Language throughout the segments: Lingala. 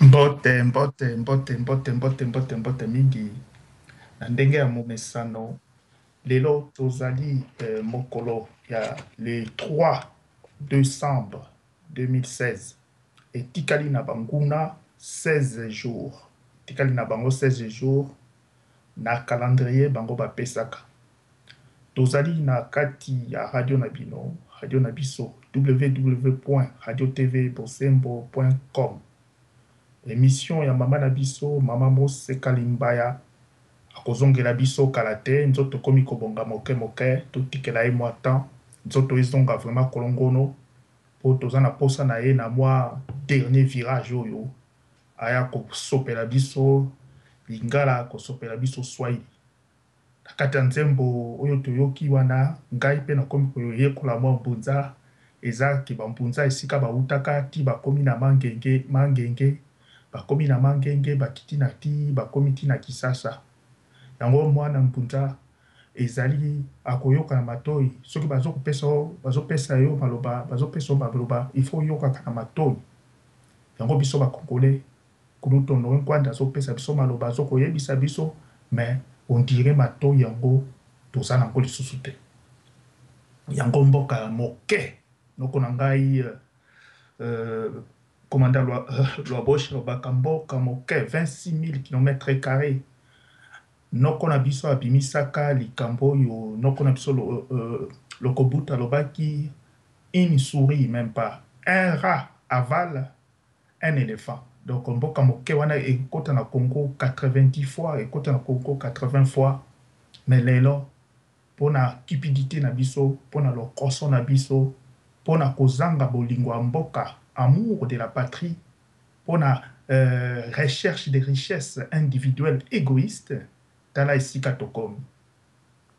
Mbote, mbote, mbote, mbote, mbote, mbote, mbote mingi na ndenge ya momesano. Lelo tozali mokolo ya le 3 decembre 2016. Etikali na banguna 16 jours, etikali na bango 16 jours na calendrier bango bapesaka. Tozali na kati ya radio na bino, radio na biso, www.radiotvbosembo.com. Emission ya mama na biso, mama Moseka Limbaya, akozongela biso kala te, nzoto ekomi kobonga moke moke, totikela ye mua temps, nzoto ezonga vraiment kolongono, po toza na posa na ye na mua dernier virage oyo, aya kosopela biso lingala, kosopela biso swahili. Na kati ya nzembo oyo toyoki wana ngai pe nakomi koyekola mua mbunza, eza ke ba mbunza esika bawutaka ti bakomi na mangenge, mangenge, bakomi na mangenge bakiti na ti bakomi ti na kisasa. Yango muana mbunza ezali akoyoka na matoyi soki bazo kopesa yo bazo pesa yo maloba bazo pesa yo maloba il faut oyokaka na matoyi yango biso ba congolais Kulutu Honore Nkwanda azo pesa biso maloba azo ko yebisa biso mais on dirait matoyi yango toza nango lisusu te yango mboka ya moke noko na ngai euh commandant lwa lwaboshi alobaka mboka moke 26000 kilometre carre noko na biso abimisaka likambo oyo noko na biso euh lokobuta alobaki une souris meme pas un rat avale Un elephant donc mboka moke wana ekota na congo 90 fois ekota na congo 80 fois mais lelo pona cupidite na biso pona lokoso na biso pona kozanga bolingo ya mboka amour de la patrie pona recherche de richesse individuelle egoiste tala esika tokomi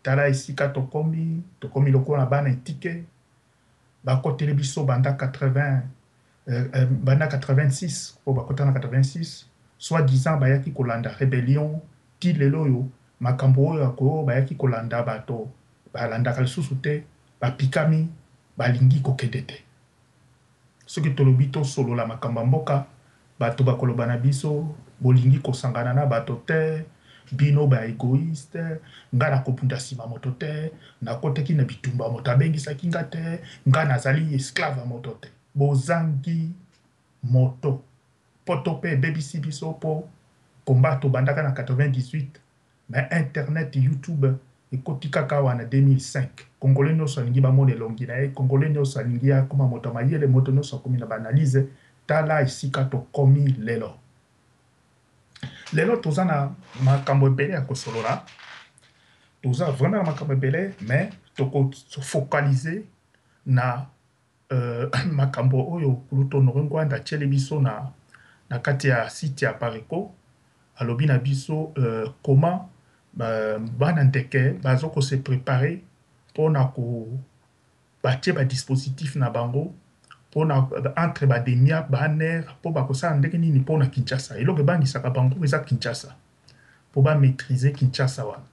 tala esika tokomi tokomi lokola bana etike Ba koteli biso banda 80 euh banda 86 po ba kota na 86 soit disant ba yaki ko landa rebellion ti lelo oyo makambu oyo ya ko ba yaki ko landa bato ba landaka lisusu te ba pikami ba lingi ko kende te soki tolobi to solola makambu ya mboka Bato bakoloba na biso, Bolingi kosangana na bato te, bino ba egoistes, ngai nakobunda sima moto te, nakotaki na bitumba moto abengisaki ngai te, ngai nazali esclave ya moto te. Bozangi moto. Poto mpe ebebisi biso mpo combat tobandaka na 98 Mais internet YouTube ekoti kaka awa na 2005 congolais nioso alingi ba mona elongi na ye congolais nioso alingi akoma moto ya mayele moto nioso akomi na ba analyse tala esika tokomi lelo lelo toza na makambo ebele ya kosolola toza vraiment na makambo ebele mais toko focalise na Euh makambo oyo kulutu Honore Ngwanda atieli biso na na kati ya site ya Apareco. Alobi na biso euh comment ba bana ndeke bazo ko se preparer pona ko batie ba dispositifs na bango pona entre ba demi heure ba une heure po bakosala ndenge nini pona Kinshasa. Eloko ebangisaka bango eza Kinshasa. po ba maitriser Kinshasa wana.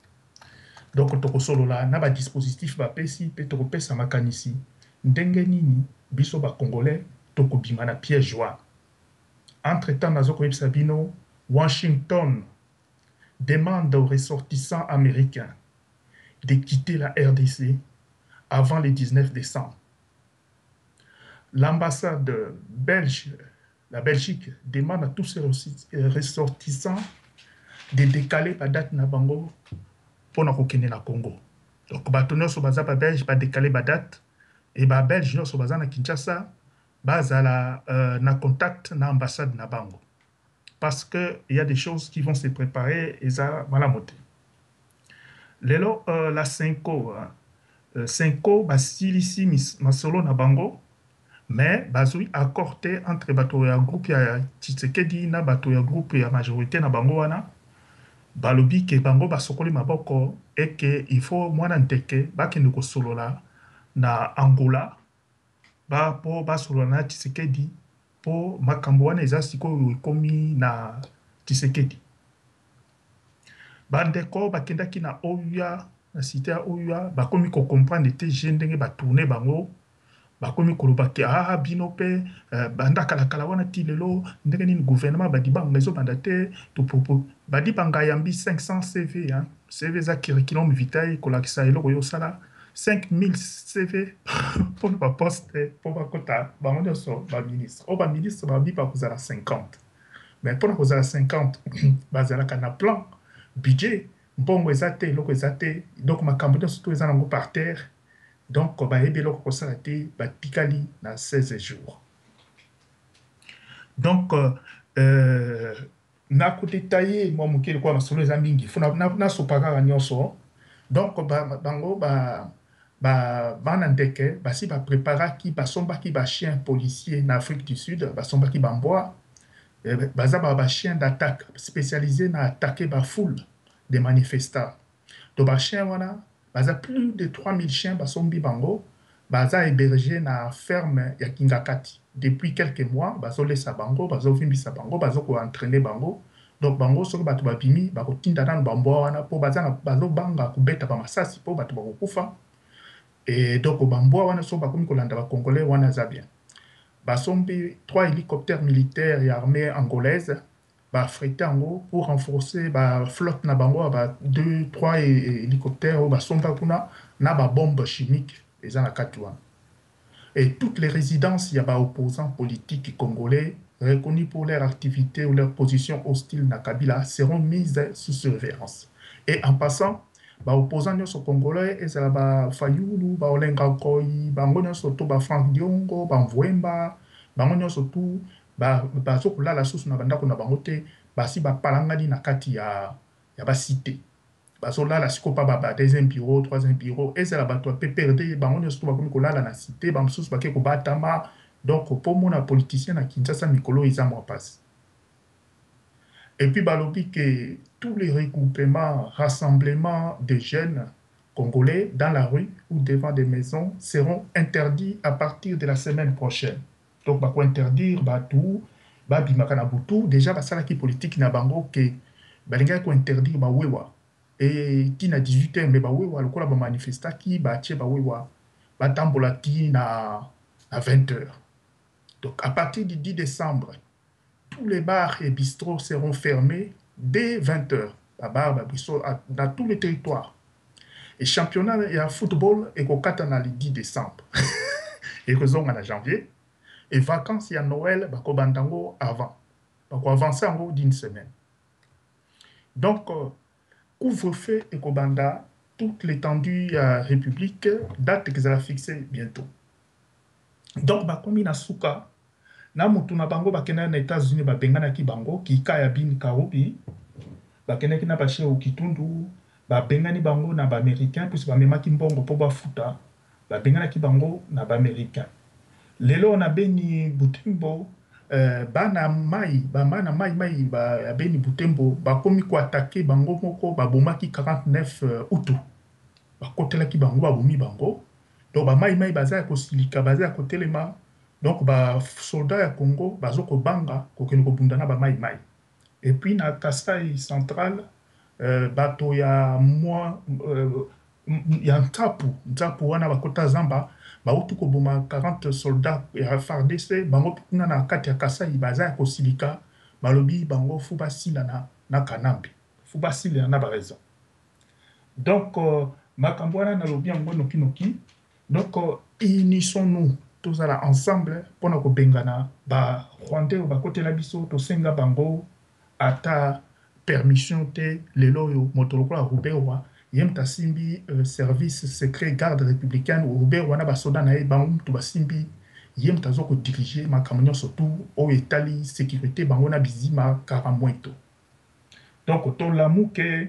Donc toko solola na ba dispositifs ba pesi pe toko pesa makanisi ndenge nini biso ba congolais toko bima na piège wana. Entre temps nazo koyebisa bino Washington demande aux ressortissants americains de quitter la rdc avant le 19 decembre. L'ambassade belge na Belgique demande à tous ses ressortissants de decaler ba dates na bango pona kokende na Congo. Donc batu nionso baza ba belge ba decaler ba dates et ba belge nionso baza na Kinshasa bazala na contact na ambassade nabango. parce que il ya des choses qui vont se preparer eza malamu te lelo la cenco cenco basilisi masolo na bango mais bazui accord te entre bato ya groupe ya Tshisekedi na bato ya groupe ya majorite na bango wana balobi ke bango basokoli maboko et ke il faut mwana nteke bakende kosolola na Angola ba po basolola na tshisekedi po makambo wana eza sikoyo ekomi na tshisekedi ba ndeko bakendaki na oua na site ya oua bakomi ko comprendre te je ndenge ba tourne bango bakomi koloba ke haa bino pe banda kala kala wana ti lelo ndenge nini gouvernement badibanga ezobanda te to propo badibanga ayambi 500 CV CV eza curriculum vitae kolakisa eloko yo osala 5000 CV pona ba poste po bakota bango nionso ba ministre or ba ministre ba miba kozala 50 mais pona kozala 50 bazalaka na plan budget mbongo eza te eloko eza te donc makambu nionso tout eza nango par terre donc bayebi eloko kosala te batikali na 16 jours donc euh Na ko detailler mwa moke lokola masolo eza mingi, il faut na sopa kaka nionso. Donc bango ba bana ndeke basi ba preparaki, ba sombaki ba chiens policiers na Afrique du Sud, ba sombaki ba mbwa. Baza ba chiens d'attaque specialises na attaquer ba foules des manifestants. Donc ba chiens wana Baza plus de 3000 chiens basombi bango baza heberger na ferme ya kingakati depuis quelques mois bazo lesa bango bazo vimbisa bango bazo ko entrainer bango donc bango soki batu ba bimi bako tinda nanu ba mbwa wana po baza na bazo banga ko beta ba masasi po batu bako kufa et donc ba mbwa wana soki bakomi ko landa ba congolais wana eza bien basombi trois helicoptères militaires ya armee angolaise Ba affrete yango pour renforcer ba flotte na bango ya ba deux, trois helicoptères oyo ba somba kuna na ba bombes chimiques eza na kati wana. Et toutes les residences ya ba opposants politiques congolais reconnus pour leurs activites ou leurs positions hostiles na Kabila seront mises sous surveillance. Et en passant, ba opposants nionso congolais, ezala ba Fayulu, ba Olenga Nkoyi, bango nionso to ba Franck Diongo, ba Mvuemba, bango nionso tout, Ba, bazo kolala lisusu na ba ndako na bango te, basi ba palangani na kati ya, ya ba cites. Bazo lala sikoyo pa ba, ba deuxième bureau, troisième bureau, ezala batu ya PPRD, bango nionso tout bakomi kolala na cite, ba mosusu bake kobatama, donc po omona politicien na Kinshasa mikolo oyo eza mua pasi. Et puis balobi que tous les regroupements, rassemblements des jeunes Congolais dans la rue ou devant des maisons seront interdits à partir de la semaine prochaine. Donc ba ko interdire batu ba bimaka na butu, dejà ba salaki politique na bango que ba lingaki ko interdire ba wewa et ti na 18 heures mais ba wewa lokola ba manifestaki ba tie ba wewa ba tambola ti na 20 heures donc à partir du 10 decembre Tous les bars et bistrots seront fermes dès 20 heures, ba bars, ba bistrots dans tout le territoire et championnat ya football ekokatana le 10 decembre ekozonga na janvier et vacances ya Noël bakobanda yango avant, bako avancer yango d'une semaine donc. Couvre feu ekobanda toute l'etendue ya republique date ekozala fixe bientot donc bakomi na suka na mutu na bango bakendaki na etats unis babenganaki bango ki cas ya bin karubi bakendaki na ba shehu kitundu babengani bango na ba americain puisque bamemaki mbongo po bafuta Babenganaki bango na b'Amerika. Lelo na Beni Butembo eh, bana mayi, ba bana mayi mayi ba ya Beni Butembo bakomi ko attaquer bango moko, babomaki 49 Hutu. Bakotelaki bango, babomi bango. Donc ba mayi mayi baza ya kosilika, baza ya kotelema. Donc ba soldats ya Congo bazo kobanga kokende kobunda na ba mayi mayi. Et puis na Kasaï central eh, bato ya mwa eh, ya nsapu nsapu wana bakota zamba bawuti koboma 40 solda ya fardc bango pe kuna na kati ya kasai baza ya kosilika balobi bango faut basilana na kanambe faut basilana na ba raison donc makambo wana nalobi yango noki noki donc unissons nous tozala ensemble pona kobengana ba rwandais oyo bakotela biso tosenga bango ata permission te lelo oyo moto lokola ruberwa ye mutu asimbi service secret garde republicaine ruberwa na ba soda na ye bango mutu basimbi ye mutu azo ko dirige makambo nionso tout oyo etali securite bango na bizima karamoito donc to lamuke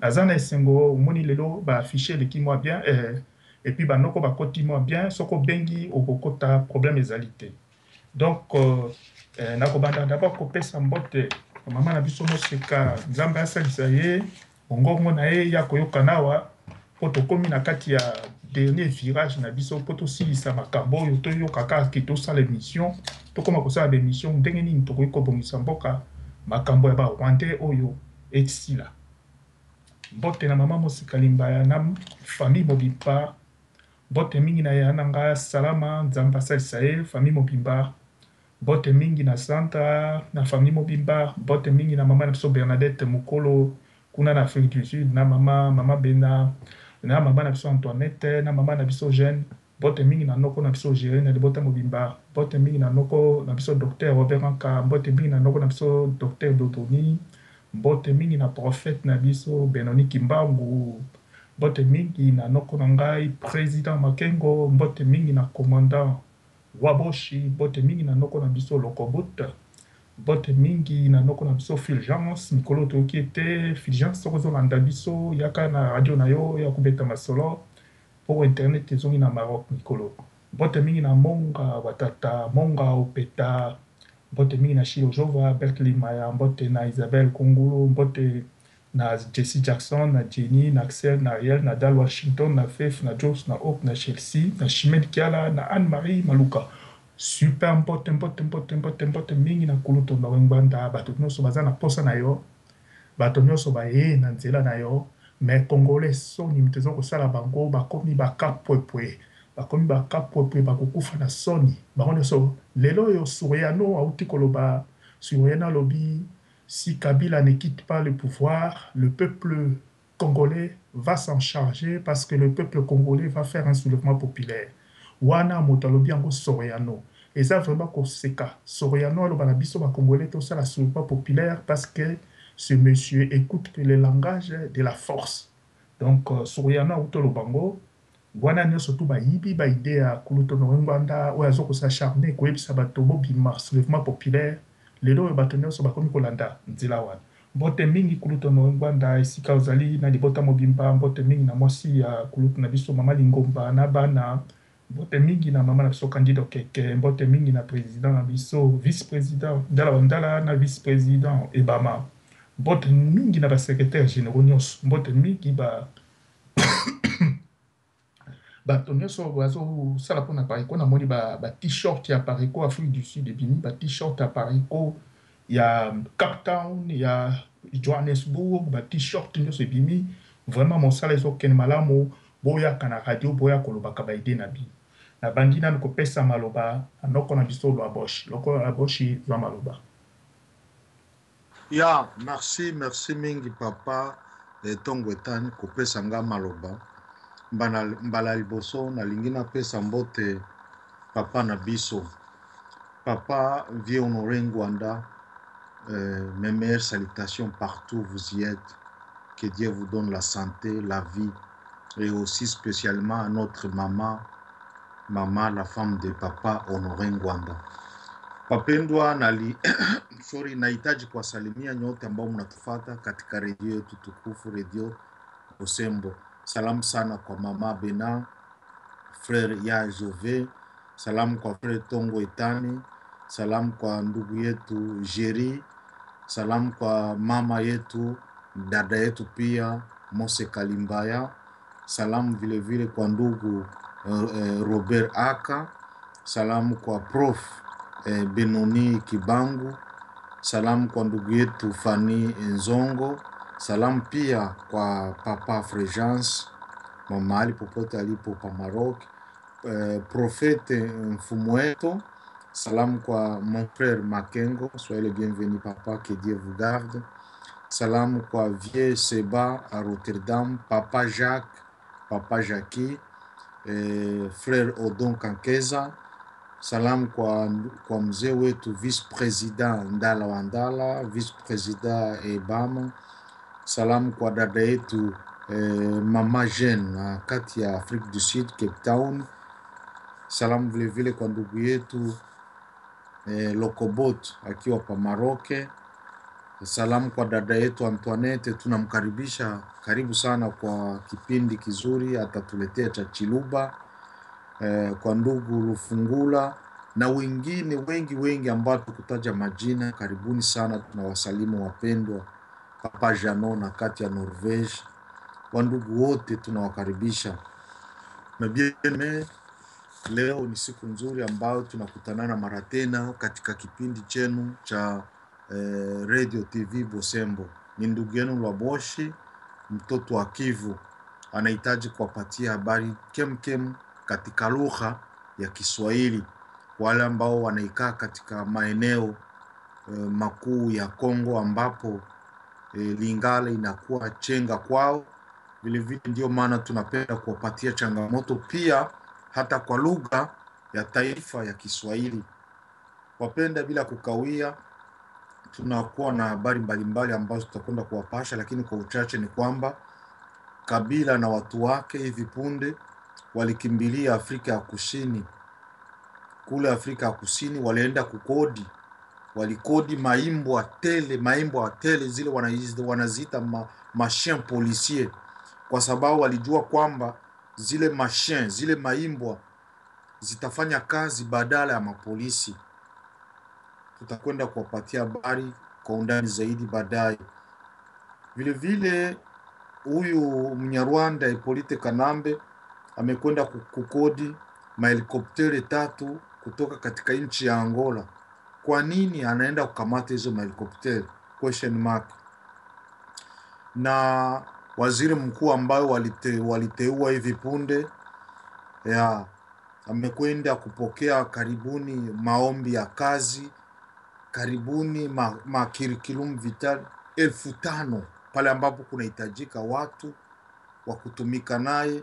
Naza na esengo omoni lelo ba affiche eleki mua bien eh et puis ba noko bakoti mua bien soki obengi okokota problème ezali te donc eh nako banda d'abord kopesa mbote na maman na biso Moseka nzambe asalisa ye mongongo na ye eya koyokana awa Po tokomi na kati ya dernier virage na biso po tosilisa makambo oyo toyoka kaka ke tosala emission tokoma kosala ba emission ndenge nini tokoki kobongisa mboka makambo ya ba rwandais oyo esila mbote na mama mosika limbaya na famille mobimba mbote mingi na ya na nga salama nzambe asalisa ye famille mobimba mbote mingi na santa na famille mobimba mbote mingi na mama na biso bernadette mokolo Kuna na Afrique du Sud na mama, mama Bena, na mama na biso Antoinette, na mama na biso Jeanne, mbote mingi na noko na biso Jerry na libota mobimba, mbote mingi na noko na biso Docteur Robert Anka, mbote mingi na noko na biso Docteur Dodoni, mbote mingi na prophète na biso Benoni Kimbangu, mbote mingi na noko na ngai President Makengo, mbote mingi na Commandant Waboshi, mbote mingi na noko na biso Lokobut, mbote mingi na noko na biso Fulgence, mikolo toyoki ye te, Fulgence soki ozo landa biso yaka na radio na yo oya kobeta masolo po internet ezongi na Maroc mikolo, mbote mingi na Monga Watata, Monga Opeta, mbote mingi na Shilo Jova, Bertly Maya, mbote na Isabelle Kungulu, mbote Na Jesse Jackson, na Jenny, na Axel, na Ariel, na Dal Washington, na Faith, na Joyce, na Hope, na Chelsea, na Chimène Kiala, na Anne Marie Maluka. Super mbote mbote mbote mbote mbote mingi na kulutu Noe Ngbanda bato nioso baza na posa na yo bato nioso baye na nzela na yo mais congolais soni moto ezo kosala bango bakomi ba kapuepue bakomi ba kapuepue bakokufa na soni bango nioso lelo oyo Suriano awuti koloba Suriano alobi Si Kabila ne quitte pas le pouvoir, le peuple congolais va s'en charger parce que le peuple congolais va faire un soulèvement populaire. Wana motalobi yango Soriano. Et ça vraiment koseka. Soriano alors na biso ba congolais tout ça la soulèvement populaire parce que ce monsieur écoute le langage de la force. Donc euh, Soriano autolo bango Wana nionso tout bayibi ba idee ya kulutu honore ngbanda oyo azo ko s'acharner koyebisa bato bobima soulevement populaire lelo oyo bato nionso bakomi kolanda nzela wana. Mbote mingi kulutu honore ngbanda esika ozali na libota mobimba mbote mingi na mwasi ya kulutu na biso mama lingomba na bana mbote mingi na mama na biso candide okeke mbote mingi na president na biso vice president ndala wa ndala na vice president ebama mbote mingi na ba secretaires generaux nionso mbote mingi ba Bato nioso bazo sala pona apareco na moni ba t-short ya apareco afrique du sud ebimi ba t-short ya apareco ya cap town ya johannesbourg ba t-short nioso ebimi vraiment mosala ezo kende malamu boyaka na radio boya kolobaka ba idee na bino na bandi nanu kopesa maloba na noko na biso luaboshi lokola luaboshi zua maloba. Ya merci merci mingi papa tongo etani kopesa nga maloba mbana mbala ya liboso nalingi napesa mbote papa na biso papa vieux honore ngwanda euh, mes meilleures salutations partout vous y êtes que Dieu vous donne la sante la vie et aussi spécialement à notre maman maman la femme de papa honoré ngwanda wapendwa nali sorry nahitaji kuwasalimia nyote ambao mnatufata katika redio yetu tukufu redio osembo Salamu sana kwa mama Bena, frere ya Jove. Salamu kwa frere Tongo Etani. Salamu kwa ndugu yetu Jeri. Salamu kwa mama yetu dada yetu pia Mose Kalimbaya. Salamu vilevile vile kwa ndugu eh, eh Robert Aka. Salamu kwa prof eh, Benoni Kibangu. Salamu kwa ndugu yetu Fani Nzongo. Salam pia kwa Papa Frejans mon mari, papa alipo pa Maroc. eh, prophète Mfumueto. Salam kwa mon frère Makengo, soyez le bienvenu papa, que Dieu vous garde. Salam kwa vieux Seba à Rotterdam, papa Jacques, papa Jackie, eh, frère Odon Kankeza. Salam kwa, kwa mzee wetu vice-président Ndala wa Ndala, vice-président Ebama, Salamu kwa dada yetu eh, mama Jane kati ya Afrika du Sud, Cape Town. Salamu vilevile kwa ndugu yetu eh, Lokobot akiwa pa Maroke. Salamu kwa dada yetu Antoinette, tunamkaribisha karibu sana kwa kipindi kizuri atatuletea cha Chiluba. Eh, kwa ndugu Lufungula na wengine wengi wengi ambao tukutaja majina, karibuni sana, tunawasalimu wapendwa hapa na kati ya Norvege. Wandugu wote tunawakaribisha na bien. Leo ni siku nzuri ambayo tunakutanana mara tena katika kipindi chenu cha eh, Radio TV Bosembo. Ni ndugu yenu Lwaboshi, mtoto wa Kivu, anahitaji kuwapatia habari kemkem katika lugha ya Kiswahili wale ambao wanaikaa katika maeneo eh, makuu ya Kongo ambapo e, Lingala inakuwa chenga kwao. Vilevile ndio maana tunapenda kuwapatia changamoto pia hata kwa lugha ya taifa ya Kiswahili. Wapenda bila kukawia, tunakuwa na habari mbalimbali ambazo tutakwenda kuwapasha, lakini kwa uchache ni kwamba Kabila na watu wake hivi punde walikimbilia Afrika ya Kusini. Kule Afrika ya Kusini walienda kukodi walikodi maimbwa tele maimbwa tele zile wanaziita ma, machin policier kwa sababu walijua kwamba zile machin zile maimbwa zitafanya kazi badala ya mapolisi. Tutakwenda kuwapatia habari kwa undani zaidi baadaye. Vilevile huyu Mnyarwanda Hippolyte Kanambe amekwenda kukodi mahelikoptere tatu kutoka katika nchi ya Angola kwa nini anaenda kukamata hizo mahelikopteri question mark na waziri mkuu ambayo walite, waliteua hivi punde ya amekwenda kupokea karibuni maombi ya kazi karibuni makirikilum ma vital elfu tano pale ambapo kunahitajika watu wa kutumika naye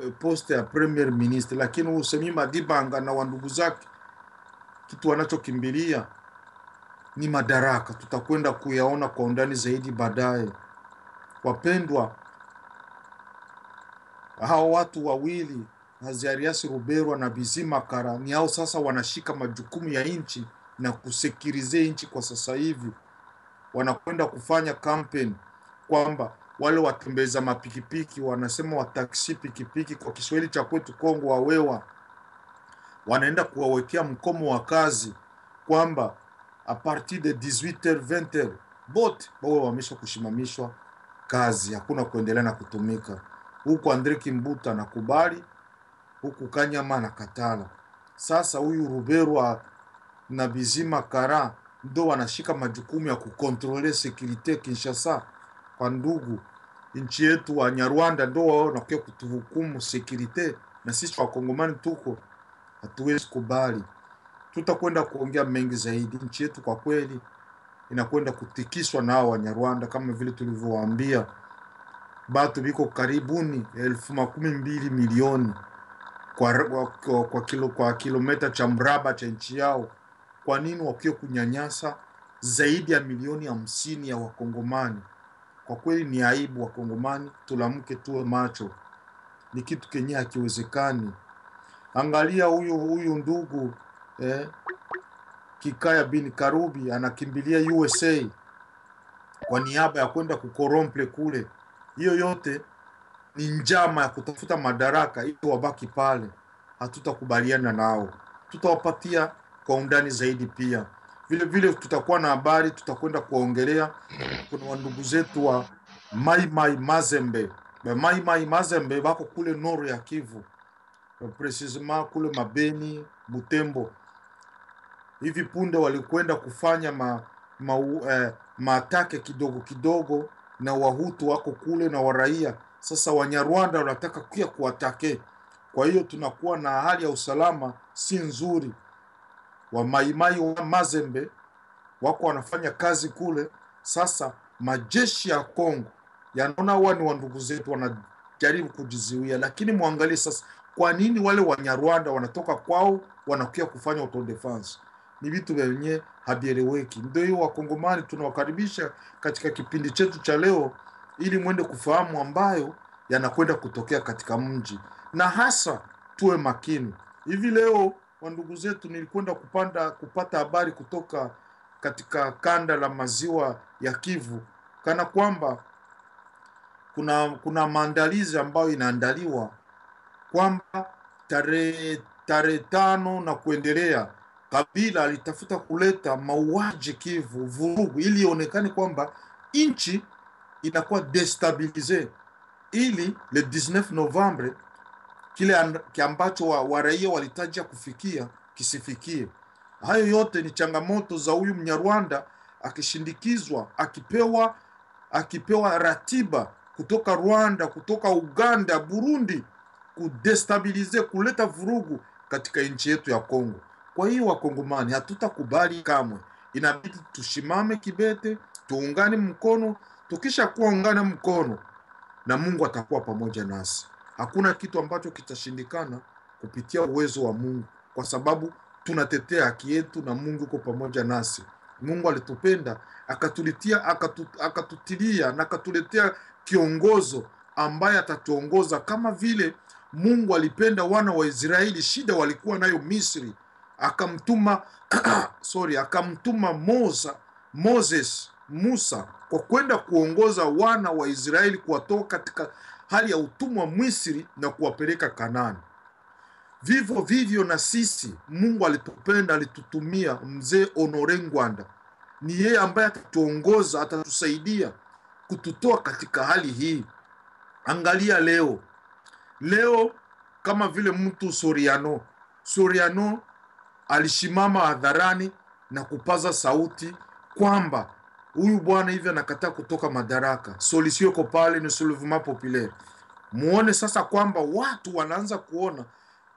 eh, poste ya premier ministre, lakini usemi Sami Badibanga na wandugu zake kitu wanachokimbilia ni madaraka. Tutakwenda kuyaona kwa undani zaidi baadaye, wapendwa hao watu wawili haziariasi Ruberwa na Bizimakara ni hao sasa wanashika majukumu ya nchi na kusekirize nchi kwa sasa hivi. Wanakwenda kufanya campaign kwamba wale watembeza mapikipiki wanasema wataksi pikipiki kwa Kiswahili cha kwetu Kongo wawewa, wanaenda kuwawekea mkomo wa kazi kwamba a partir de 18h 20h bote wawe wamesha kushimamishwa kazi, hakuna kuendelea na kutumika huku Andre Kimbuta anakubali, huku Kanyama anakatala. Sasa huyu Ruberwa na Bizima Kara ndo wanashika majukumu ya kukontrole sekurite Kinshasa. Kwa ndugu, nchi yetu Wanyarwanda ndo wao nakia kutuhukumu sekurite, na sisi Wakongomani tuko hatuwezi kubali. Tutakwenda kuongea mengi zaidi. Nchi yetu kwa kweli inakwenda kutikiswa nao Wanyarwanda kama vile tulivyowaambia batu biko karibuni elfu makumi mbili milioni kwa, kwa, kwa, kilo, kwa kilometa cha mraba cha nchi yao. Kwa nini wakiwe kunyanyasa zaidi ya milioni hamsini ya Wakongomani? Kwa kweli ni aibu. Wakongomani tulamke, tuwe macho, ni kitu kenye hakiwezekani. Angalia huyu huyu ndugu eh, Kikaya bin Karubi anakimbilia USA kwa niaba ya kwenda kukoromple kule hiyo yote ni njama ya kutafuta madaraka ili wabaki pale. Hatutakubaliana nao, tutawapatia kwa undani zaidi. Pia vile vile tutakuwa na habari, tutakwenda kuongelea. Kuna wandugu zetu wa Mai Mai Mazembe, Mai Mai Mazembe wako kule noru ya Kivu, precisement kule Mabeni, Butembo. Hivi punde walikwenda kufanya ma, ma, eh, maatake kidogo kidogo na wahutu wako kule na waraia. Sasa wanyarwanda wanataka kia kuwatake, kwa hiyo tunakuwa na hali ya usalama si nzuri. Wamaimai wa Mazembe wako wanafanya kazi kule. Sasa majeshi ya Kongo yanaona hawa ni wandugu zetu, wanajaribu kujizuia, lakini mwangalie sasa, kwa nini wale Wanyarwanda wanatoka kwao wanakuja kufanya autodefense? ni vitu vyenye havieleweki. Ndio hiyo Wakongomani tunawakaribisha katika kipindi chetu cha leo, ili mwende kufahamu ambayo yanakwenda kutokea katika mji, na hasa tuwe makini. Hivi leo wandugu zetu, nilikwenda kupanda kupata habari kutoka katika kanda la maziwa ya Kivu, kana kwamba kuna kuna maandalizi ambayo inaandaliwa kwamba tarehe tarehe tano na kuendelea Kabila alitafuta kuleta mauaji Kivu, vurugu, ili ionekane kwamba nchi inakuwa destabilize, ili le 19 Novembre kile ambacho wa, wa raia walitaja kufikia kisifikie. Hayo yote ni changamoto za huyu Mnyarwanda akishindikizwa, akipewa akipewa ratiba kutoka Rwanda, kutoka Uganda, Burundi, kudestabilize, kuleta vurugu katika nchi yetu ya Kongo. Kwa hiyo Wakongomani, hatutakubali kamwe, inabidi tushimame kibete, tuungane mkono. Tukisha kuungana mkono na Mungu atakuwa pamoja nasi. Hakuna kitu ambacho kitashindikana kupitia uwezo wa Mungu, kwa sababu tunatetea haki yetu na Mungu uko pamoja nasi. Mungu alitupenda akatulitia akatutilia na akatuletea kiongozo ambaye atatuongoza kama vile Mungu alipenda wana wa Israeli, shida walikuwa nayo Misri, akamtuma sorry, akamtuma Mosa, Moses Musa kwa kwenda kuongoza wana wa Israeli kuwatoa katika hali ya utumwa Misri na kuwapeleka Kanaani. Vivyo vivyo na sisi, Mungu alitupenda, alitutumia mzee Honore Ngwanda. Ni yeye ambaye atatuongoza, atatusaidia kututoa katika hali hii. Angalia leo leo, kama vile mtu Soriano Soriano alisimama hadharani na kupaza sauti kwamba huyu bwana hivi anakataa kutoka madaraka, solution iko pale, ni soulevement populaire. Muone sasa kwamba watu wanaanza kuona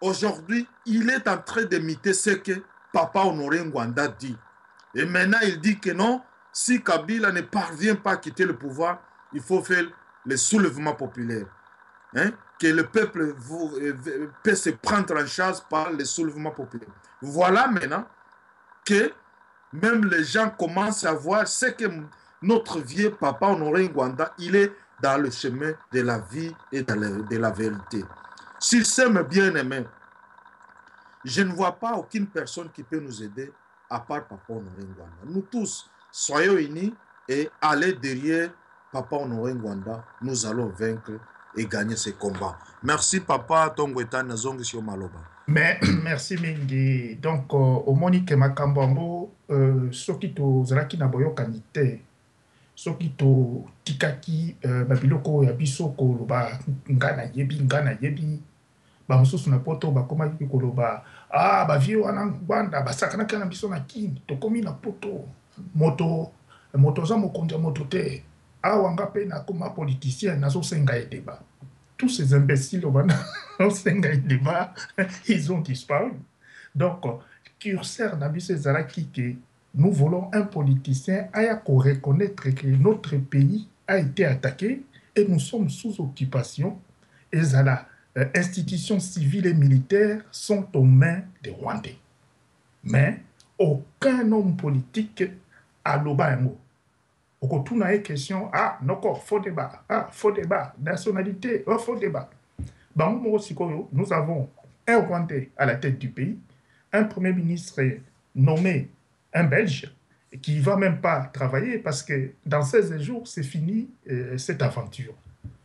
Aujourd'hui, il est en train d'imiter ce que Papa Honoré Nguanda dit. Et maintenant, il dit que non, si Kabila ne parvient pas à quitter le pouvoir, il faut faire le soulèvement populaire. Hein? que le peuple vous, euh, peut se prendre en charge par le soulèvement populaire. Voilà maintenant que même les gens commencent à voir ce que notre vieux papa Honoré Nguanda, il est dans le chemin de la vie et de la, vérité. S'il s'aime bien aimé, je ne vois pas aucune personne qui peut nous aider à part Papa Honoré Nguanda. Nous tous, soyons unis et allez derrière Papa Honore Ngwanda nous allons vaincre et gagner ce combat merci papa tongo etani na zongisi yo maloba. Mais merci mingi donc omoni que makambo yango soki tozalaki na boyokani te soki totikaki ba biloko oyo ya biso koloba nga nayebi nga nayebi Bamosusu na poto bakomaki koloba, Ah, ba vieux wana Ngbanda, basakanaki na biso na Kin, tokomi na poto, moto, moto aza mokonzi ya moto te. Awa nga pe nakoma politicien, nazo senga ye debat. Tous ces imbeciles obanda osenga ye debat, ils ont disparu. Donc, curseur na biso ezalaki que nous voulons un politicien aya reconnaître que notre pays a été attaqué et nous sommes sous occupation ezala euh, institutions civiles et militaires sont aux mains des Rwandais mais aucun homme politique à yango tout ye question ah noko faux débat ah faux débat nationalité oh, faux débat nous avons un rwandais à la tête du pays un premier ministre nommé un belge qui va même pas travailler parce que dans 16 jours c'est fini euh, cette aventure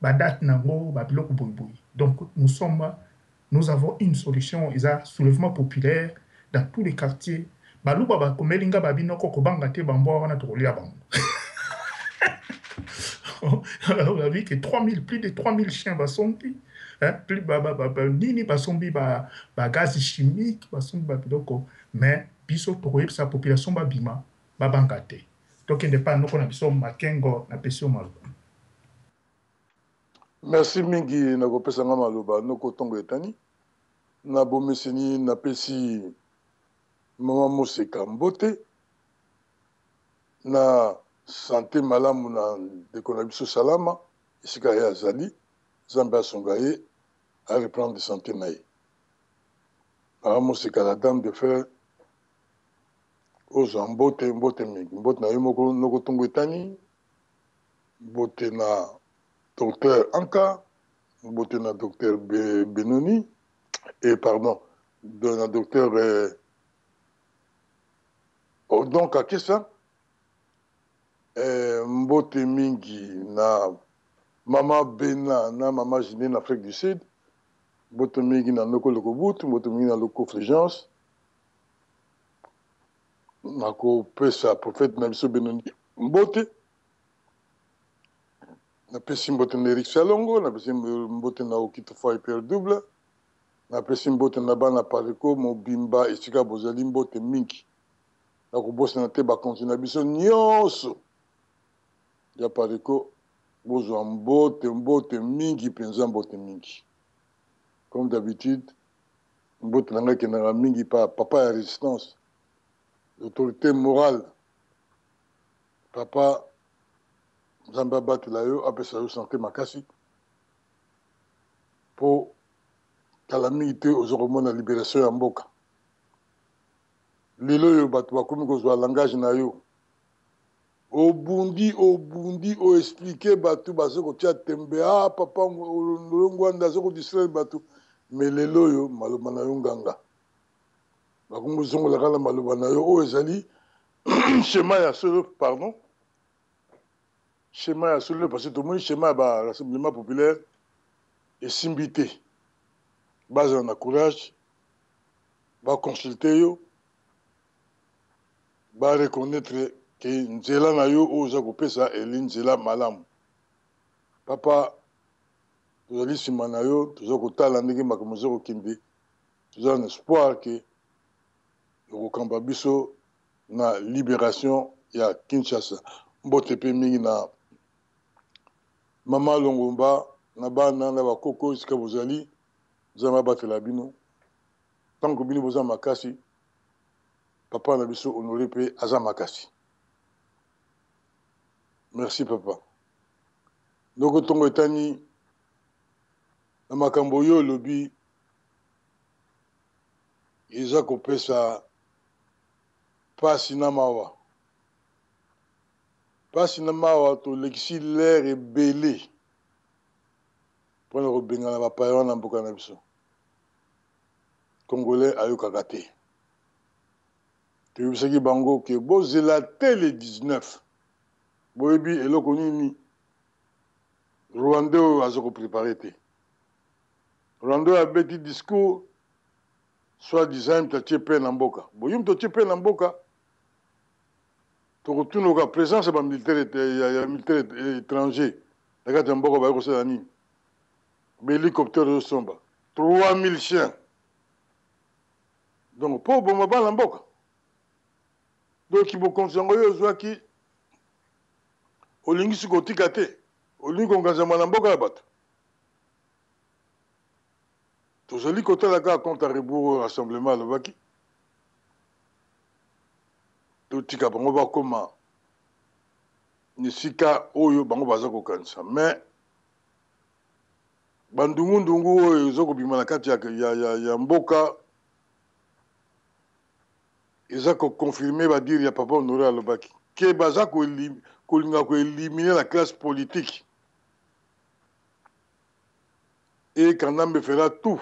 ba date nango ba biloko boye boye donc nous sommes nous avons une solution eza soulevement populaire dans tout le quartier baluba ba komeli nga babi noko kobanga te ba mbwa wana toko lia bango babi ke 3000 plus de 3000 chiens ba sombi plus ba ba ba nini ba sombi ba ba gaz chimique ba sombi ba biloko mais biso toko yebisa population ba bima Ba banga te. Tokende epa noko na biso Makengo na pesi yo maloba. Merci mingi na kopesa nga maloba noko tongo etani. Na bomeseni na pesi maman Moseka mbote na sante malamu na ndeko na biso Salama esika ye azali Nzambe asunga ye a reprendre sante na ye. Maman Moseka la dame de fer. Ozwa mbote, mbote mingi. Mbote na yo moko noko tongo etani, mbote na Docteur Anka, mbote na Docteur Be, Benoni, eh, pardon, de, na Docteur eh, oh, donc Akesa, eh, mbote mingi na Mama Bena na Mama Gine na Afrique du Sud, mbote mingi na Noko Lokobutu, mbote mingi na Loko Fulgence, nakopesa profete na biso benoni mbote napesi mbote na erik salongo napesi mbote na okito fai pierre double napesi mbote na bana pareko mobimba esika bozali mbote mingi nakobosana te bakonzi na biso nyonso ya pareko bozwa mbote mbote mingi mpenza mbote mingi comme d'habitude Mbote na ngai ekendaka mingi epa papa ya resistance, l'autorite morale. Papa Nzambe abatela yo, apesa yo sante makasi po kala mingi te oza komona liberation ya mboka. Lelo oyo bato bakomi kozwa langage na yo. Obundi obundi o expliquer batu bazo kotia tembe ah papa ngwanda azo ko distraire batu mais lelo oyo maloba na yo nganga bakomi kozongola kaka na maloba na yo oyo ezali schéma ya solo pardon schéma ya solo parce que tomoni schéma ya ba rassemblement populaire esimbi te bazala na courage ba consulter yo ba reconnaitre que nzela na yo oyo oza kopesa eli nzela malamu. Papa tozali sima na yo, toza kotala ndenge makambo eza kokende, toza na espoir que okokamba biso na liberation ya Kinshasa. Mbote pe mingi na Mama Longomba, na bana, na ba koko esika bozali. Nzambe abatela bino. Tango bino boza makasi, Papa na biso Honore pe aza makasi. Merci papa. Ndoko tongo etani na makambo yo olobi eza kopesa pasi na mawa. Pasi na mawa tolekisi lere ebele pona kobengana bapaya wana mboka na biso. congolais ayokaka te toyebisaki bango ke bozela te le 19 boyebi eloko nini rwandais oyo azo ko prepare te rwandais oyo abeti discours soit disant ye moto atie paix na mboka bo ye moto atie paix na mboka tokotunoka presence ya ba militaire ya militaire étranger na kati ya mboka baye kosala nini ba helicoptère ozo somba Trois mille chiens donc po oboma bana mboka donc kibokonzi yango yo ozwaki olingi siko otika te olingi konganzama na mboka ya bato tozali kotala kaka compte à rebours oyo rassemblement alobaki totika bango bakoma na esika oyo bango baza kokanisa mais Ba ndungu ndungu oyo ezo kobima na kati ya mboka eza ko confirmer ba dire ya papa Honore alobaki que baza kolinga ko eliminer la classe politique et Kanambe fera tout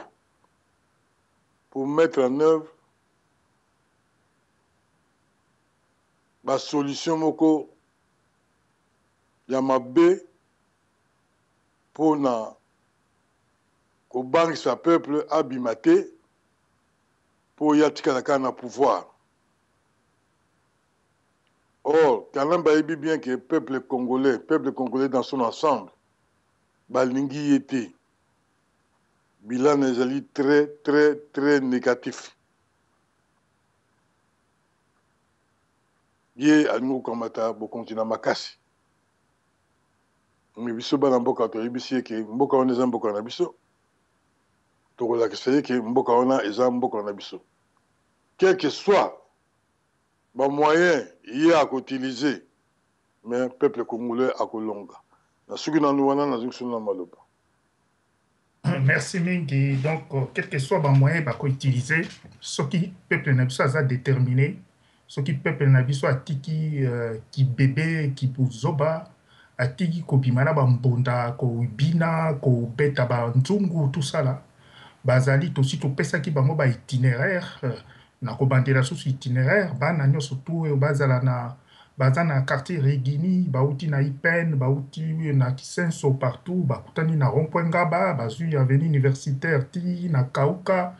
pour mettre en oeuvre ba solutions moko ya mabe pona kobangisa peuple abima te po ye atikala kaka na pouvoir or kanambe ayebi bien que peuple congolais peuple congolais dans son ensemble balingi ye te bilan ezali très très très negatif ye alingi kokamata bokonzi na makasi. mais biso bana mboka toyebisi ye ke mboka wana eza mboka na biso tokolakisa ye ke mboka wana eza mboka na biso quelque soit ba moyen ye akotilize mais peuple congolais akolonga na suki nanu wana nazongi solo na maloba Merci mingi donc quel que soit ba moyen ba ko utilise soki peuple na biso aza determine soki peuple na biso atiki ki bebe ki buzoba atiki kobima na ba mbunda ko bina ko beta ba nzungu tout ça la bazali tosi topesaki bango ba itineraire na kobandela susu itineraire bana nionso tout oyo bazala na Baza na quartier Regini, bawuti na IPN, bawuti na Kisenso partout, bakutani na rond point Ngaba, bazui avenue universitaire ti na Kauka,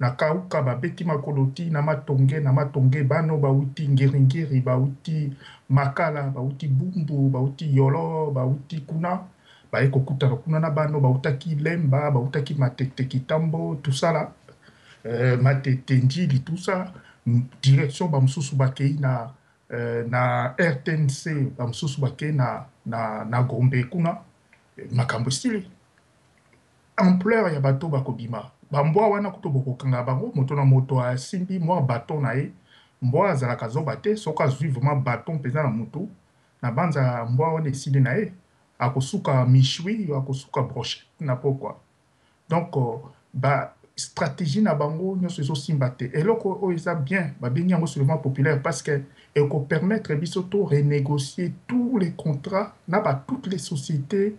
na Kauka babeti makolo ti na Matonge, na Matonge bano bawuti Ngiri Ngiri, bawuti Makala, bawuti Bumbu, bawuti Yolo, bawuti kuna baye kokutana kuna na bano bawutaki Lemba, bawutaki Matete, Kitambo, Tusala. Euh matete ndjili tout ça direction ba mususu ba keyi na euh na rtnc ba mususu ba keyi na na na gombe kuna makambo esili ampleur ya bato ba kobima ba mbwa wana kutu boko kanga bango moto na moto asimbi mwa baton na ye mbwa azalaka zoba te soki azui vraiment baton peza na mutu na banza mbwa wana esili na ye akosuka michui akosuka brochette na pokwa donc ba strategie na bango nionso ezo simba te eloko oyo eza bien ba bengi yango soulevement populaire parce que eko permettre biso to renegocier tout les contrats na ba toutes les societes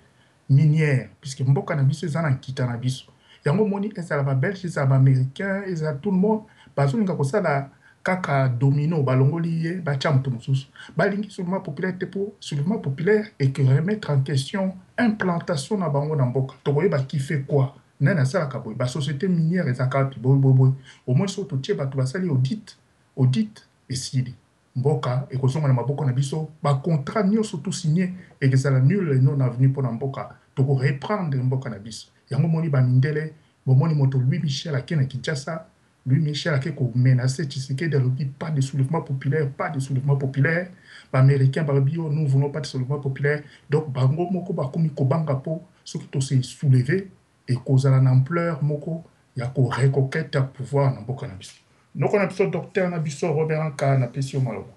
minières puisque mboka na biso eza na nkita na biso yango omoni ezala ba belges ezala ba americains ezala tout le monde bazo linga kosala Kaka domino balongoli ye batia moto mosusu balingi soulevement populaire te po soulevement populaire et que remettre en question implantation na bango na mboka tokoyeba qui fait quoi nani asalaka boye ba societe minière ezalaka wapi boye boye boye au moins soki totie bato basali audit audit esili mboka ekozonga na maboko na biso ba contrat nioso to signe ekezala nul et non avenu pona mboka toko reprendre mboka na biso yango omoni ba mindele bomoni moto Louis Michel ake na Kinshasa Louis Michel ake ko menacer Tshisekedi alobi pas de soulevement populaire, pas de soulevement populaire, ba americains balobi oh nous voulons pas de soulevement populaire, donc bango moko bakomi kobanga po soki to se soulever ekozala na ampleur moko ya ko reconqueter pouvoir na mboka na biso. Noko na biso Docteur na biso Robert Ankah na pesi yo maloba.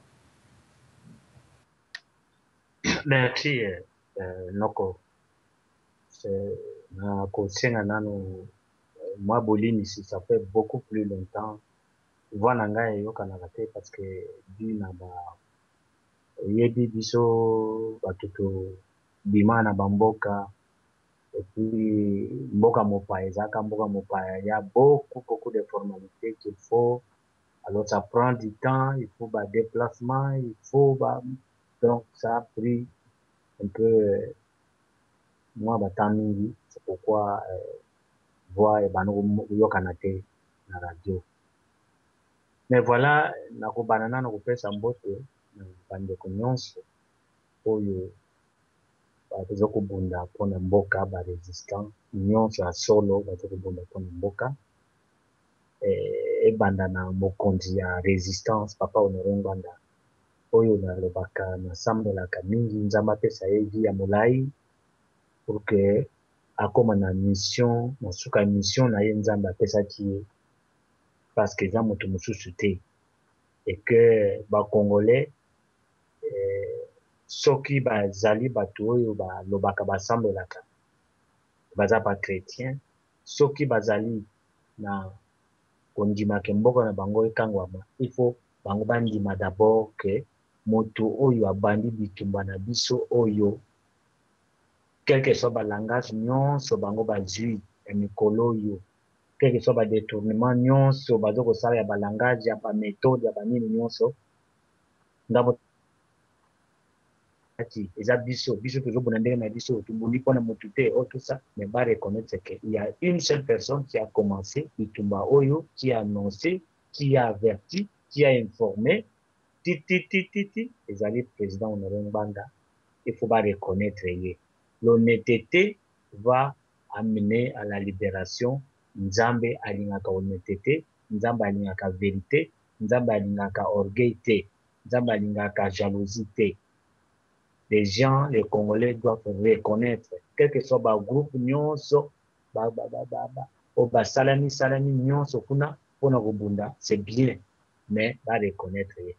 Merci Noko, na kosenga nanu Mwa bolimisi ça fait beaucoup plus longtemps voix na ngai eyokanaka te parce que du na ba oyebi biso batu to bima na ba mboka et puis mboka mopaya ezalaka mboka mopaya il ya beaucoup beaucoup de formalites qu'il faut alors ça prend du temps il faut ba deplacement il faut ba donc ça pris un peu mua ba temps mingi c'est pourquoi voix ebanda koyokana te na radio mais voila nakobanda nanu kopesa mbote na ba ndeko nionso oyo bazo kobunda pona mboka ba resistant nionso ya solo bazo kobunda pona mboka ebanda na mokonzi ya resistance papa Honore Ngbanda. oyo na lobaka na sambelaka mingi nzambe apesa ye vie ya molayi pour que akoma na mission na suka ya mission na ye nzambe apesaki ye parce que eza mutu mususu te et que ba congolais soki ba zali batu oyo ba lobaka ba sambelaka baza ba chretiens soki ba zali na kondima que mboka na bango ekangwama il faut bango ba ndima d'abord que mutu oyo abandi bitumba na biso oyo quel que soit ba langage nionso bango bazui ya mikolo oyo quel que soit ba detournement nionso bazo kosala ya ba langage ya ba methode ya ba nini nionso nga Ati eza biso biso tozo bunda ndenge na biso to bundi pona mutu te oh tout ça mais ba reconnaitre que il ya une seule personne qui a commence bitumba oyo qui a annonce qui a averti qui a informe tititititi ezali president Honore Ngbanda il faut ba reconnaitre ye l'honnetete va amener à la liberation Nzambe alingaka honnetete Nzambe alingaka verite Nzambe alingaka orgueil te Nzambe alingaka jalousie te les gens les congolais doivent reconnaitre quelque soit ba groupe nionso ba ba ba ba ba oyo ba salami salami nionso kuna pona ko bunda c'est bien mais ba reconnaitre ye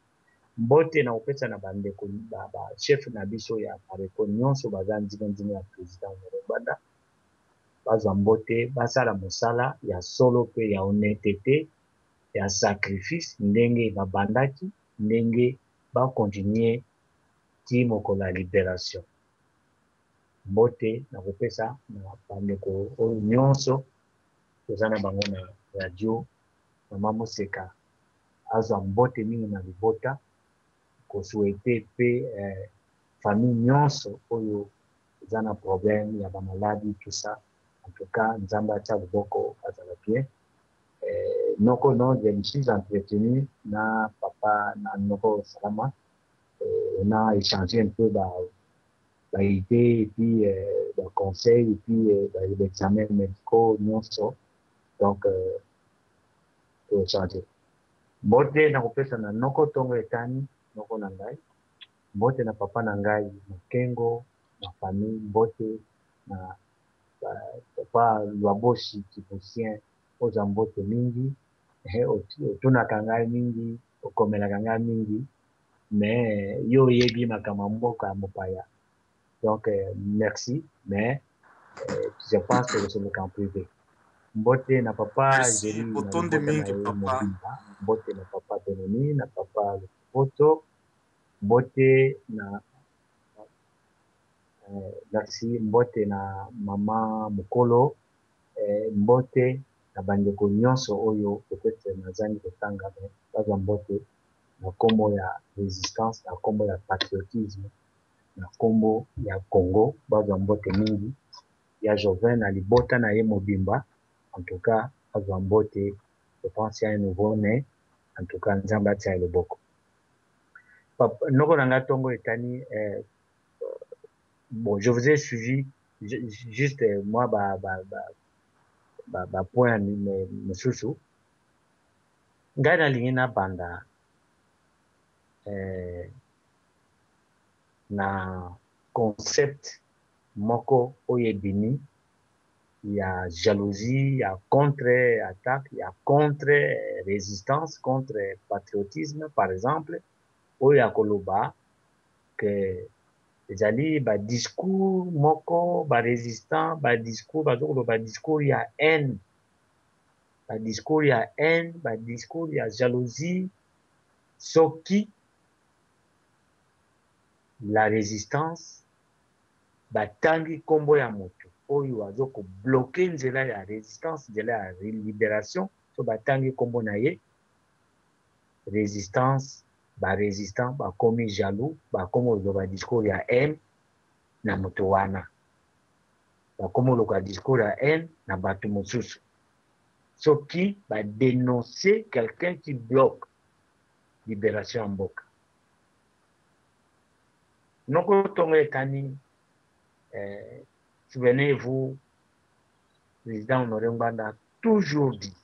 mbote na kopesa na ba ndeko ba ba chef na biso ya Apareco nionso baza nzinga nzinga ya president Honore Ngbanda bazwa mbote basala mosala ya solo pe ya honnetete ya sacrifice ndenge ba bandaki ndenge ba continuer ti mokolo ya liberation. Mbote na kopesa na ba ndeko oyo nionso toza na bango na radio. Maman Moseka azwa mbote mingi na libota, ko souhaiter pe famille nionso oyo eza na problème ya ba maladi tout ça en tout cas nzambe atia loboko azala bien eeh noko non je me suis entretenu na papa na noko salama eeh on a echange un peu ba ba idee et puis ba conseil et puis ba examen medicaux nionso donc to change mbote na kopesa na noko tongo etani noko na ngai. Mbote na papa na ngai makengo na famille mbote na papa luaboshi kipusien oza mbote mingi eeh otunaka ngai mingi okomelaka ngai mingi mais yo oyebi makambo ya mboka ya mopaya donc merci mais je pense que okosemeka en prive mbote na papa jeri na libota na ye mobimba mbote na papa benoni na papa lopoto Mbote na Merci mbote na maman mukolo eh mbote na ba ndeko nionso oyo peut etre na zangi ko tanga mais bazwa mbote na kombo ya resistance na kombo ya patriotisme na kombo ya Congo bazwa mbote mingi ya Jovin na libota na ye mobimba en tout cas azwa mbote je pense ya un nouveau ne en tout cas nzambe atiaye loboko. Papa noko na nga tongo etani bon je vous ai suivi juste moi ba ba ba ba, ba point mosusu ngai nalingi nabanda eh, na concept moko oyo ebimi ya jalousie, ya contre attaque, ya contre resistance, contre patriotisme par exemple, oyo ya koloba que ezali ba discours moko ba resistants ba discours bazo koloba ba discours ya haine, ba discours ya haine, ba discours ya jalousie soki la resistance batangi kombo ya mutu oyo azo ko bloque nzela ya resistance nzela ya liberation so batangi kombo na ye resistance ba resistant ba komi jaloux ba komi oloba ba discours ya haine na mutu wana ba komi oloka discours ya haine na batu mususu soki ba denonce quelqu'un qui bloque liberation ya mboka Noko tonga etani eh, souvenez vous President Honore Ngbanda toujours dit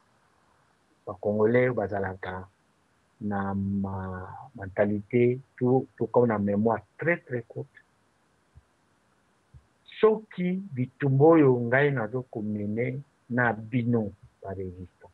ba congolais oyo bazalaka na ma mentalite to to na memoire très très courte soki bitumba oyo ngai nazo ko mener na bino ba resistants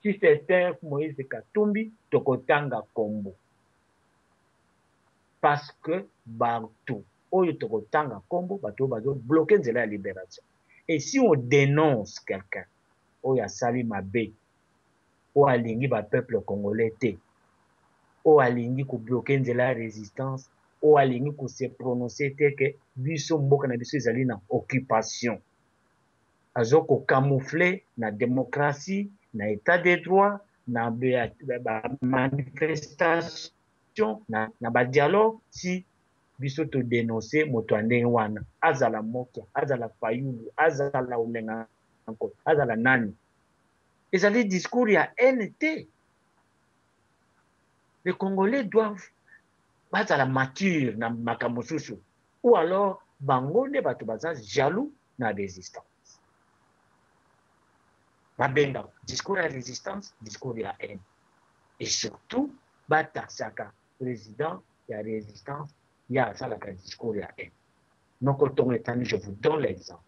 Fils aitnf Moise katumbi toko tanga kombo parce que batu oyo toko tanga kombo batu oyo bazo bloque nzela ya liberation et si on denonce quelqu'un oyo asali mabe oyo alingi ba peuple congolais te oyo alingi ko bloque nzela ya resistance oyo alingi ko se prononcer te que biso mboka na biso ezali na occupation azo ko camoufler na democratie, na etat de droit, na ba manifestation, na ba dialogue si biso to denoncer moto ya ndenge wana azala Mokia, azala Fayulu, azala Olenga Nkoto, azala nani. Ezali discours ya haine te. Les congolais doivent bazala mature na makambo mosusu ou alors bango nde bato baza jaloux na resistance. Ba bengaka discours ya resistance discours ya haine et surtout ba taxaka president ya resistance ye asalaka discours ya haine. Noko tongo etani je vous donne l'exemple.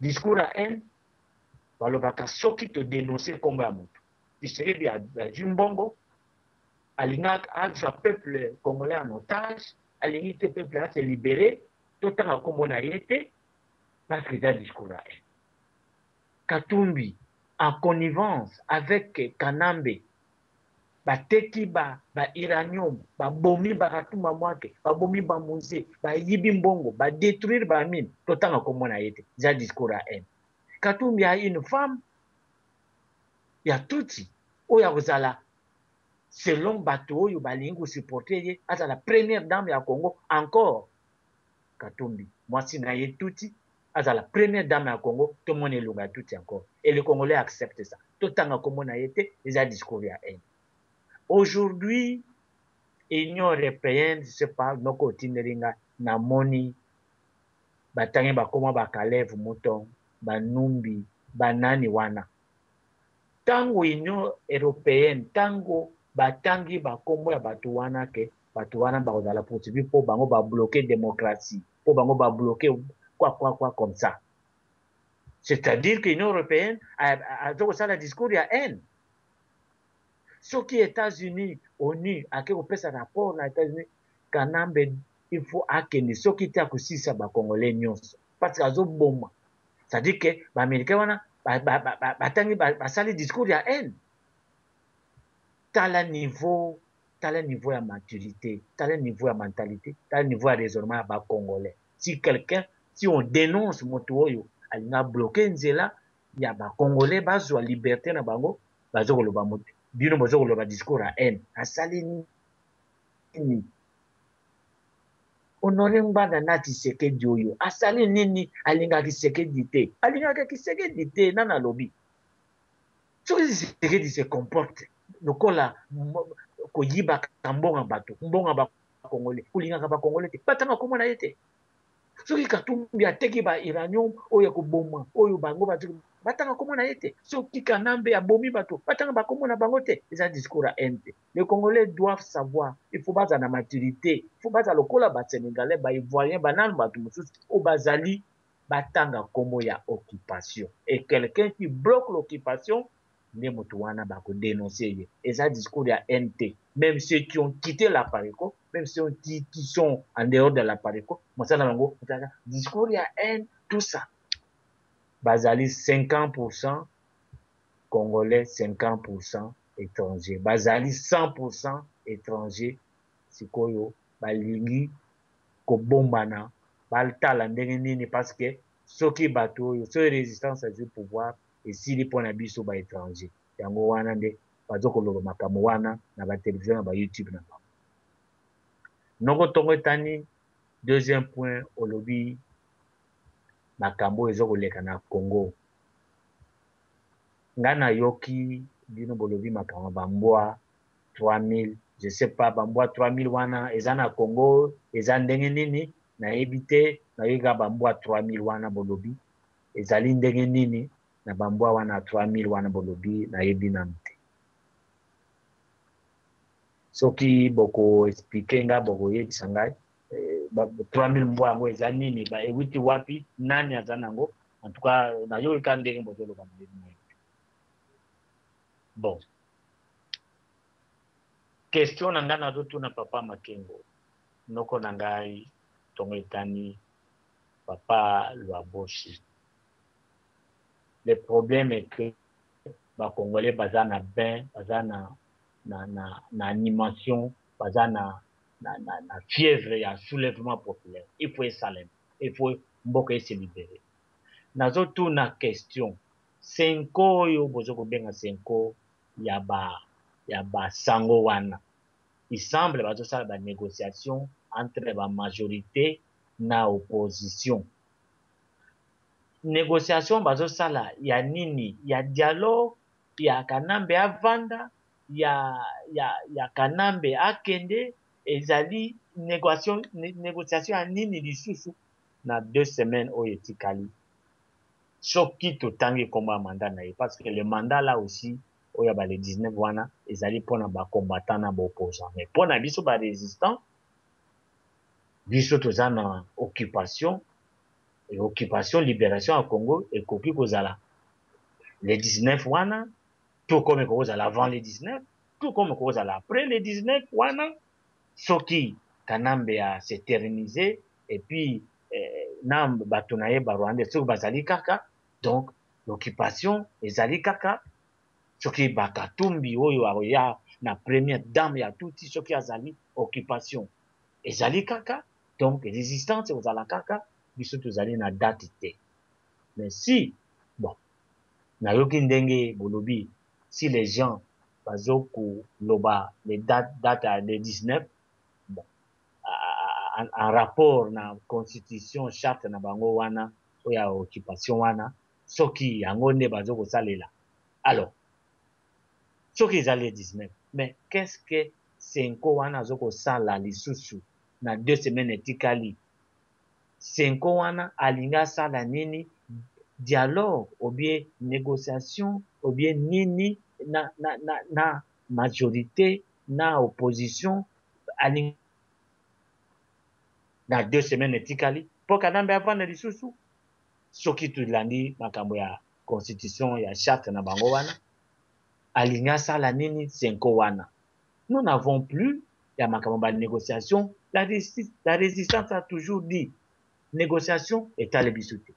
Discours ya haine balobaka soki to denoncer kombo ya moto Tshisekedi azwi mbongo alingaka azwa peuple congolais en otage alingi te peuple a se libere Totanga kombo na ye te parce que eza discours ya haine. Katumbi en connivence avec Kanambe bateki ba uranium, babomi Baratumba Mwake, babomi ba Muze, bayibi mbongo, ba detruire ba mines, totanga kombo na ye te, eza discours ya haine. Katumbi a une femme ya Tutsi oyo akozala selon batu oyo balingi ko supporter ye azala première dame ya Congo encore. Katumbi mwasi na ye tutsi azala première dame ya Congo to mona elongi ya tutsi encore et les congolais acceptent ça to tanga kombo na ye te eza discours ya haine aujourd'hui union europeenne ce parle noko otindeli nga na moni ba tangi ba koma ba kalev mouton ba numbi ba nani wana tango union europeenne tango ba tangi ba kombo ya batu wana que Batu wana bako zala poursuivi po bango ba bloque democratie po bango ba bloque quoi quoi quoi comme ça c'est à dire que union europeenne azo ko sala discours ya haine soki etats unis onu ake ko pesa rapport na etats unis kanambe il faut akende soki te ako silisa ba congolais nionso parce que azo boma c'est à dire que ba americain wana ba ba ba ba tangi ba sali discours ya haine tala niveau Tala niveau ya maturite, tala niveau ya mentalite, tala niveau ya raisonnement ya ba congolais. Si quelqu'un, si on denonce mutu oyo alingi a bloquer nzela ya ba congolais bazua liberte na bango, bazo koloba mutu, bino bozo koloba discours ya haine. Asali nini? Honore Ngbanda na Tshisekedi oyo asali nini? Alingaka Kisekedi te, alingaka Kisekedi te, nani alobi? Soki Tshisekedi se comporte lokola koyibaka mbonga batu, mbonga ba congolais, kolingaka ba congolais te, batanga kombo na ye te. Soki Katumbi ateki ba uranium oyo ya koboma oyo bango bazo, batanga kombo na ye te. Soki Kanambe abomi batu, batanga ba kombo na bango te. Eza discours ya haine te. Les congolais doivent savoir, il faut bazala na maturite, il faut bazala lokola ba senegalais, ba ivoiriens, ba nanu batu mosusu oyo bazali ba tanga kombo ya occupation et quelqu'un qui bloque l'occupation nde mutu wana ba ko denoncer ye eza discours ya haine te meme ceux qui ont quitte l'Apareco meme ceux qui sont en dehors de l'Apareco mosala na bango eza kaka discours ya haine tout ça ba zali 50 pour 100 congolais 50 pour 100 etrangers ba zali 100 pour 100 etrangers sikoyo balingi kobombana batala ndenge nini parce que soki batu oyo soki resistance azui pouvoir esili pona biso ba etranger yango wana nde bazo koloba makambo wana na ba television na ba youtube na bango noko tongo etani deuxième point olobi makambo oyo ezo koleka na congo nga nayoki bino bolobi makambo ya ba mbwa 3000 je sais pas ba mbwa 3000 wana eza na congo eza ndenge nini nayebi te nayoki kaka ba mbwa 3000 wana bolobi ezali ndenge nini na ba mbwa wana 3000 wana bolobi nayebi nanu te soki boko explique nga boko yebisa ngai eh, ba- 3000 mbwa yango eza nini ba ewiti wapi nani aza nango en tout cas nayoki kaka ndenge bozoloba nayebi nayebi te bon Question na ngai nazo tuna papa Makengo, noko na ngai tongo etani papa Lwaboshi. Le problème est que ba congolais baza na bain, baza na na animation, baza na na fièvre ya soulèvement populaire. Il faut esalema, il faut mboka e se liberer. Nazo tuna question Cenco oyo bozo ko benga cenco ya ba ya ba sango wana il semble bazo sala ba negociation entre ba majorite na opposition negociation bazo sala ya nini ya dialogue ya kanambe avanda ya ya ya kanambe akende ezali negoiation negociation ya nini lisusu na deux semaine oyo etikali. soki totangi kombo ya mandat na ye parce que le mandat là aussi oyo ya ba le 19 wana ezali pona ba combattants na ba opposants mais pona biso ba resistants biso toza na occupation et occupation liberation ya Congo ekoki kozala le 19 wana tout comme ekoki kozala avant le 19 tout comme ekoki kozala après le 19 wana soki kanambe a s'eterniser et puis na batu na ye ba rwandais soki bazali kaka donc l'occupation ezali kaka soki ba katumbi oyo akoya na premier dame ya tutsi soki azali occupation ezali kaka donc resistance ekozala kaka biso tozali na date te mais si bon nayoki ndenge bolobi si les gens bazo koloba les date date ya le 19 bon en rapport na constitution charte na bango wana oyo ya occupation wana soki yango nde bazo kosalela alors soki eza ladies main mais qu'est ce que cenco wana azo kosala lisusu na deux semaines etikali cenco wana alingi asala nini dialogue ou bien negociation ou bien nini na na na majorite na opposition alingi na deux semaines etikali po kanambe avanda lisusu soki tolandi makambo ya constitution ya charte na bango wana alingi asala nini cenco wana nous n'avons plus ya makambo ba negociation la resistance a toujours dit negociation etali biso te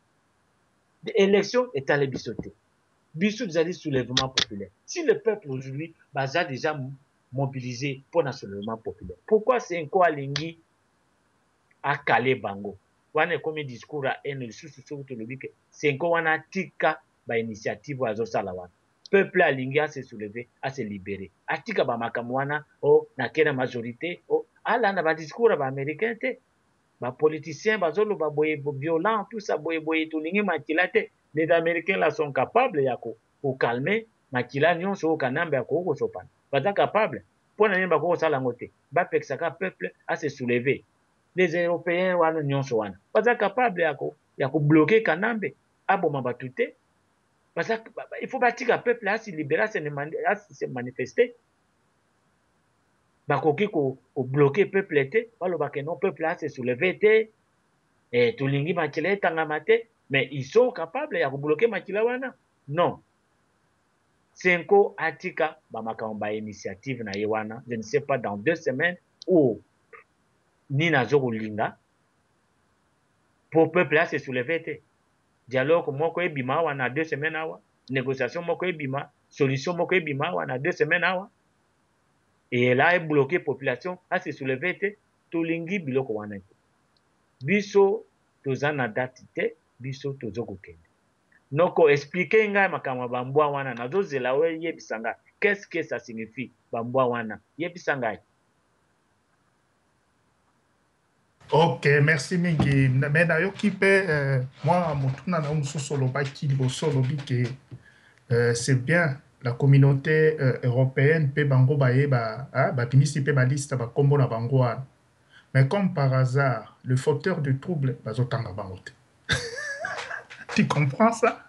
election etali biso te Biso tozali soulevement populaire si le peuple aujourd'hui baza dejà mobilise pona soulevement populaire pourquoi cenco alingi a caler bango wana ekomi discours ya haine lisusu soki tolobi que cenco wana atika ba initiative oyo azo sala wana peuple alingi a se soulever a se liberer atika ba makambo wana oh nake na majorite oh alanda ba discours ya ba americains te ba politiciens bazo loba boye violent tout ça boye boye tolingi makila te Les americains là sont capables ya ko ko calmer makila nionso oyo kanambe akoki kosopana. Baza capables? Pona nini bakoki kosala yango te? Bapekisa ka peuple a se soulever. Les europeens wana nionso wana baza capables ya ko ya ko bloquer kanambe aboma batu te? Baza il faut batika peuple a se liberer a se manifester. Bakoki ko ko bloquer peuple te? Baloba que non peuple a se soulever te? Eeh tolingi makila etangama te mais ils sont capables ya ko bloquer makila wana? Non. Cenco atika ba makambo ba initiative na ye wana je ne sais pas dans deux semaines ou nini azo ko linga po peuple a se soulever te? Dialogue moko ebima awa na deux semaines awa? Negociation moko ebima, solution moko ebima awa na deux semaines awa? Et elle a bloque population a se soulever te? Tolingi biloko wana te. biso toza na date te biso tozo kokende noko explique ngai makambo ya ba mbwa wana nazo zela o yebisa nga qu'est ce que ça signifie ba mbwa wana yebisa ngai. Ok merci mingi mais nayoki pe mua motuna na yo mosusu olobaki liboso olobi ke c'est bien la communaute europeenne pe bango baye babimisi pe ba liste ba kombo na bango wana mais comme par hasard le fauteur de trouble bazo tanga bango te tu comprends ça?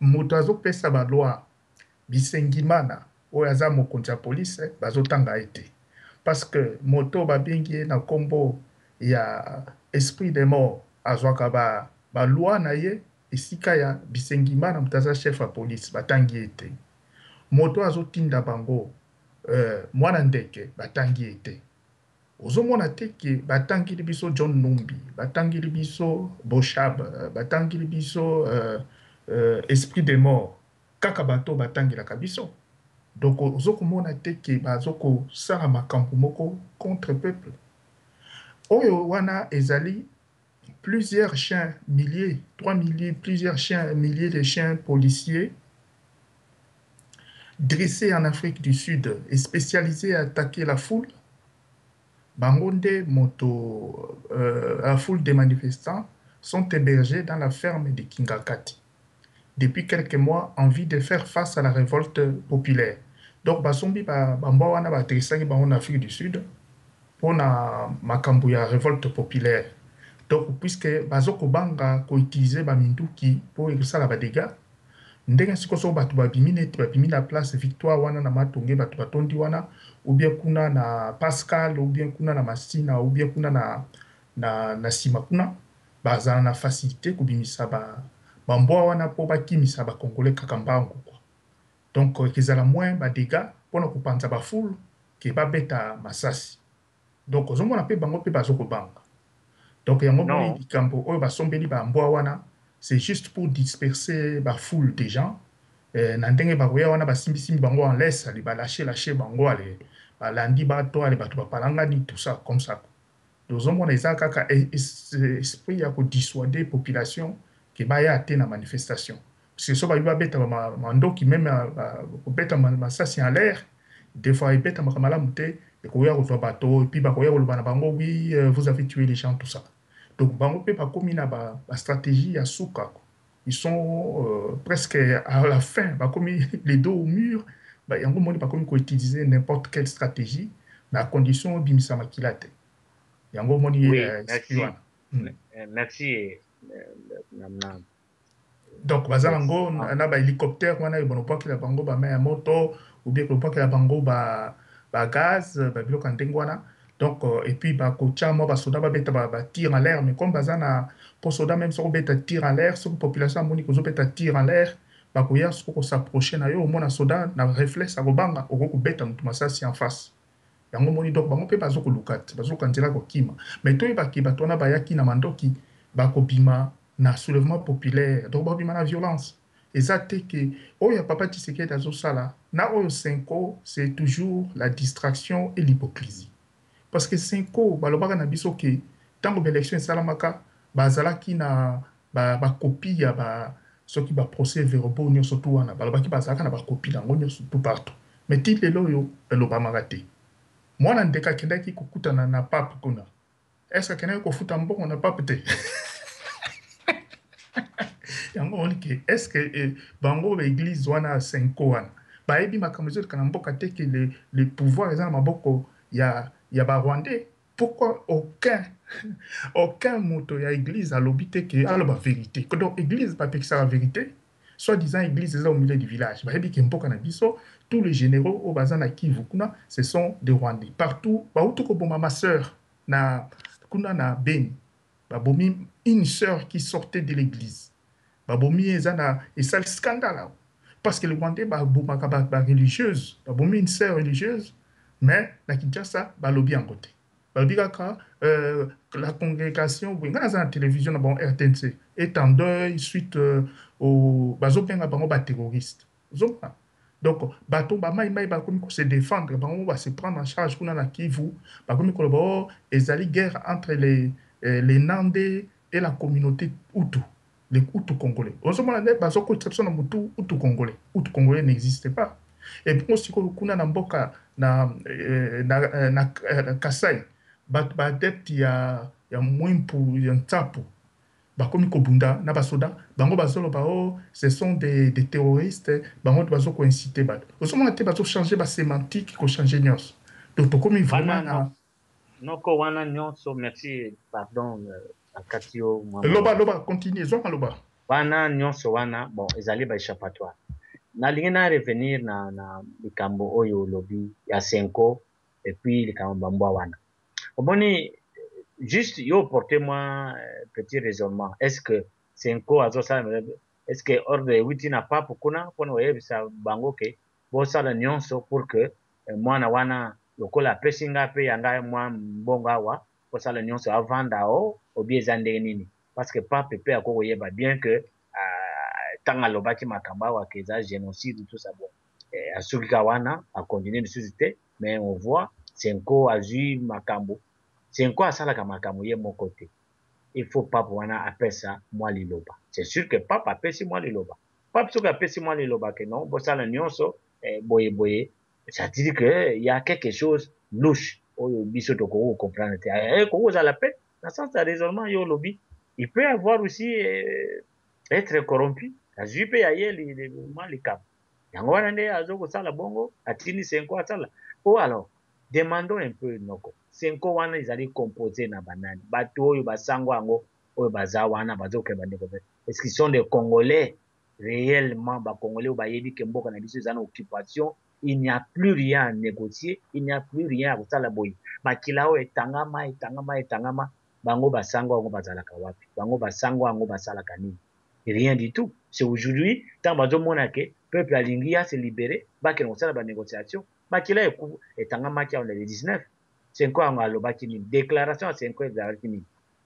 Mutu azo pesa ba loi Bisengimana oyo aza mokonzi ya police bazo tanga ye te parce que moto oyo ba bengi ye na kombo ya esprit de mort azwaka ba loi na ye esika ya Bisengimana moto aza chef ya police ba tangi ye te moto oyo azo tinda bango mwana ndeke ba tangi ye te. Ozo mona te que ba tangeli biso John Numbi, ba tangeli biso Boshab, ba tangeli biso Esprit de mort, kaka bato oyo ba tangelaka biso? Donc ozo ko mona te que bazo ko sala makambu moko contre peuple? Oyo wana ezali plusieurs chiens milliers trois milliers plusieurs chiens milliers de chiens policiers dressé en Afrique du Sud et spécialisé à attaquer la foule, Bangonde Moto, euh, la foule des manifestants, sont hébergés dans la ferme de Kingakati. depuis quelques mois envie de faire face à la revolte populaire donc ba sombi ba mbwa wana ba atterrissaki bango na Afrique du Sud pona makambu ya revolte populaire donc puisque bazo ko banga ko utiliser ba minduki po ekosala ba degats ndenge sikoyo soki batu ba bimi neti ba bimi na place victoire wana na Matonge batu ba tondi wana ou bien kuna na Pascal ou bien kuna na Masina ou bien kuna na na sima kuna Bazala na facilite kobimisa ba ba mbwa wana po bakimisa ba congolais kaka mbangu quoi. Donc ekezala moins ba degats pona kopanza ba foules que babeta masasi. Donc ozomona pe bango pe bazo kobanga. Donc yango omoni likambo oyo basombeli ba mbwa wana c'est juste pour disperser ba foules des gens eh, na ndenge bakoya wana basimbi simbi bango en laisse aller, ba lacher lacher bango aller, balandi bato aller, bato bapalangani tout ça comme ça quoi. tozo mona eza kaka esprit ya ko dissuader population que baya te na manifestation puisque soki balobi babeta ba mandoki meme kobeta masasi en l'air de fois ebetamaka malamu te ekoya kozua bato et puis bakoya koloba na bango oui vous avez tue les gens tout ça donc bango pe bakomi na ba strategie ya suka ils sont presque à la fin bakomi les dos au mur ba yango omoni bakomi ko utiliser n'importe quelle strategie mais à condition obimisa makila te yango omoni Oui, euh, esprit merci. wana Mm. Eh, Merci, eh, na- na- donc baza Yes. nango na Ah. na ba hélicoptère wana ebona opakela bango ba mai ya moto ou bien kopakela bango ba ba gaz ba biloko ya ndenge wana Donc et puis ba kotia mwa ba soda ba beta ba ba tir en l'air mais comme baza na po soda meme soki obeta tir en l'air soki population amoni que ozo beta tir en l'air ba koya sikoyo ko s'approcher na yo omona soda na reflexe ako banga okoki ko beta mutu masasi en face yango omoni donc bango pe bazo ko luka bazo ko luka nzela ya ko kima mais to yeba que batu wana ba yaki na mandoki ba ko bima na soulevement populaire donc ba ko bima na violence. Eza te que oyo ya papa Tshisekedi azo sala na oyo Cenco c'est toujours la distraction et l'hypocrisie. Parce que Cenco balobaka na biso que tango ba elections esalamaka ba zalaki na ba copies ya ba soki ba procès verbaux nionso tout wana balobaki ba zalaka na ba copies na yango nionso tout partout. Mais ti lelo oyo elobamaka te. Mwana ndeke akendaki ko kutana na pape kuna. Est ce que akendaki kofuta mbongo na pape te? yango omoni ke est ce que eh, bango ba eglise wana ya senko wana bayebi makambo ezoleka na mboka te ke le, le pouvoir eza na maboko ya, ya ba rwandais pourquoi aucun aucun moto ya eglise alobi te ke aloba verite donc eglise bapekisaka verite Soit disant eglise eza au milieu du village bayebi ke mboka na biso tout les generaux oyo baza na kivu kuna ce sont des rwandais partout bawuti koboma ma soeur na kuna na beni babomi une soeur qui sortait de l'eglise babomi ye eza na esali scandale awa parce que les rwandais babomaka ba religieuse babomi une soeur religieuse mais na kinshasa balobi yango te. Balobi kaka euh la congregation boye, ngai naza na television na bango rtnc est en deuil suite au bazo benga bango ba terroristes ozo mona donc bato ba mayi mayi bakomi ko se defendre bango moko ba se prendre en charge kuna na Kivu bakomi koloba oh ezali guerre entre les les nande et la communaute hutu. les hutu congolais ozo mona nde bazo kotisa biso na mutu hutu congolais hutu congolais n'existe pas et bongo sikoyo kuna na mboka na na, na kasai bato ba adepte ya ya mwimpu ya nsapu bakomi kobunda na basoda bango bazoloba oh ce sont des, des terroristes bango nde bazo ko inciter bato ozo mona te bazo changer ba semantique ko changer nionso donc tokomi vraiment na Noko wana nionso merci pardon na kati yo mua maloba. Loba loba continue zwa maloba. Wana nionso wana bon ezali ba echappatoire na lingi na revenir na na likambo oyo olobi ya cenco et puis likambo ba mbwa wana omoni juste yo oporte mua petit raisonnement est ce que cenco azo sala mirable est ce que ordre ewiti na pape kuna pona koyebisa bango ke bosala nionso pour que Mwana wana lokola apesi nga pe ya nga mwa mbongo awa po asala nionso avanda oh ou bien eza ndenge nini? Parce que pape pe akoki koyeba bien que ahh tango alobaki makambo awa que eza genocide tout ça bon eh asuki kaka wana a continuer lisusu te mais on voit cenco azui makambo cenco asalaka makambo ye moko te il faut pape wana apesa mwa liloba c'est sur que pape apesi mwa liloba pape soki apesi mwa liloba que non bosala nionso Eh boye boye ça dire que il ya quelque chose louche oyo biso tokoki ko comprendre te eh ekoki kozala pe na sens ya raisonnement yo olobi il peut avoir aussi etre corrompu azui pe ya ye mwa likambo yango wana nde azo kosala bongo atindi cenco asala po alors demandons un peu noko cenco wana ezali compose na ba nani batu oyo ba sangwa yango oyo baza wana bazo kende ba ndeko est ce qu'ils sont des congolais reellement ba congolais oyo bayebi que mboka na biso eza na occupation il n'y a plus rien à negocier il n'y a plus rien ya kosala boye makila oyo etangama etangama etangama bango ba sangwa yango bazalaka wapi bango ba sangwa yango basalaka nini rien du tout c'est aujourd'hui tango bazo mona que peuple alingi a se libere bakende kosala ba negociation makila etangamaki awa na le 19 senko yango alobaki nini declaration ya senko ezalaki nini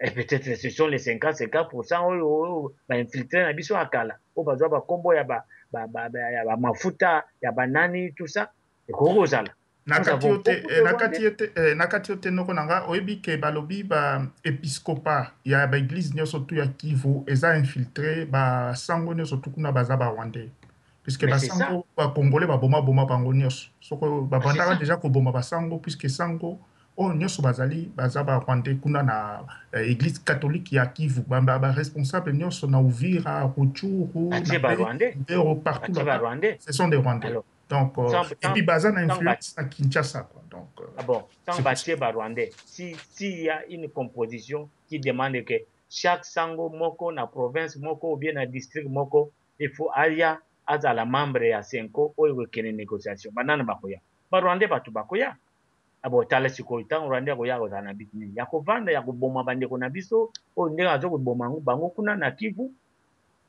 Et peut-etre ce sont les 50, 50% oyo, oyo ba infiltres na biso ya kala, oyo bazwa ba kombo ya ba, ba, ba, ba, ya ba mafuta, ya ba nani, tout ça, ekoki kozala. Nous Nakati avons yo te, beaucoup eh, besoin nakati de... ye te, eh, nakati yo te noko na nga, oyebi ke balobi ba episcopat ya ba eglise nioso tout ya Kivu eza infiltre, ba sango nioso tout kuna baza ba rwandais. Puisque Mais ba c'est ça, sango ba congolais ba boma boma bango nioso. Soko ba mais c'est bandaka ça. dejà koboma ba sango puisque sango Oyo nionso bazali baza ba rwandais kuna na eglise catholique ya kivu ba responsable nionso na uvira, rutshuru, na beni, lubero partout là bas ce sont des rwandais donc et puis baza na influence na kinshasa quoi donc c'est possible. ba rwandais si si il ya une composition qui demande que chaque sango moko na province moko ou bien na district moko il faut aya azala membre ya cenco oyo ekokende negociation ba nani bakoya ba rwandais batu bakoya Ah bon tala sikoyo tango rwandais akoya akozala na but nini? Ya kovanda ya koboma ba ndeko na biso oyo ndenge azo koboma bango kuna na kivu?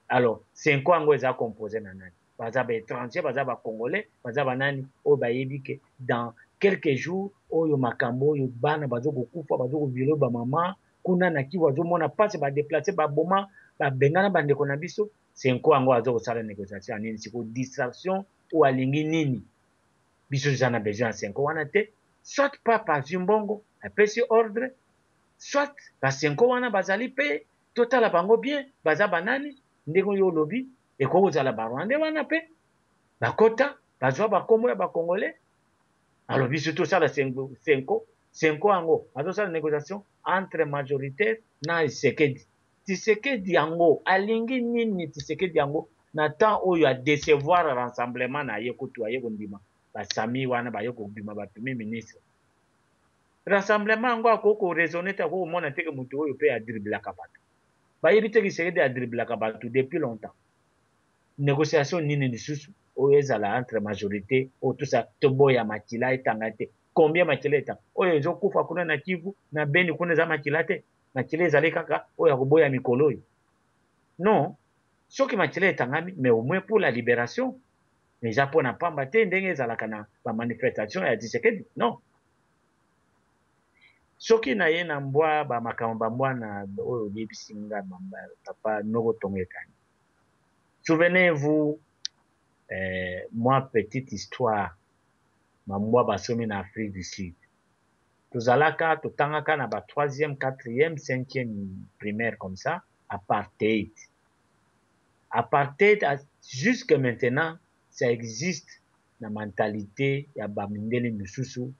Alors cenco yango eza compose na nani? Baza ba etrangers baza ba congolais baza ba nani oyo bayebi que dans quelques jours oyo makambo oyo bana bazo kokufa bazo ko violer ba maman kuna na kivu azo mona pasi ba deplacer ba boma ba bengana ba ndeko na biso cenco yango azo kosala negociation ya nini sikoyo distraction ou alingi nini? Biso toza na besoin ya cenco wana te, soit pape azui mbongo apesi ordre, soit ba cenco wana bazali pe totala bango bien baza ba nani, ndenge yo olobi ekoki kozala ba rwandais wana pe bakota bazua ba kombo ya ba congolais, alors biso tosala cenco, cenco yango azosala negociation entre majoritaire na tshisekedi. Thisekedi yango alingi nini thisekedi yango na temps oyo a decevoir ransemblement na ye kutu aye kondima ba sami wana baye kobima ba prime ministre ransemblement yango akoki ko raisonne te akoki komona te ke mutu oyo pe a driblaka batu bayebi te kisekedi a driblaka batu depuis longtemps negociation nini lisusu oyo ezala entre majorite oyo tosa toboya makila etanga te combien makila etanga oyo ezo kufa kuna na kivu na beni kuna eza makila te Makila ezali kaka oyo ya koboya mikolo oyo? Non soki makila etangami mais au moins pour la liberation mais eza pona pamba te ndenge ezalaka na ba manifestation ya Tshisekedi non soki na ye na mbwa ba makambo ba mbwa na oyo oyebisi nga mamba papa noko tongo ekangi souvenez vous eh, moi petite histoire ba mbwa basomi na Afrique du Sud tozalaka totangaka na ba troisième quatrième cinquième primaire comme ça apartheid apartheid jusque maintenant ça existe na mentalite ya ba mindele misusu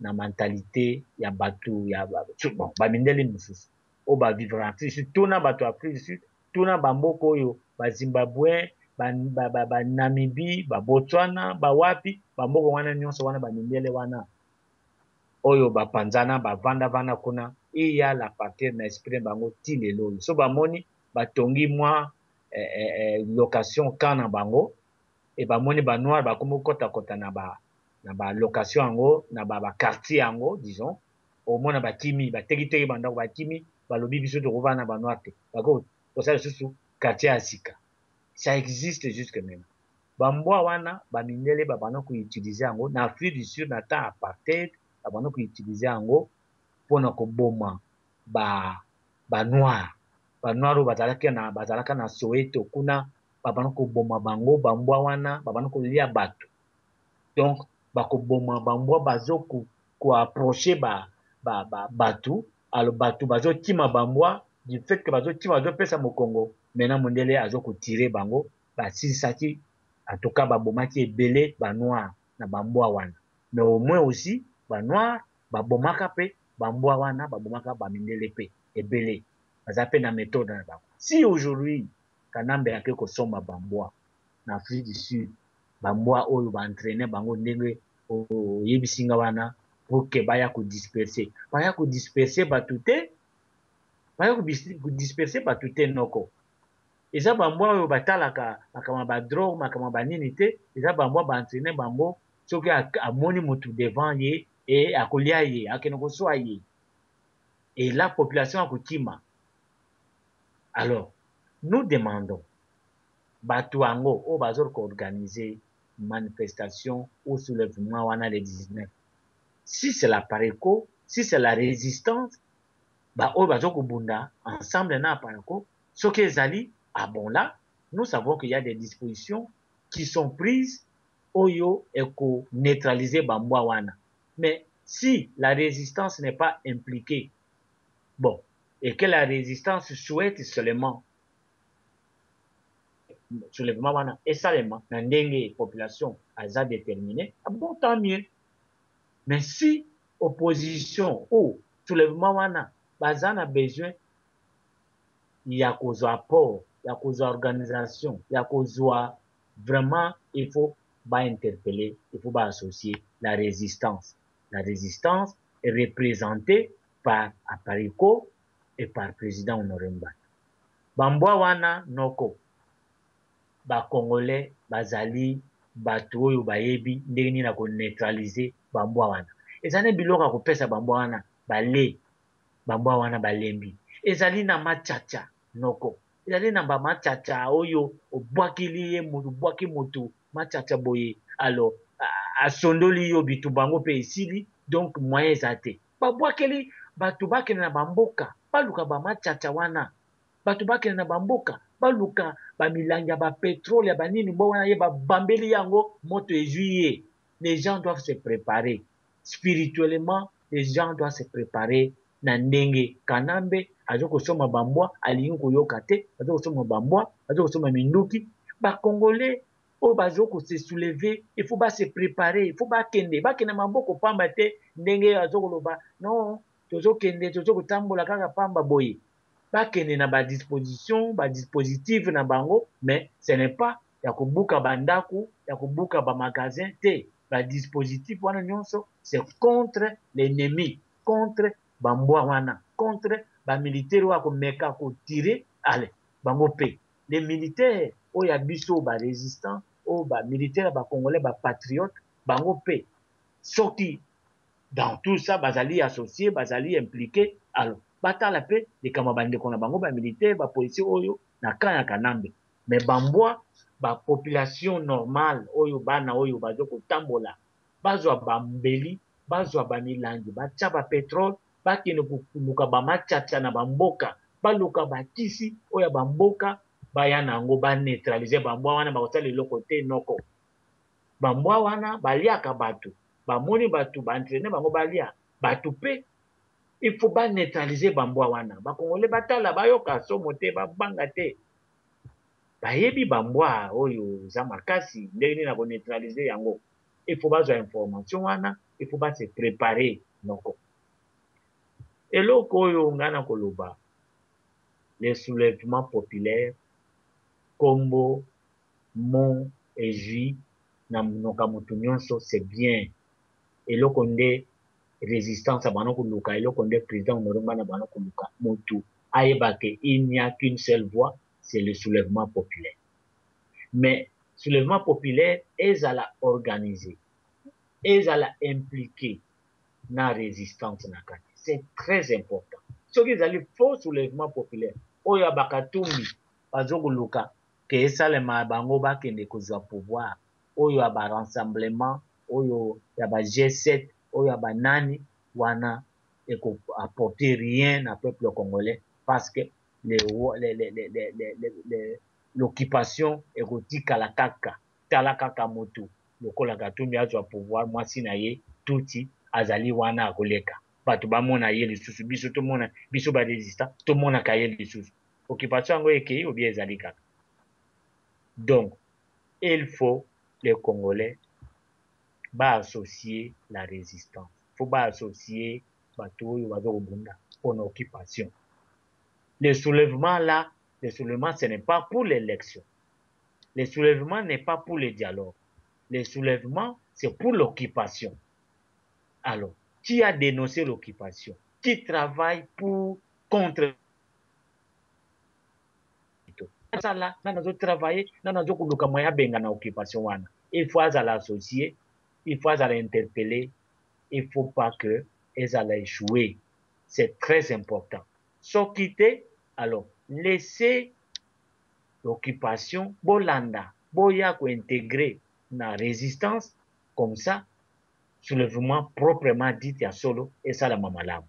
na mentalite ya batu ya bon ba mindele misusu oyo ba vivre na Afrique du Sud tuna batu ya Afrique du Sud tuna ba mboka oyo ba Zimbabween ba ba ba Namibie ba Botswana ba wapi ba mboka wana nionso wana ba mindele wana oyo ba panzana ba vanda vanda kuna il ya la facture na esprit na bango ti lelo oyo soki ba moni ba tongi mwa location camp na bango et ba moni ba noirs ba komi ko kota kota na ba na ba location yango na ba ba quartier yango disons o mona ba kimi ba teki teki ba ndaku ba kimi ba lobi biso toko vanda na ba noirs te ba ko sala lisusu quartier ya sika ça existe jusque maintenant. Ba mbwa wana ba mindele ba banda ko utiliser yango na Afrique du Sud na temps ya apartheid ba banda ko utiliser yango pona ko boma ba ba noir ba noir oyo bazalaki na bazalaka na soweto kuna ba banda ko boma bango ba mbwa wana ba banda ko lia batu donc ba ko boma ba mbwa ba zo ko approcher ba ba ba batu alors batu ba zo kima ba mbwa du fait que ba zo kima ba zo pesa mokongo maintenant mundele a zo ko tirer bango basilisaki en tout cas babomaki ebele ba noirs na ba mbwa wana mais au moins aussi ba noirs babomaka pe ba mbwa wana babomaka ba mindele pe ebele baza pe na methode na bango si aujourd'hui kanambe ake kosomba ba mbwa na afrique du sud ba mbwa oyo ba entrainer bango ndenge oyebisi nga wana pour que baya ko disperser baya ko disperser batu te baya ko disperser batu te noko Eza ba mbwa oyo ba talaka makambo ya ba drogue makambo ya ba nini te eza ba mbwa ba entrainer bango soki amoni mutu devant ye et ako lia ye akende ko swa ye et la population ako kima alors nous demandons batu ango oyo bazo ko organiser manifestation ou soulevement wana le 19 si c'est la pareco si c'est la resistance ba oyo bazo ko bunda ensemble na Aparako soki ezali ah bon là nous savons qu'il ya des dispositions qui sont prises oyo eko neutraliser ba mbwa wana mais si la resistance n'est pas impliquer bon et que la resistance souhaite seulement que soulevement wana esalema na ndenge population aza determiner bon tant mieux. Mais si opposition ou soulevement wana baza na besoin ya kozua apport, ya kozua organisation, ya kozua vraiment il faut ba interpelle, il faut ba associer la resistance. La resistance est represente par Apareco et par President Honore Ngbanda. Ba mbwa wana noko. ba congolais bazali batu oyo bayebi ndenge nini ya ko neutraliser ba mbwa wana. Ezali na biloko ya kopesa ba mbwa wana ba lait, ba mbwa wana balembi. Ezali na machacha noko, ezali na ba machacha oyo obwakili ye, obwaki mutu machacha boye alors asondoli yo bitumba yango pe esili donc moyen eza te. Babwakeli batu bakende na ba mboka baluka ba machacha wana. Bato bakende na ba mboka baluka ba milangi ya ba petrole ya ba nini bo wana ye ba bambeli ye ango moto ezui ye les gens doivent se preparer spirituellement les gens doivent se preparer na ndenge kanambe azo ko somba ba mbwa alingi ko yoka te azo ko somba ba mbwa azo ko somba minduki ba congolais oyo bazo ko se soulever il faut ba se preparer il faut ba kende ba kende na maboko pamba te ndenge azo ko loba non tozo kende tozo ko tambola kaka pamba boye ba kende na ba dispositions, ba dispositives na bango mais ce n'est pas ya ko buka ba ndaku, ya ko buka ba magasins te, ba dispositifs wana nionso c'est contre l'ennemi, contre ba mbwa wana, contre ba militaires oyo ya ko meka ko tirer allez bango pe les militaires oyo ya biso ba resistants oyo ba militaires ya ba congolais ba patriotes bango pe soki dans tout ça bazali associe bazali implique alors batala pe likambo ya ba ndeko na bango ba militaire ba policier oyo na camp ya kanambe mais ba mbwa ba population normal oyo bana oyo bazo kotambola bazwa ba mbeli bazwa ba milangi batia ba petrole bakende koluka ba machacha na ba mboka baluka ba kisi oyo ya ba mboka baya na yango ba neutraliser ba mbwa wana bakosala eloko te noko. Ba mbwa wana baliaka batu ba moni batu ba entrainer bango balia batu pe il faut ba neutraliser ba mbwa wana ba congolais ba tala ba yoka somo te ba banga te ba yebi ba mbwa oyo eza makasi ndenge nini ako neutraliser yango il faut bazwa information wana il faut ba se preparer noko eloko oyo nga na koloba le soulevement populaire kombo mot ezui na munoko ya mutu nionso c'est bien eloko nde resistance abanda koluka eloko nde president Honore Ngbanda abanda koluka mutu ayeba que il n'y a qu'une seule voie c'est le soulevement populaire mais soulevement populaire ezala organise ezala implique na resistance na kati c'est très important soki ezali faux soulevement populaire oyo ya ba katumbi bazo koluka que esalema bango ba kende kozua pouvoir oyo ya ba ransemblement oyo ya ba G-7 oyo ya ba nani wana eko apporter rien na peuple congolais parce que le l'occupation eko tikala kaka tala kaka mutu lokola katumbi azua pouvoir mwasi na ye tutsi azali wana ako leka batu ba mona ye lisusu biso to mona biso ba resistant to monaka ye lisusu occupation yango ekei obie ezali kaka donc, il faut les Congolais associer la résistance. Il faut pas associer en occupation. Le soulèvement là, le soulèvement ce n'est pas pour l'élection. Le soulèvement n'est pas pour le dialogue. Le soulèvement c'est pour l'occupation. Alors, qui a dénoncé l'occupation Qui travaille pour contre Asala nanu azo travailler nanu azo kuluka moyen abengana occupation wana il faut azala associe il faut azala interpelle il faut pas que ezala echoue c'est très important soki te alors laisse l'occupation bolanda boya ko integre na resistance comme ça soulevement proprement dite ya solo esalama malamu.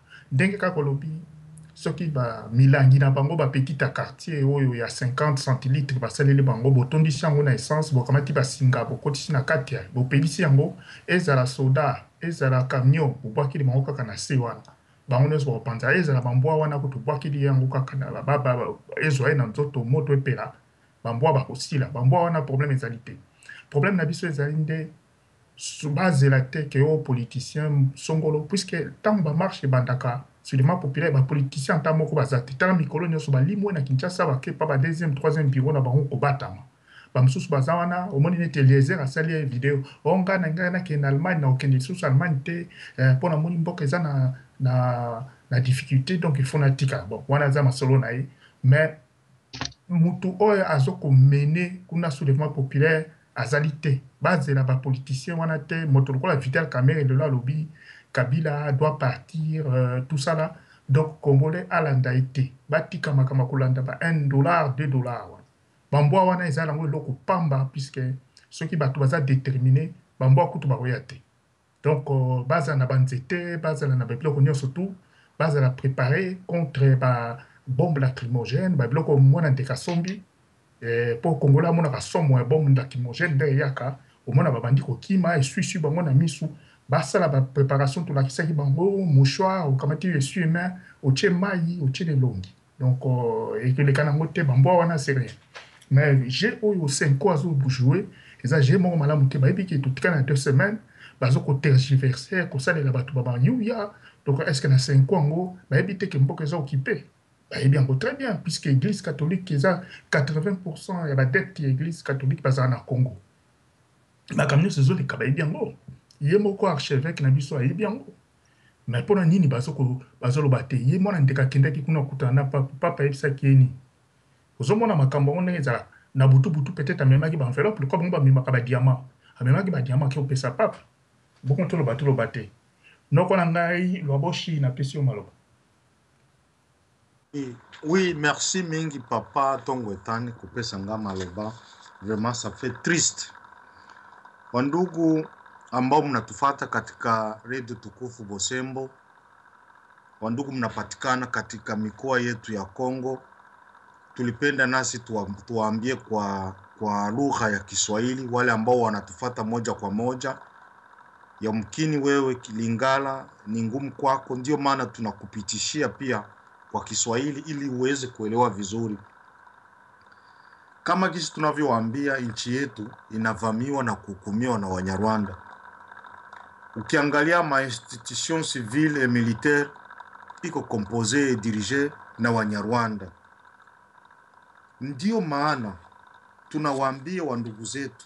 Ndenge kaka olobi, soki ba milangi na bango ba petite a quartier oyo ya 50 centilitres basaleli bango, botondisi yango na essence, bokamati ba singa bokotisi na kati ya, bopelisi yango, ezala soda, ezala camion, bobwakeli bango kaka na se wana, bango nionso bakopanza, ezala ba mbwa wana kutu obwakeli ye yango kaka na ba, ezwa ye na nzoto, moto epela, ba mbwa bakosila, ba mbwa wana problème ezali te. Problème na biso ezali nde Susu ba zela te que oyo politicien songolo puisque tangu ba marche ebandaka sur demande populaire ba politiciens ata moko baza te tala mikolo nionso ba limue na Kinshasa ba kepa ba deuxième troisième bureau na bango ko batama ba mususu baza wana omoni neti Eliezer asali ye video oh nga na linga na kende na Allemagne nako kende lisusu Allemagne te eh po na moni mboka eza na na na difficulte donc il faut na tikala bon wana eza masolo na ye mais Mutu oyo azo ko mener kuna soulevement populaire azali te ba zela ba politiciens wana te moto lokola vital kamerhe lelo alobi kabila doit partir tout ça là donc congolais alanda ye te ba tika makambo ya kolanda ba un dollars deux dollars wana ba mbwa wana eza nango eloko pamba puisque soki batu baza determiner ba mbwa kutu bakoya te. Donc bazala na ba nzete, bazala na ba biloko nionso tout, bazala prepare contre ba bombe lacrymogene, ba biloko oyo muana ndeke asombi, eh po congolais amonaka somo ya bombe lacrymogene nde eyaka, omona babandi kokima, esuisui bango na misu, basala ba preparation tolakisaki bango, mouchoir, okamati essuie main, otie mayi, otie na elongi. Donc ekoleka nango te ba mbwa wana c'est rien mais jeux oyo cenco azo joue eza jeux moko malamu te bayebi ke totika na deux semaines bazo ko tergiverser kosalela batu ba ba yuya donc est ce que na cenco yango bayebi te ke mboka eza occupe bayebi yango très bien puisque eglise catholique eza 80 pourcent ya ba debte ya eglise catholique bazala na congo makambo nionso ezoleka bayebi yango ye moko archeveque na biso ayebi yango Mais pona nini bazo ko bazo loba te ye mwana ndeke akendaki kuna akutana na pape pape ayebisaki ye nini ozo mona makambu yango ndenge ezalaka na butu butu peut etre amemaki ba enveloppe lokola bango ba memaka ba diamant amemaki ba diamant ake kopesa pape ebongo toloba toloba te noko na ngai lwaboshi na pesi yo maloba. eh, oui merci mingi papa ntongo etani kopesa nga maloba vraiment ça fait triste bandugu ambao mnatufata katika redio tukufu Bosembo. Wandugu, mnapatikana katika mikoa yetu ya Kongo, tulipenda nasi tuwaambie kwa, kwa lugha ya Kiswahili wale ambao wanatufata moja kwa moja. Yamkini wewe Kilingala ni ngumu kwako, ndio maana tunakupitishia pia kwa Kiswahili ili uweze kuelewa vizuri. Kama jinsi tunavyowaambia, nchi yetu inavamiwa na kuhukumiwa na Wanyarwanda Ukiangalia mainstitution civile et militaire iko kompoze et dirige na Wanyarwanda. Ndiyo maana tunawaambia wandugu zetu,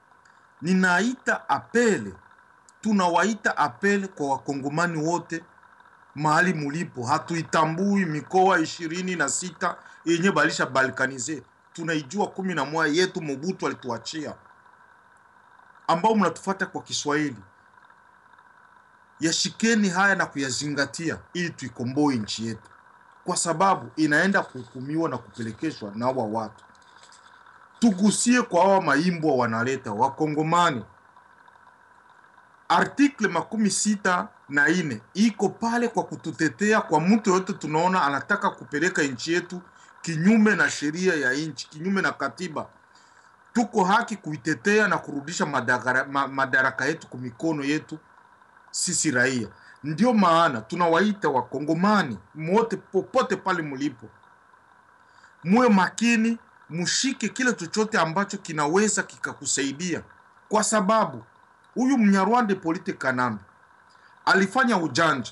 ninaita apele, tunawaita apele kwa wakongomani wote mahali mulipo. Hatuitambui mikoa ishirini na sita yenye balisha balkanize, tunaijua kumi na moja yetu Mobutu alituachia, ambao mnatufata kwa Kiswahili yashikeni haya na kuyazingatia ili tuikomboe nchi yetu, kwa sababu inaenda kuhukumiwa na kupelekeshwa na hawa watu. Tugusie kwa hawa maimbwa wanaleta Wakongomani. Artikle makumi sita na ine iko pale kwa kututetea kwa mtu yoyote tunaona anataka kupeleka nchi yetu kinyume na sheria ya nchi, kinyume na katiba. Tuko haki kuitetea na kurudisha madaraka, madaraka yetu kumikono yetu sisi raia. Ndio maana tunawaita Wakongomani mote popote pale mlipo, muwe makini, mushike kile chochote ambacho kinaweza kikakusaidia, kwa sababu huyu Mnyarwanda Polite Kanambe alifanya ujanja,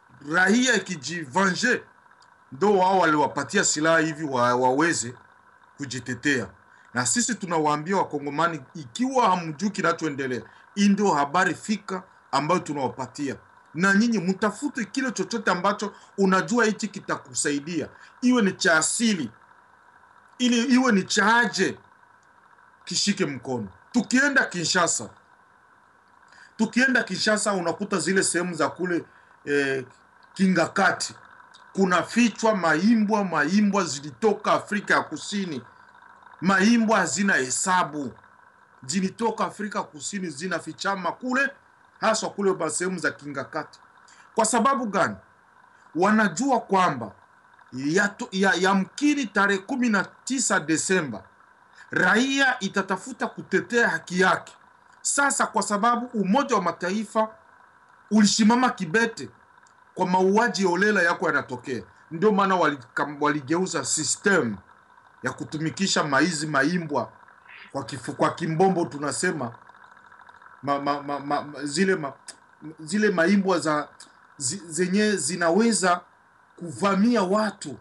raia ikijivanje, ndo wao waliwapatia silaha hivi wa, waweze kujitetea. Na sisi tunawaambia Wakongomani, ikiwa hamjuu kinachoendelea, hii ndio habari fika ambayo tunawapatia na nyinyi mtafute kile chochote ambacho unajua hichi kitakusaidia, iwe ni cha asili, ili iwe ni chaje, kishike mkono. Tukienda Kinshasa, tukienda Kinshasa unakuta zile sehemu za kule eh, Kingakati kuna fichwa maimbwa, maimbwa zilitoka Afrika ya Kusini, maimbwa hazina hesabu, zilitoka Afrika Kusini, zina fichama kule haswa kule pa sehemu za kingakati. Kwa sababu gani? Wanajua kwamba yamkini ya, ya tarehe kumi na tisa Desemba raia itatafuta kutetea haki yake. Sasa kwa sababu Umoja wa Mataifa ulisimama kibete kwa mauaji ya olela yako yanatokea, ndio maana waligeuza wali system ya kutumikisha maizi maimbwa kwa, kifu, kwa kimbombo tunasema ma, ma, ma, ma, zile ma, zile maimbwa za zenye zinaweza kuvamia watu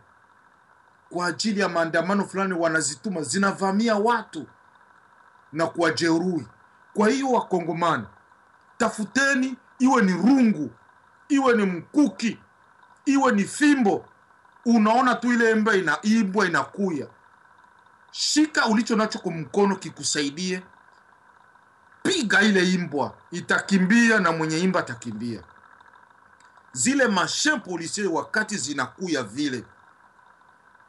kwa ajili ya maandamano fulani, wanazituma zinavamia watu na kuwajeruhi. Kwa hiyo Wakongomani, tafuteni, iwe ni rungu, iwe ni mkuki, iwe ni fimbo. Unaona tu ile embe imbwa inakuya, shika ulicho nacho kwa mkono kikusaidie itapiga ile imbwa, itakimbia na mwenye imba atakimbia. Zile machin policier wakati zinakuya vile,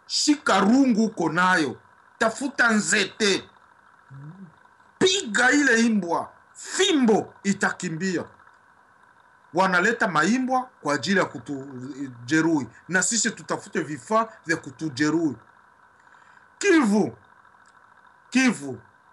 shika rungu uko nayo, tafuta nzete, piga ile imbwa, fimbo itakimbia. Wanaleta maimbwa kwa ajili ya kutujeruhi, na sisi tutafute vifaa vya kutujeruhi. Kivu, Kivu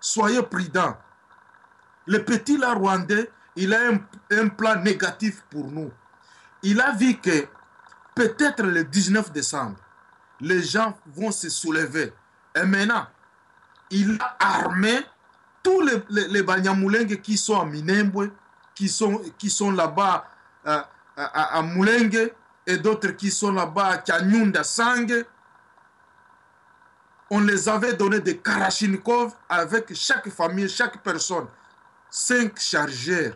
soyez prudents. Le petit la rwandais il a un, plan négatif pour nous. Il a vu que peut-être le 19 décembre, les gens vont se soulever. Et maintenant, il a armé tous les, les, qui sont à Minembwe, qui sont, qui sont là-bas euh, à, à, Moulengue, et d'autres qui sont là-bas à Kanyunda Sang. On les avait donné des Karachinkov avec chaque famille, chaque personne, cinq chargeurs.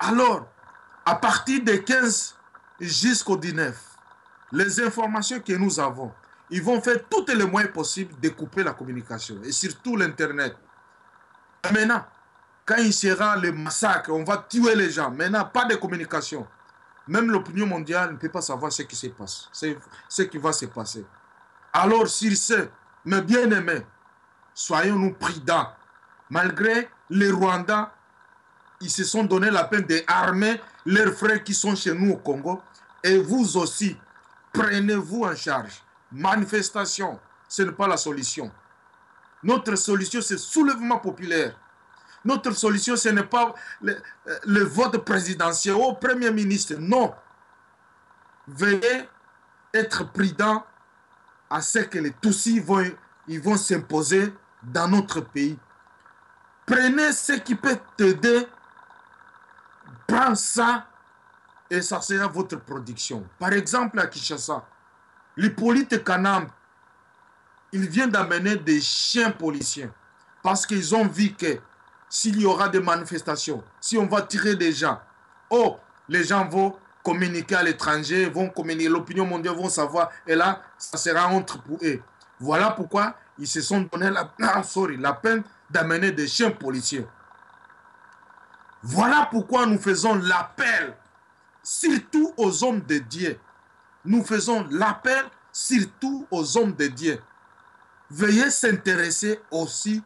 Alors, à partir de 15 jusqu'au 19, les informations que nous avons, ils vont faire tous les moyens possibles de couper la communication et surtout l'Internet. Maintenant, quand il sera le massacre, on va tuer les gens. Maintenant, pas de communication. Même l'opinion mondiale ne peut pas savoir ce qui se passe, ce qui va se passer. Alors, s'il sait, mes bien-aimés, soyons-nous prudents. Malgré les Rwandais ils se sont donné la peine d'armer leurs frères qui sont chez nous au Congo. Et vous aussi, prenez-vous en charge. Manifestation, ce n'est pas la solution. Notre solution, c'est soulèvement populaire. Notre solution, ce n'est pas le, euh, vote présidentiel au premier ministre. Non. Veuillez être prudent à ce que les Tutsis vont, ils vont s'imposer dans notre pays. Prenez ce qui peut t'aider Prends ça et ça sera votre production. Par exemple, à Kinshasa, l'Hippolyte Kanam, il vient d'amener des chiens policiers parce qu'ils ont vu que s'il y aura des manifestations, si on va tirer des gens, oh, les gens vont communiquer à l'étranger, vont communiquer, l'opinion mondiale vont savoir, et là, ça sera entre pour eux. Voilà pourquoi ils se sont donné la, ah, la peine d'amener des chiens policiers. Voilà pourquoi nous faisons l'appel, surtout aux hommes de Dieu. Nous faisons l'appel, surtout aux hommes de Dieu. Veuillez s'intéresser aussi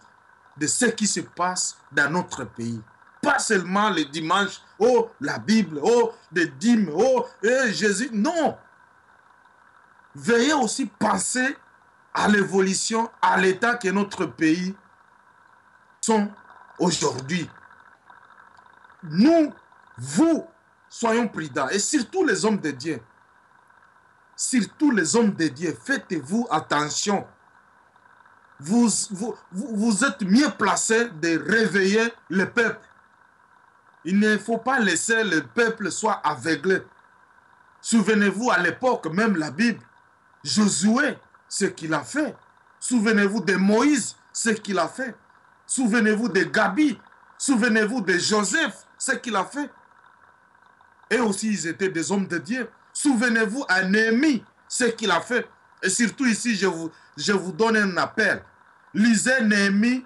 de ce qui se passe dans notre pays. Pas seulement les dimanches, oh, la Bible, oh, des dîmes, oh, Jésus. Non. Veuillez aussi penser à l'évolution, à l'état que notre pays sont aujourd'hui nous, vous, soyons prudents. Et surtout les hommes de Dieu. Surtout les hommes de Dieu, faites-vous attention. Vous, vous, vous êtes mieux placés de réveiller le peuple. Il ne faut pas laisser le peuple soit aveuglé. Souvenez-vous à l'époque, même la Bible, Josué, ce qu'il a fait. Souvenez-vous de Moïse, ce qu'il a fait. Souvenez-vous de Gabi. Souvenez-vous de Joseph, ce qu'il a fait. Et aussi, ils étaient des hommes de Dieu. Souvenez-vous à Néhémie, ce qu'il a fait. Et surtout ici, je vous, je vous donne un appel. Lisez Néhémie,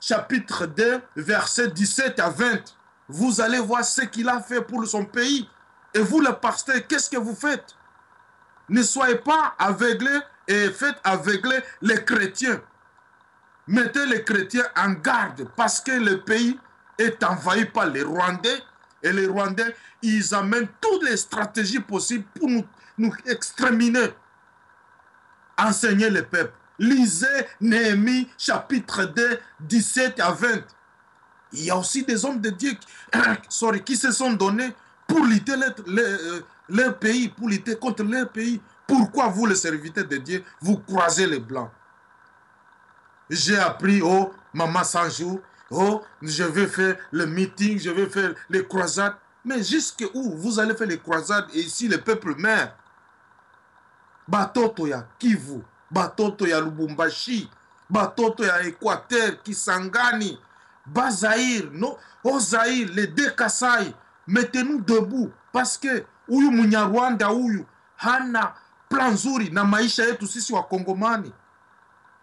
chapitre 2, versets 17 à 20. Vous allez voir ce qu'il a fait pour son pays. Et vous, le pasteur, qu'est-ce que vous faites Ne soyez pas aveuglés et faites aveugler les chrétiens. Mettez les chrétiens en garde parce que le pays est envahi par les Rwandais. Et les Rwandais, ils amènent toutes les stratégies possibles pour nous, exterminer. Enseignez le peuple. Lisez Néhémie chapitre 2, 17 à 20. Il y a aussi des hommes de Dieu qui, se sont donnés pour lutter euh, leur pays, pour lutter contre leur pays. Pourquoi vous, les serviteurs de Dieu, vous croisez les blancs J'ai appris au oh, Maman Sanjou Oh, je vais faire le meeting, je vais faire les croisades. Mais où vous allez faire les croisades et ici le peuple meurt ba toto ya kivu, ba toto ya lubumbashi, ba toto ya equateur, kisangani, bas zaire, no haut zaire, les deux kasai mettez nous debout parce que huyu munyarwanda huyu hana plan nzuri na maisha yetu sisi wa kongomani.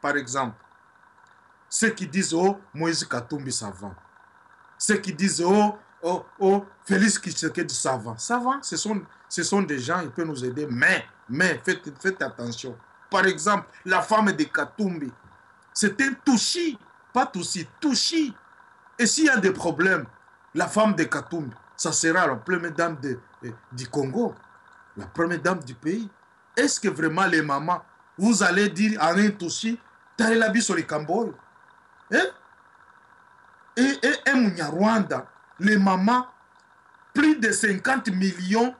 par exemple, ceux qui disent oh Moïse Katumbi savant, ceux qui disent oh oh oh Félix Tshisekedi savant, savant, ce sont ce sont des gens qui peuvent nous aider, mais mais faites, faites attention par exemple, la femme de Katumbi. C'est un touchi, pas touchi, touchi. Et s'il y a des problèmes, la femme de Katumbi, ça sera la première dame eh, du Congo, la première dame du pays. Est ce que vraiment les mamans vous allez dire en un touci talela biso likambo oyo eh? Et, et un Munyarwanda, les mamans, plus de 50 millions,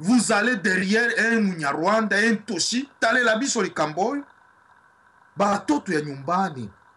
vous allez derrière un Munyarwanda, un Toshi, talela biso likambo oyo, batoto ya nyumbani.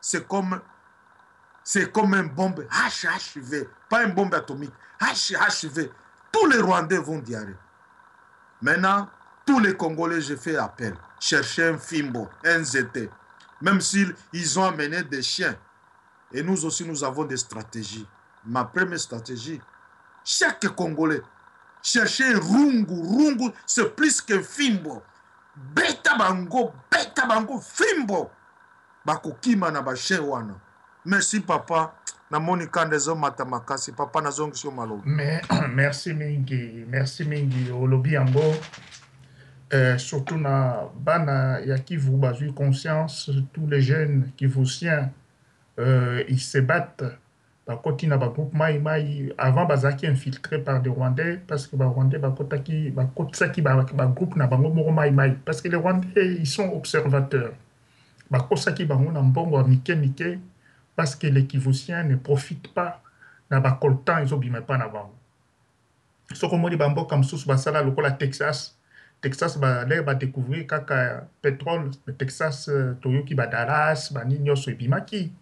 c'est comme, c'est comme une bombe HHV, pas une bombe atomique, HHV. Tous les Rwandais vont dire. Maintenant, tous les Congolais, je fais appel. Cherchez un Fimbo, un ZT. Même s'ils ils ont amené des chiens. Et nous aussi, nous avons des stratégies. Ma première stratégie, chaque Congolais, cherchez Rungu. Rungu, c'est plus qu'un Fimbo. beta bango beta bango fimbo Bakokima na ba jeux wana. Merci papa na moni kanda ezo mata makasi papa na zongisi yo maloba. Merci mingi merci mingi olobi yango eh, surtout na bana ya kivu bazui conscience tous les jeunes kivuciens euh, ils se battent Bakoti na ba groupe mayi mayi avant bazalaki infiltre par de rwandais parce que ba rwandais bakotaki bakotisaki ba groupe na bango moko mayi mayi parce que les rwandais ils sont observateurs bakosaki bango na mbongo ya mike mike parce que les kivuciens ne profitent pas na ba coltans ezobima epa na bango Soki omoni ba mboka mususu basala lokola Texas, Texas ba leurs ba decouvrir kaka petrole na Texas toyoki ba Dallas ba nini nionso ebimaki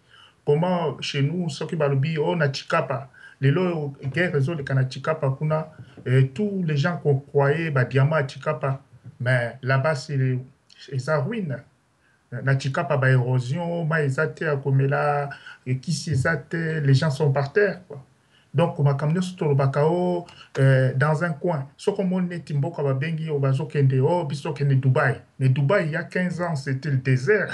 comment chez nous soki balobi oh na Tshikapa lelo oyo guerre ezoleka na Tshikapa kuna eh, tous les gens qu'on croyait ba diamants à Tshikapa mais là-bas c'est eza ruine. Na tshikapa ba erosion mayi eza te ya komela kisi eza te les gens sont par terre quoi donc makambo nionso tolobaka ooh dans un coin soki omoni neti mboka ba bengi yo bazo kende ooh biso tokende Dubaï mais Dubaï il ya 15 ans c'etait le desert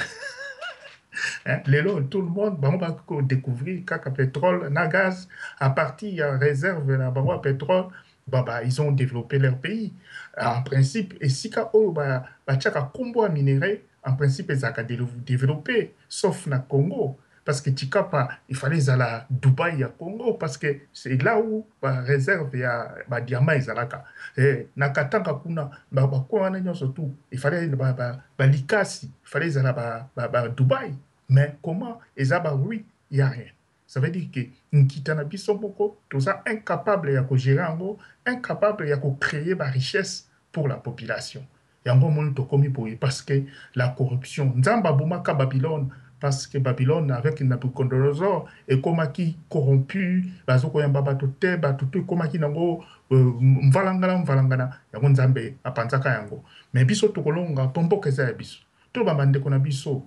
hein lelo tout le monde bango ba ko decouvrir kaka petrole na gaz apartir ya reserve na bango ya petrole Ba ba ils ont developpe leur pays en principe esika oyo ba ba tiaka kombo ya minerais en principe ezalaka developpe sauf na Congo parce que Tshikapa il fallait ezala Dubaï ya Congo parce que c'est là où ba reserve ya ba diamant ezalaka eh na Katanga kuna ba ba coin wana nionso tout il fallait ba ba ba likasi il fallait ezala ba ba ba Dubaï mais comment eza ba oui il ya rien Ça veut dire que nkita na biso moko toza incapable ya ko gerer yango, incapable ya ko creer ba richesses pour la population. Yango omoni tokomi boye parce que la corruption. Nzambe abomaka Babylone parce que Babylone avec Nabuchodonosor ekomaki corrompu, bazo koyamba bato te, bato tout ekomaki nango mvalangala mvalangana, yango Nzambe apanzaka yango. Mais biso tokolonga po mboka eza ya biso. Toloba ba ndeko na biso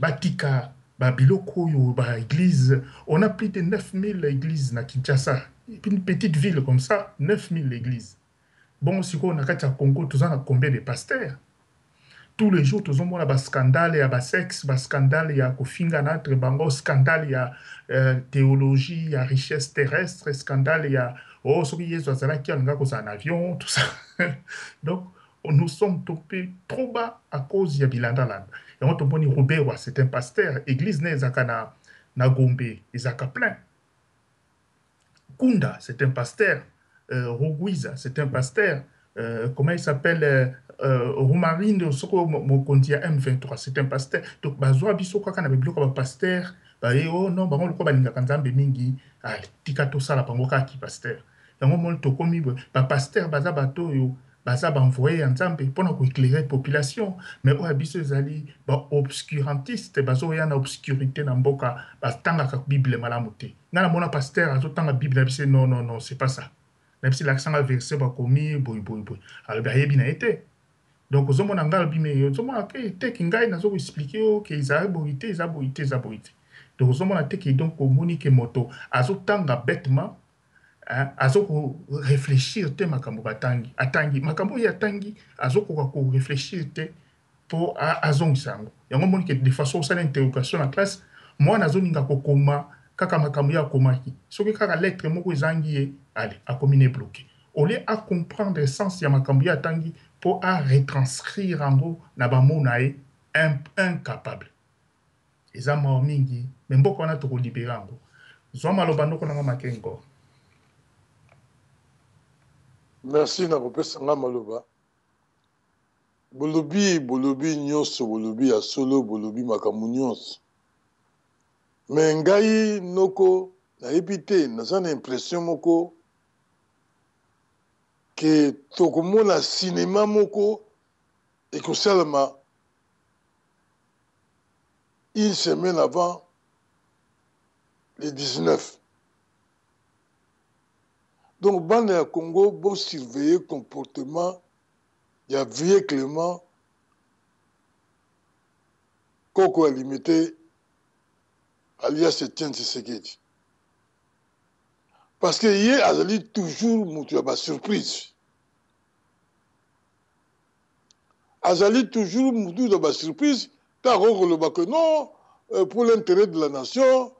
Batika ba biloko oyo ba eglise on a plus de 9000 eglise na Kinshasa une petite ville comme ça 9000 eglise bongo sikoyo na kati ya Congo toza na combien de pasteur? Tout le jour tozo mona ba scandale ya ba sex ba scandale ya ko fingana entre bango scandale ya theologie ya richesse terrestre scandale ya oh soki yezu azalaki alingaki kozala na avion tout ça donc Nous sommes tombes trop bas à cause ya bilanda landa yango tomoni ruberwa c'est un pasteur eglise naye ezalaka na na gombe ezalaka plein kunda c'est un pasteur ruguiza c'est un pasteur comment il s'appelle rumarindo soko mokonzi ya m23 c'est un pasteur donc bazwa biso kaka na biloko ba pasteur baye oh non bango lokola balingaka nzambe mingi ale tika tosala bango kaka ki pasteur Yango omoni tokomi boye, ba pasteurs baza bato oyo baza ba envoyer ya Nzambe pona ko eclairer population mais oyo ya biso ezali ba obscurantistes bazo ya na obscurite na mboka ba tangaka bible malamu te. Nga na mona pasteur azo tanga bible na bise non non non c'est pas ça na bise lakisa nga verset ba komi boye boye boye alobi ayebi na ye te donc ozo mona nga alobi mais ozo mona ke te ke ngai nazo ko expliquer yo ke eza boye te eza boye te eza boye te donc ozo mona te ke donc omoni ke moto azo tanga betement azo ko reflechir te makambo batangi atangi makambo oyo ye atangi azo koka ko reflechir te po azongisa yango yango omoni ke de façon osala interrogation na classe mwana azo linga ko koma kaka makambo ye akomaki soki kaka lettre moko ezangi ye allez akomi ne bloque au lieu a comprendre sens ya makambo ye atangi po a retranscrire yango na ba mots na ye imp incapable. Eza mawa mingi mais mboka wana toko libera yango zua maloba noko nanga makengo. Merci na kopesa nga maloba. Bolobi bolobi nioso bolobi ya solo bolobi makambo nionso mais ngai noko nayebi te naza na impression moko que tokomona cinema moko ekosalama une semaine avant le 19 donc bana ya congo bo surveiller comportement ya vieux clement koko ya limete alias etienne tshisekedi parce que ye azali toujours moto ya basurprise azali toujours mutu na ba surprise pe akoki koloba que non pour l'interet de la nation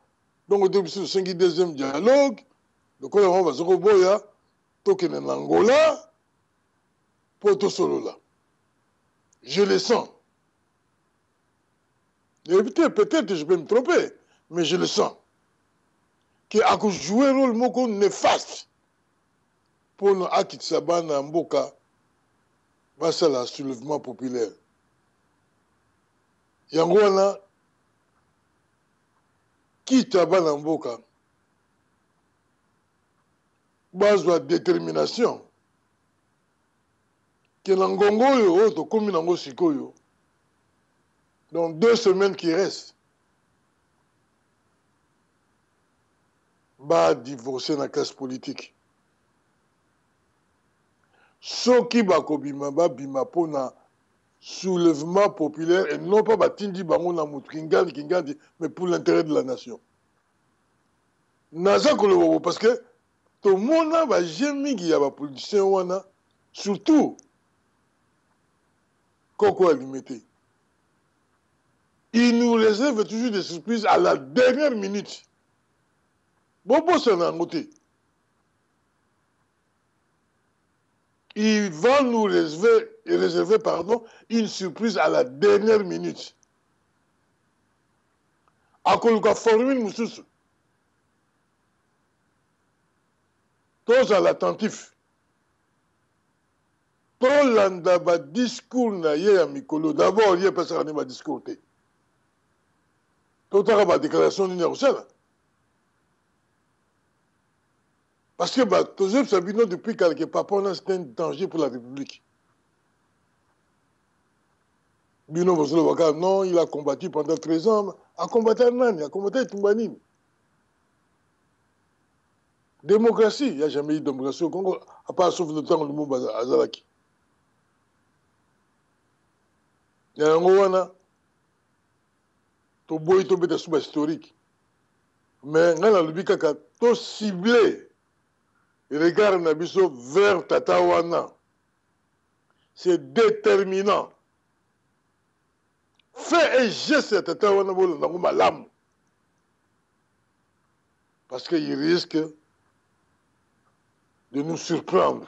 donc nde biso tosengi deuxième dialogue lokola bango baza koboya tokende na Angola po tosolola je le sens nayebi te peut-être je peux me tromper mais je le sens que ako jouer role moko nefaste pona akitisa bana ya mboka basala soulevement populaire yango wana kita bana ya mboka bazwa determination ke na ngongo oyo oyo tokomi nango sikoyo dans deux semaines qui reste ba divorce na classe politique soki bako bima ba bima pona soulevement populaire et non pas ba tindi bango na mutu kingandi kingandi mais pour l'interet de la nation naza koloba bo parce que to mona ba jeux mingi ya ba politiciens wana surtout koko ya limete il nous réserve toujours des surprises à la dernière minute bobosana yango te il va nous réserver, réserver pardon, une surprise à la dernière minute akoluka formule mosusu tozala attentif Tolanda ba discours na ye ya mikolo d'abord ye apesaka nde ba discours te totaka ba declaration nini akosala parce que ba tozoyebisa bino depuis kala ke papa wana c'est un danger pour la république bino bozoloba kaka non il a combattu pendant 13 ans akombata nani akombata etumba nini Democratie, il n'y a jamais eu democratie au Congo, à part sauf le temps Lumumba azalaki. Na yango wana toboyi tobeta suba historique mais ngai nalobi kaka to cible regard na biso vers tata wana c'est déterminant fait et geste ya tata wana bolanda yango malamu parce que il risque de nous surprendre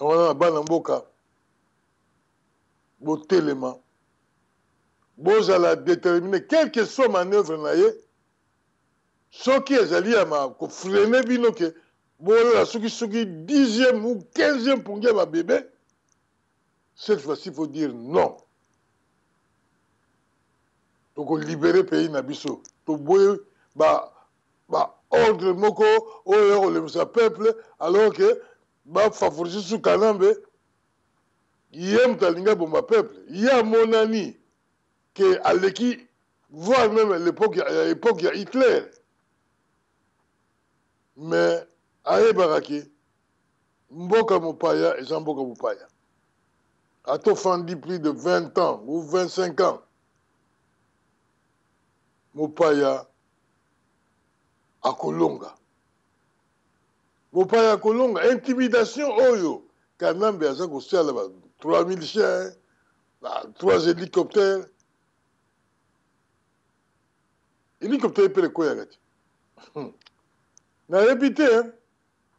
yango wana na bana mboka botelema bozala détermine quelque soit manœuvre na ye soki ezali ya kofrene bino ke bolala sukisuki 10e ou 15e pungi ya babebe cette fois ci faut dire non toko libere pays na biso toboyi ba ba ordre moko oyo ya kolemisa peuple alors que ba favorise su kanambe ye moto alingi aboma peuple ye amonani ke aleki voir meme l'époque ya époque ya hitler mais ayebaka ke mboka mopaya eza mboka mopaya ata ofandi plus de 20 ans ou 25 ans mopaya akolonga mopaya akolonga intimidation oyo kanambe aza kosala ba 3000 chiens ba 3 hélicoptères Helicopter pe lekoyaka te. Hum. Nayebi te hein.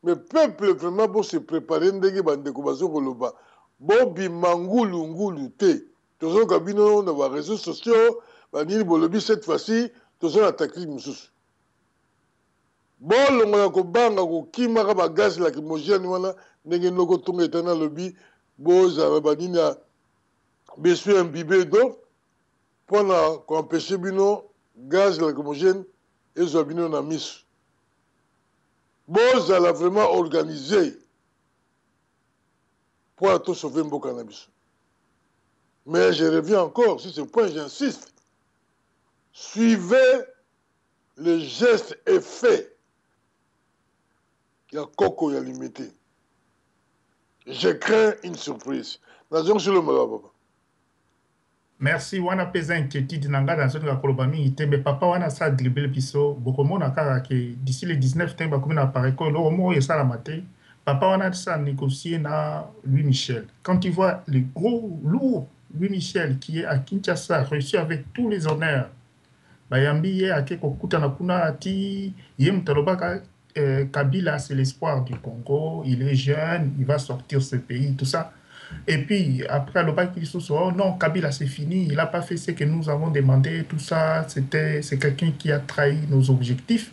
Mais peuple vraiment bo se preparer ndenge ba ndeko bazo koloba. Bo bima ngulu ngulu te. Tozo ka bino na ba reseaux sociaux ba nini bolobi cette fois ci tozo na tactique mususu. Bo longola ko banga ko kimaka ba gaz lacrymogène wana ndenge noko tonga etana alobi bo zala ba nini ya besoin imbibe donc Pona ko empecher bino gaz lacrymogene ezwa bino na misu. Bo zala vraiment organise pona to sauver mboka na biso. Mais je reviens encore sur ce point, j'insiste, suivez le geste et fait ya koko ya Limete. Je crains une surprise. Nazongiseli yo maloba papa. Merci wana pe eza inquietude na nga nazo linga koloba mingi te mais papa wana asa dribbler biso boko mona kaka ke d'ici le 19 tangu bakomi na apareco eloko moko esalama te papa wana asa negocie na Louis Michel quand tu vois le gros lourd Louis Michel qui est à Kinshasa reçu avec tous les honneurs Bayambi ye ake kokutana kuna ti ye moto alobaka Kabila c'est l'espoir du Congo, il est jeune, il va sortir ce pays tout ça et puis après alobaki lisusu oh non Kabila c'est fini, il a pas fait ce que nous avons demande tout ça c'etait c'est quelqu'un qui a trahi nos objectifs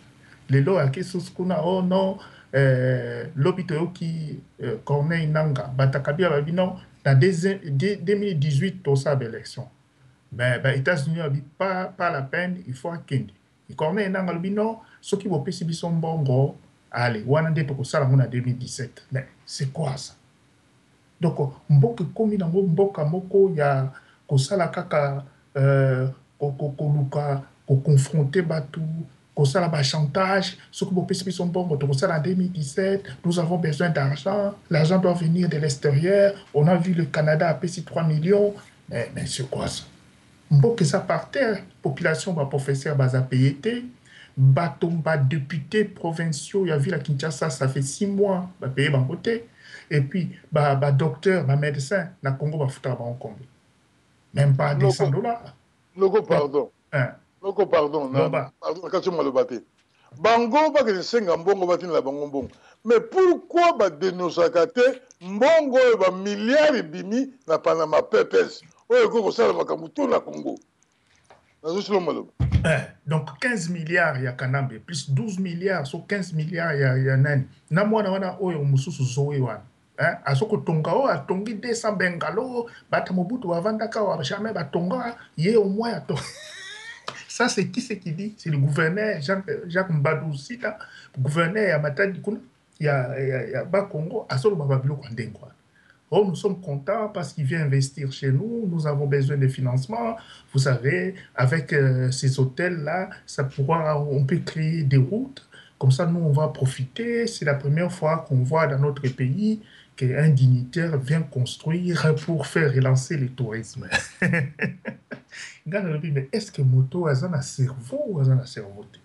lelo ake lisusu kuna oh non euh, lobi toyoki euh, Corneille Nangaa bata Kabila balobi non na 2018 tosala ba elections Mais ba etats unis alobi pas pas la peine il faut akende et corneille nanga alobi non soki bopesi biso mbongo allez wana nde tokosala ngo na 2017 mais c'est quoi ça donc mboka ekomi nango mboka moko ya kosala kaka euh koluka ko confronter batu kosala ba chantage soki bopesi biso mbongo tokosala en 2017 nous avons besoin d'argent l'argent doit venir de l'exterieur on a vu le Canada apesi 3 millions mais mais ce quoi ça mboka eza par terre population ba professeurs baza paye te bato ba deputes provinciaux ya ville ya Kinshasa ça fait 6 mois ba paye bango te et puis ba ba docteurs ba medecins na Congo bafutaka bango combien même pas 200 dollars noko pardon eh. Noko pardon na Loba. pardon nakati yo maloba te bango bakende senga mbongo batindela bango mbongo mais pourquoi ba denosaka te mbongo oyo ba milliards ebimi na panama papers oyo ekoki kosala makambo tout na congo nazo silo maloba eh. donc 15 milliards ya kanambe plus 12 milliards so 15 milliards ya, ya nani na mwana wana oyo mosusu zoe wana eh, oyo Tongi 200 bengalo mobutu jamais batonga ye au moins Ça, c'est qui c'est qui dit C'est le gouverneur Jacques, Mbadou aussi. là, gouverneur à Matadi Kuna, il y a, Congo, à Ndengwa. Oh, nous sommes contents parce qu'il vient investir chez nous, nous avons besoin de financement. Vous savez, avec euh, ces hôtels-là, ça pourra, on peut créer des routes. Comme ça nous on va profiter c'est la première fois qu'on voit dans notre pays que un dignitaire vient construire pour faire relancer le tourisme nga nalobi mais est-ce que moto aza na cerveau ou aza na cerveau te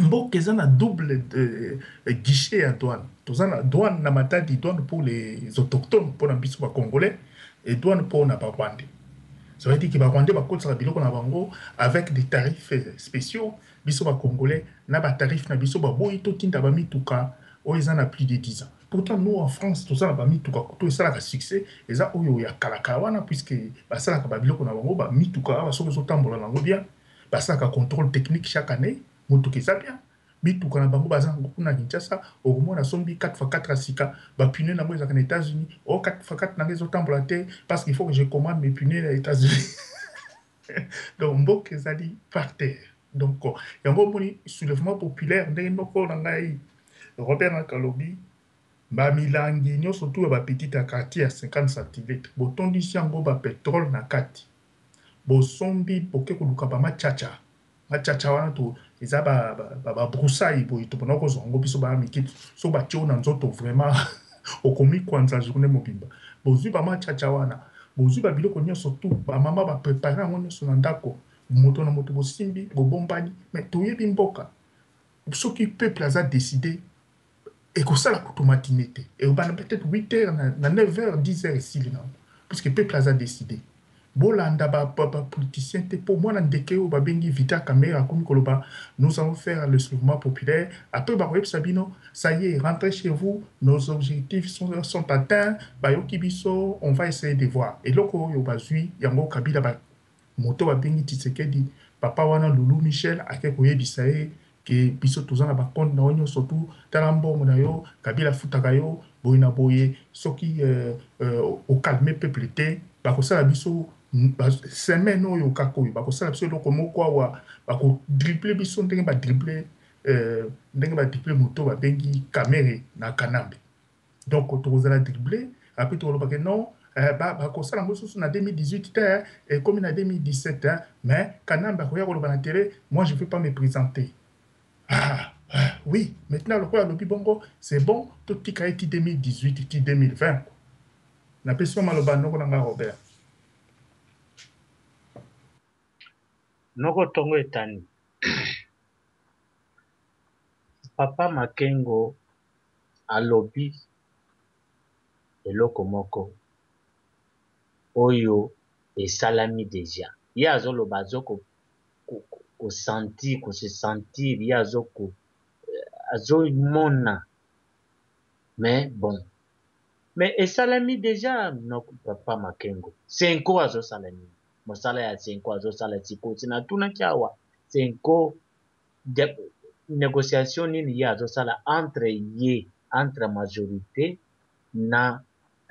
mboka eza na double de, euh, guichet ya douane toza na douane na matadi douane pour les autochtones mpo na biso bacongolais et douane mpo na barwandais ça veut dire que barwandais bakotisaka biloko na bango avec des tarifs euh, spéciaux Biso ba congolais na ba tarifs na biso ba boyi to tinda ba mituka oyo eza na plus de 10 ans. Pourtant nous en France toza na ba mituka kutu esalaka succès eza oyo ya kala kala wana puisque ba salaka ba biloko na bango ba mituka awa soki ezo tambola nango bien ba salaka controle technique chaque annee mutuka eza bien mituka na bango baza nango kuna na Kinshasa okomona asombi 4x4 ya sika ba pneus nango ezalaka na Etats-Unis oh 4x4 nanga ezo tambola te parce qu'il faut que je commande mes pneus na Etats-Unis. Donc mboka ezali par terre donc yango omoni soulevement populaire ndenge noko na ngai Robert Naka alobi ba milangi nioso tout ya ba petite ya quartier ya 50 centilitre botondisi yango ba petrole na kati bosombi boke koluka ba machacha Ba caca wana to eza ba ba broussaille boye to pona kozua ngo biso ba mike soki ba tie yo na nzoto vraiment oko mi kuanza journee mobimba bozui ba ma caca wana bozui ba biloko nionso tout ba mama ba preparer yango nionso na ndako moto na moto bosimbi bobombani mais toyebi mboka soki peuple aza decide Ekosala kutu matinee te, ekobanda peut etre huit heures na neuf heures, dix heures esili na yango puisque peuple aza decide. Bolanda ba politiciens te po mwana ndeke oyo babengi Vital Kamerhe akomi koloba nous allons faire le soulevement populaire après bakoyebisa bino ça y est rentrez chez vous nos objectifs sont atteints bayoki biso on va essayer de voir eloko oyo bazui yango Kabila ba Moto ba bengi Tshisekedi papa wana Loulou Michel ake koyebisa ye que biso toza na ba compte na yo nioso tout tala mbongo na yo Kabila afutaka yo boye na boye soki o calmer peuple te bakosala biso semaine oyo kaka oyo bakosala biso eloko moko awa bako dribbler biso ndenge ba dribbler ndenge ba dribbler moto ba bengi Kamerhe na Kanambe. Donc toko zala drible apres toko loba ke non ba bako sala yango lisusu na 2018 te ekomi na 2017 mais kanambe akoya ko loba na tele moi je veux pas me presenter ah oui maintenant lokola alobi bongo c'est bon to tika ye ti 2018 ti 2020 quoi na pesi yo maloba noko na nga Robert. Noko tongo etani. Papa Makengo alobi eloko moko oyo esalami dejà ye azoloba azo ko sentir ko se sentir ye azo ko azo mona mais bon mais esalami dejà non papa makengo cenco azosala nini mosala ya cenco azosala sikoyo si natunaki awa cenco Negociation nini ye azo sala entre ye entre majorite na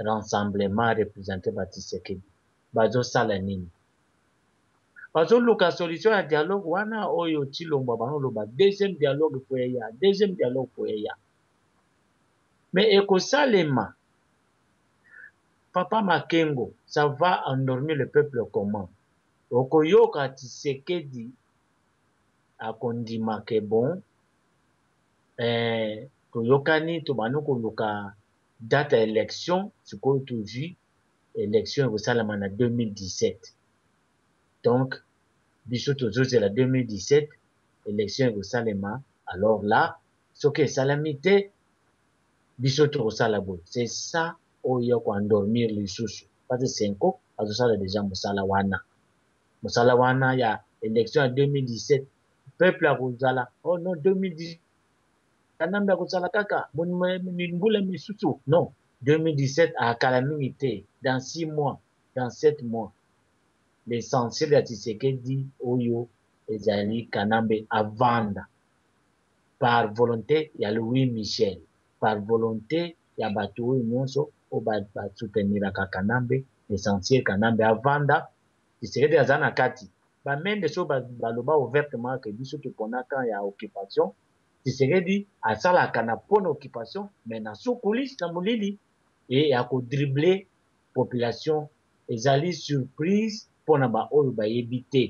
ransemblement represente ba Tshisekedi bazo sala nini? Bazo luka solution ya dialogue wana oyo Tshilombo abando loba deuxième dialogue po eya deuxième dialogue po eya mais ekosalema? Papa Makengo ça va endormir le peuple comment? Okoyoka Tshisekedi akondima que bon eeh toyokani tobandi koluka date ya election sikoyo tozui election ekosalema na 2017 donc biso tozozela 2017 election ekosalema alors là soki esalemi te biso tokosala boye c'est ça oyo ya ko endormir lisusu parce que cenco azosala dejà musala wana. mosala wana ya election ya 2017 peuple akozala oh non 2018 kanambe akozala kaka mbula misusu non 2017 ah kala mingi te dans 6 mois dans 7 mois l'essentiel ya Tshisekedi oyo ezali kanambe avanda par volonte ya Louis Michel par volonte ya batu oyo nyonso oyo ba souteniraka kanambe l'essentiel kanambe avanda Tshisekedi aza na kati. Ba mendes oyo ba loba ouvertement que biso to pona camp ya occupation, Tshisekedi asalaka na pona occupation mais na sous coulisse na molili et ya ko dribbler population ezali surprise pona ba oyo ba yebi te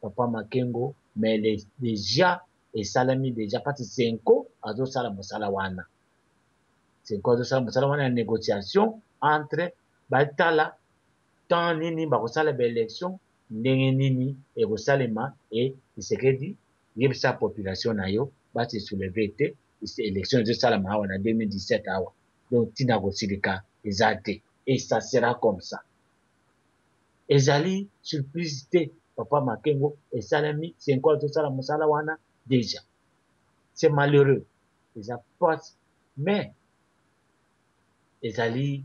papa Makengo mais le dejà esalami dejà pasi Cenco azo sala mosala wana Cenco azo sala mosala wana ya negociation entre ba tala temps nini bakosala ba election ndenge nini ekosalema et tshisekedi yebisa population na yo ba se soulever te puisque election ezo salama awa na 2017 awa donc tina kosilika eza te et ça sera comme ça ezali surprise te papa makengo esalemi cenco azo sala musala wana deja c'est malheureux eza pasi mais ezali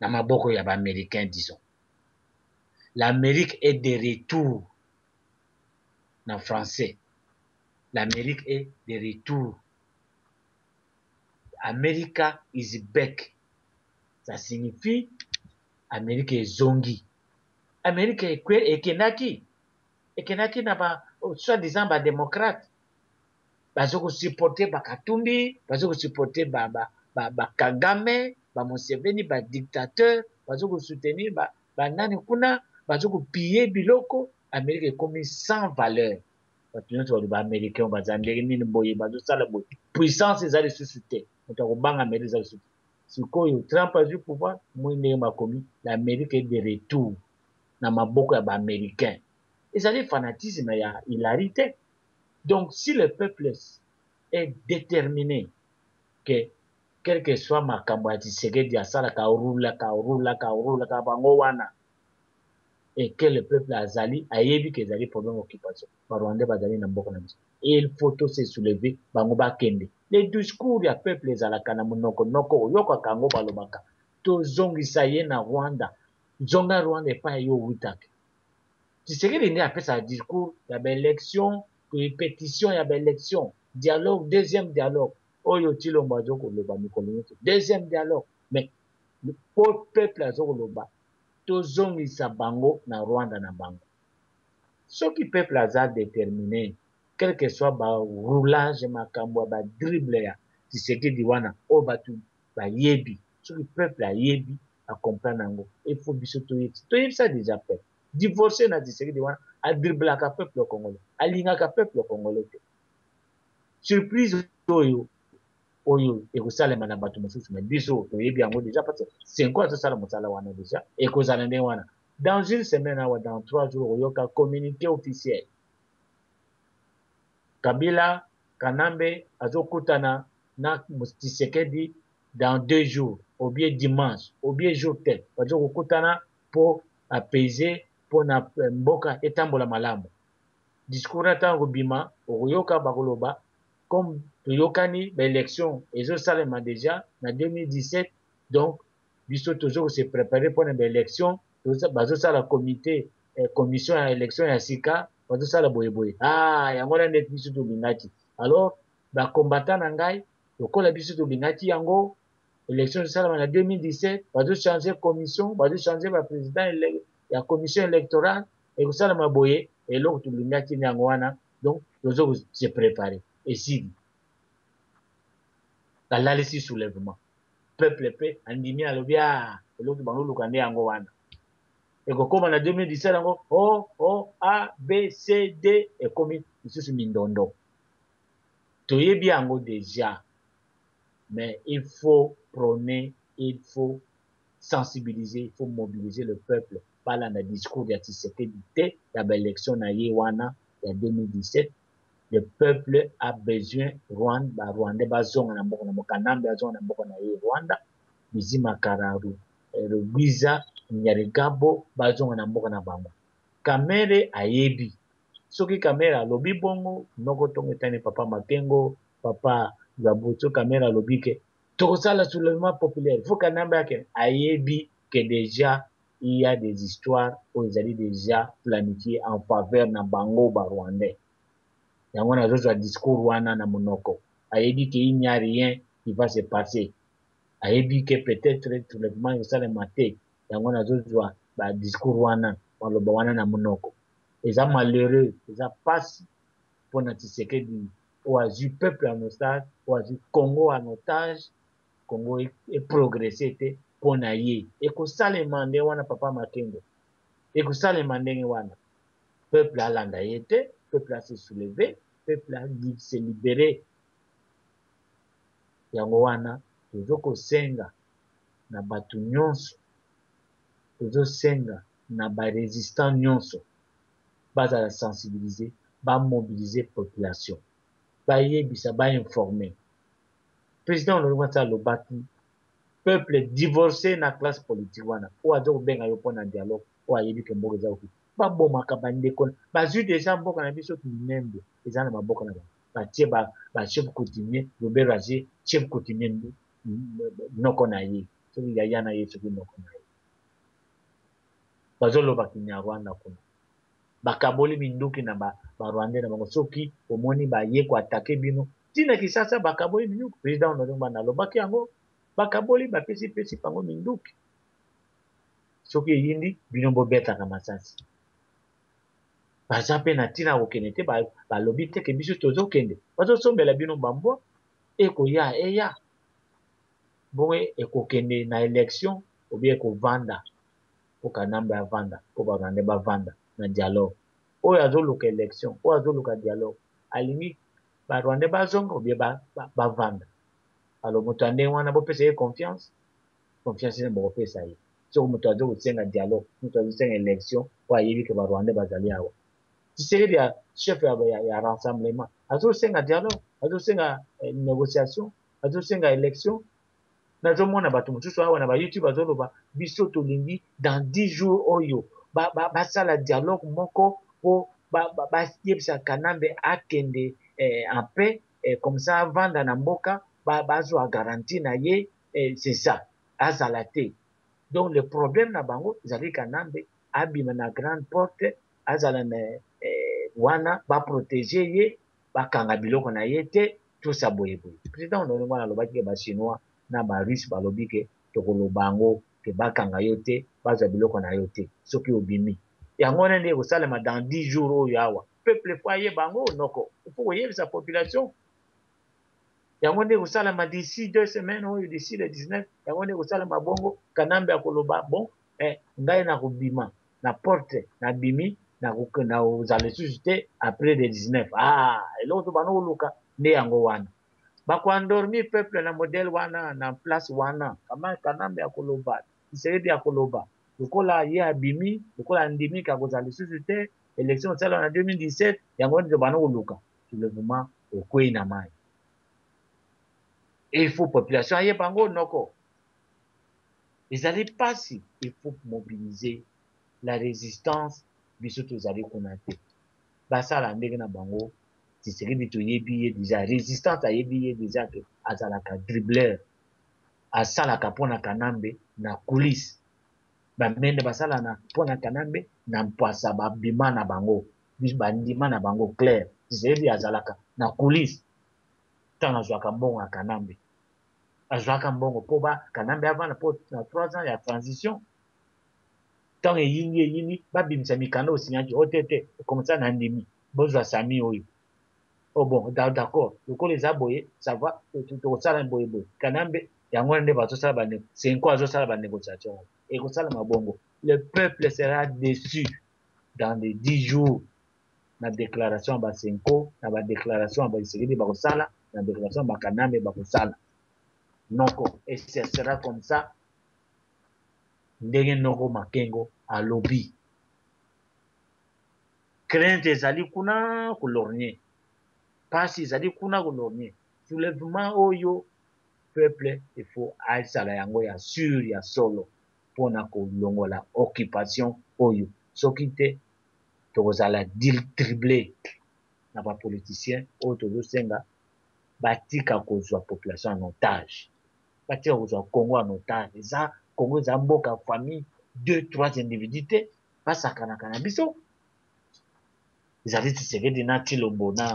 na maboko ya ba americains disons l'amerique est de retour na français l'amerique est de retour America is back ça signifie amerika ezongi amerika ekendaki ekendaki na ba soit disant ba democrate bazo ko supporter ba katumbi, bazo ko supporter ba ba ba kagame, ba museveni, ba dictateurs, bazo ko soutenir ba ba nani kuna, bazo ko piller biloko, Amerique ekomi sans valeur. Batu nionso balobi ba americains baza ndenge nini boye, bazo sala boye, puissance eza lisusu te, mutu ako banga Amerique eza lisusu te. Sikoyo Trump azui pouvoir, omoni ndenge bakomi, l'Amerique est de retour na maboko ya ba americains. Ezali fanatisme ya Hillary te, Donc si les peuples est determine que quelque soit makambo ya Tshisekedi asalaka orulaka orulaka orulaka bango wana et que le peuple azali ayebi que ezali problème occupation ba rwandais bazali na mboka na biso il faut to se soulever bango bakende les discours ya peuple ezalaka na munoko noko oyokaka yango balobaka tozongisa ye na rwanda zonga rwanda epayi yo owutaki. Tshisekedi nde apesaka discours ya ba election, repetition ya ba election, dialogue, deuxième dialogue oyo Tshilombo azo koloba mikolo nioso, deuxième dialogue mais po peuple azo koloba tozongisa bango na Rwanda na bango. Soki peuple aza determine, quelque soit ba roulage, makambo ya ba dribble ya Tshisekedi wana oyo batu bayebi, soki peuple ayebi a comprendre yango il faut biso toyebisa toyebisa dejà peuple divorce na tshisekedi wana a dribblaka peuple congolais alingaka peuple congolais te surprise oyo oyo ekosalema na bato mosusu me biso toyebi yango deja parce senko azosala mosala wana deja ekozala nde wana dans une semaine awa dans trois jours okoyoka communiqué officiel kabila kanambe azokutana na tisekedi dans deux jours au bien dimanche au bien jour te bazo ko kutana po a paiser po na mboka etambola malamu discours na tango eko bima oko yoka bako loba comme to yokani ba election ezo salema dejà na 2017 donc biso tozo ko se preparer pona ba election bazo sala comite commission ya election ya sika bazo sala boye boye aah yango wana nde biso to lingaki alors ba combattants na ngai Lokola biso tolingaki yango election esalama na 2017 bazo changer commission bazo changer ba president ya commission electorale ekosalama boye eloko tolingaki nde yango wana donc tozo se preparer esili balalisi soulèvement peuple pe andimi alobi ah eloko bango luka nde yango wana ekokoma na 2017 yango o o a b c d ekomi lisusu mindondo Toyebi yango dejà mais il faut proner il faut sensibiliser il faut mobiliser le peuple balanda discours ya Tshisekedi te ya ba elections na ye wana ya 2017 le peuple a besoin Rwand ba Rwandais bazonga na mboka na bango kanambe azonga na mboka na ye Rwanda bizima kararu rugwiza nyarigabo bazonga na mboka na bango Kamerhe ayebi soki kamere alobi bongo noko tongo etani papa makengo papa ya boso kamere alobi ke tokosala soulevement populaire faut kanambe akende ayebi ke deja il ya des histoires oyo ezali deja planifier en faveur na bango ba rwandais yango nazozwa discours wana na monoko ayebi ke il nya rien qui va se passer ayebi ke peut etre soulevement ekosalema te yango nazozwa ba discours wana maloba wana na monoko Eza malheureux eza pasi pona tshisekedi oyo azui peuple en ostage oyo azui congo en otage congo e progresser te pona ye ekosalema nde wana papa makembo ekosalema ndenge wana peuple alanda ye te peuple a se soulever peuple a se liberer yango wana tozo kosenga na batu nionso tozo senga na ba resistant nionso bazala sensibilise ba mobilise population bayebisa ba informe president Laurent Nkasi alobaki peuple divorce na classe politique wana oyo azo kobenga yo pona dialogue oyo ayebi ke mboka eza kokita babomaka ba ndeko bazui dejà mboka na biso minembwe eza na maboko na bango batie ba chef coutumier lubero atie chef coutumier noko na ye soki yaya na ye soki noko na ye. bazo loba kinyarwanda kuna ba kaboli minduki na ba rwandais na bango soki omoni ba ye ko attaque bino ti na kisasa ba kaboli minduki president honore ngbanda alobaki yango ba kaboli ba pesi pesi bango minduki soki eyindi bino bo betaka masasi baza pe na tina kokende te ba lobi te ke biso tozo kende bazo sombela bino ba mbwa eko ya eya Bongo ekokende na election ou bien ekovanda po kanambe avanda po ba rwandais ba vanda na dialogue oyo azo luka election oyo azo luka dialogue alingi ba rwandais ba zonga ou bien ba vanda alors mutu ya ndenge wana bo pesa ye confiance? Confiance nini boko pesa ye soki mutu azo ko senga dialogue mutu azo senga election po ayebi ke ba rwandais ba zali awa tshisekedi ya chef ya rassemblement azo senga dialogue azo senga negociation bazo senga election nazo mona batu mususu awa na ba YouTube bazo loba biso tolingi dans 10 jours oyo basala dialogue moko po bayebisa kanambe akende en paix comme ça avanda na mboka bazua garantie na ye c'est ça azala te donc le problème na bango ezali kanambe abima na grande porte azala na wana ba proteger ye bakanga biloko na ye te tosa boye boye president honore ngwana alobaki ke ba chinois na ba russe balobi ke tokoloba yango ke bakanga yo te bazwa biloko na yo te soki obimi yango wana nde ekosalema dans 10 jours oyo awa peuple il faut ayeba yango noko il faut koyebisa population yango nde ekosalama d'ici deux semaines oyo d'ici le 19 yango nde ekosalama bongo kanambe akoloba bon mais ngai nako bima na porte na bimi nako zala lisusu te apres le 19 aah eloko to banda koluka nde yango wana bako endormir peuple na modele wana na place wana kama kanambe ako loba kisekebi ako loba lokola ye abimi lokola andimi ke ako zala lisusu te election eko salema na 2017 yango nde to banda koluka soulevement ekweyi na mayi il faut population ayeba yango noko. Ezali pasi il fout mobilise la resistance biso tozali kuna te basala ndenge na bango tshisekedi toyebi ye deja resistance ayebi ye deja que azalaka dribleur asalaka pona kanambe na coulisse ba mende basala na pona kanambe na mpwasa ba bima na bango ba ndima na bango claire tshisekedi azalaka na coulisse tango azwaka mbongo ya kanambe azuaka mbongo po ba kanambe avanda po na trois ans ya transition tango eyindi eyindi babimisa mikanda osignaki o te te okomisa na ndimi bozua sami oyo o bon d'accord lokola eza boye ça va tokosala boye boye kanambe yango wana nde bazosala ba senko azosala ba negociation wana ekosalama bongo le peuple sera deçu dans les dix jours na declaration ya ba cenco na ba declaration ya ba tshisekedi bakosala na declaration ya ba kanambe bakosala noko et ce sera comme ça ndenge noko makengo alobi crainte ezali kuna kolornie pasi ezali kuna kolornie soulèvement oyo peuple il faut asala yango ya sur ya solo mpo na kolongola occupation oyo soki te toko zala dribbler na ba politiciens oyo tozo senga ba tika ko zua population en otage, ba tika ko zua Congo en otage. Eza Congo eza mboka ya famille deux trois individus te ba sakanaka na biso. Ezali Tshisekedi na Tshilombo na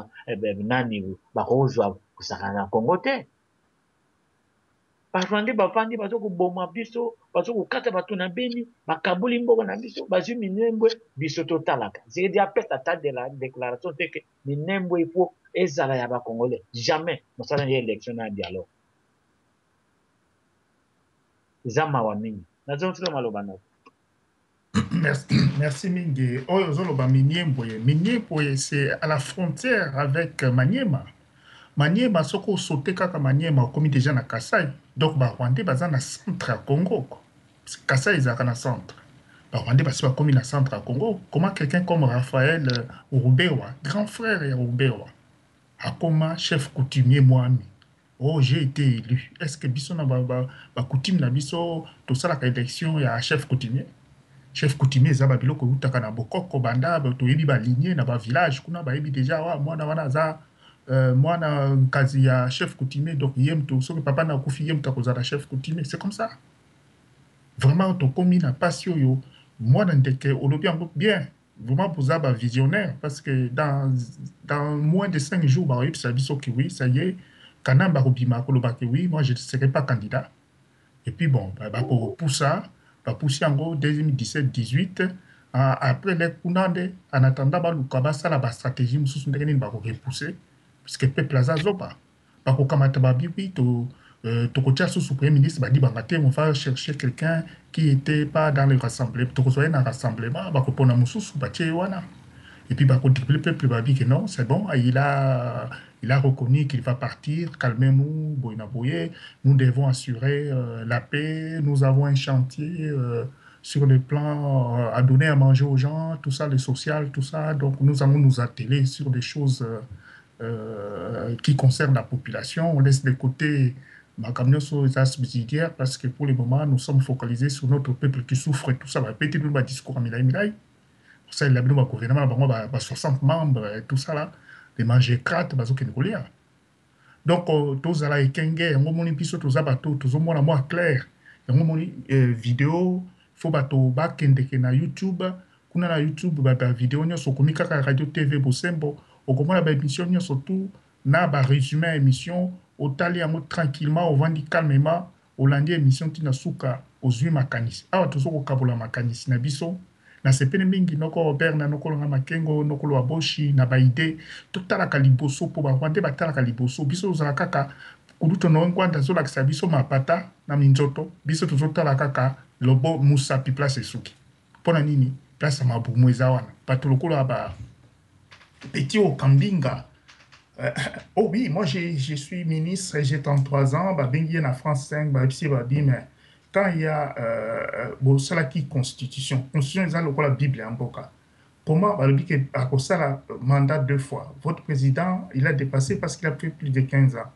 nani bako zua ko sakana na Congo te. Ba rwandais bavandi bazo koboma biso, bazo kokata batu na beni, bakaboli mboka na biso, bazwi minembwe, biso totalaka. Je dis apesa ata de la declaration te que minembwe il faut ezala ya ba congolais. Jamais mosala na ye election na dialogue. Eza mawa mingi. Nazongisela maloba na yo. Merci mingi oyo ozoloba miniembwe miniembwe c'est à la frontière avec maniema maniema soki osote kaka maniema okomi deja na kasai donc ba rwandais baza na centre ya congo kasai ezalaka na centre ba rwandais basi bakomi na centre ya congo comment quelqu'un comme raphaël euh, rubewa grand frère ya rubewa akoma chef coutumier mwami Oh j'ai ete elu est ce que biso na ba coutume na biso tosalaka election ya chef coutumier? Chef coutumier eza ba biloko ewutaka na bokoko banda toyebi ba lignee na ba village kuna bayebi dejà wa mwana wana aza mwana nkazi ya chef coutumier donc ye mutu soki papa na akufi ye mutu akozala chef coutumier c'est comme ça vraiment tokomi na pasi oyo mwana ndeke olobi yango bien Vraiment boza ba visionnaire parce que dans dans moins de cinq jours bakoyebisa biso que oui ça y est kanambe akobima akoloba que oui moi je ne serai pas candidat et puis bon bakopusa bapusi yango 2017 18 après le kuna nde en attendant baluka basala ba stratégie mosusu ndenge nini bakorepousser puisque peuple aza zoba bakokamata babibi to euh, tokotia susu premier ministre badi banga te on va chercher quelqu'un qui était pas dans le rassemblement tokozwa ye na rassemblement bakopona mosusu batie ye wana Et puis, bah, le peuple va dire que non, c'est bon, ah, il a, il a reconnu qu'il va partir, calmez-nous, nous devons assurer euh, la paix, nous avons un chantier euh, sur le plan euh, à donner à manger aux gens, tout ça, le social, tout ça. Donc, nous allons nous atteler sur des choses qui concerne la population, on laisse de cote makambo nionso eza subsidiaire parce que pour le moment nous sommes focaliser sur notre peuple qui souffre tout ça babeti bino ba discours ya milayi milayi kosalela bino ba gouvernement na bango ba 60 membres tout ça là les manger crate bazokende kolia donc tozala ekenge yango omoni biso toza bato tozomona mwa claire yango omoni video Faut bato ba kendeke na YouTube kuna na YouTube ba ba video nionso okomi kaka radio TV bosembo okomona ba emission nionso tout na ba resume ya emission otali yango tranquillement ovandi calmement olandi emission ti na suka ozui makanisi awa tozo kokabola makanisi na biso na sepeli mingi noko Robert na nokolo nga Makengo nokolo Aboshi na ba idee totalaka liboso po ba rwandais batalaka liboso biso tozala kaka Kudu tonton Nkwanda azolakisa biso mapata na minzoto biso tozotala kaka lobo musapi place esuki pona nini place ya mabumu eza wana batu lokola ba petit okambinga oh oui moi je, je suis ministre j'ai 33 ans babengi ye na France 5 bayebisi ye babi mais quand ya euh, bosalaki constitution constitution eza lokola bible ya mboka dire qu'il a ke le mandat deux fois votre président il a dépassé parce qu'il a pris plus de 15 ans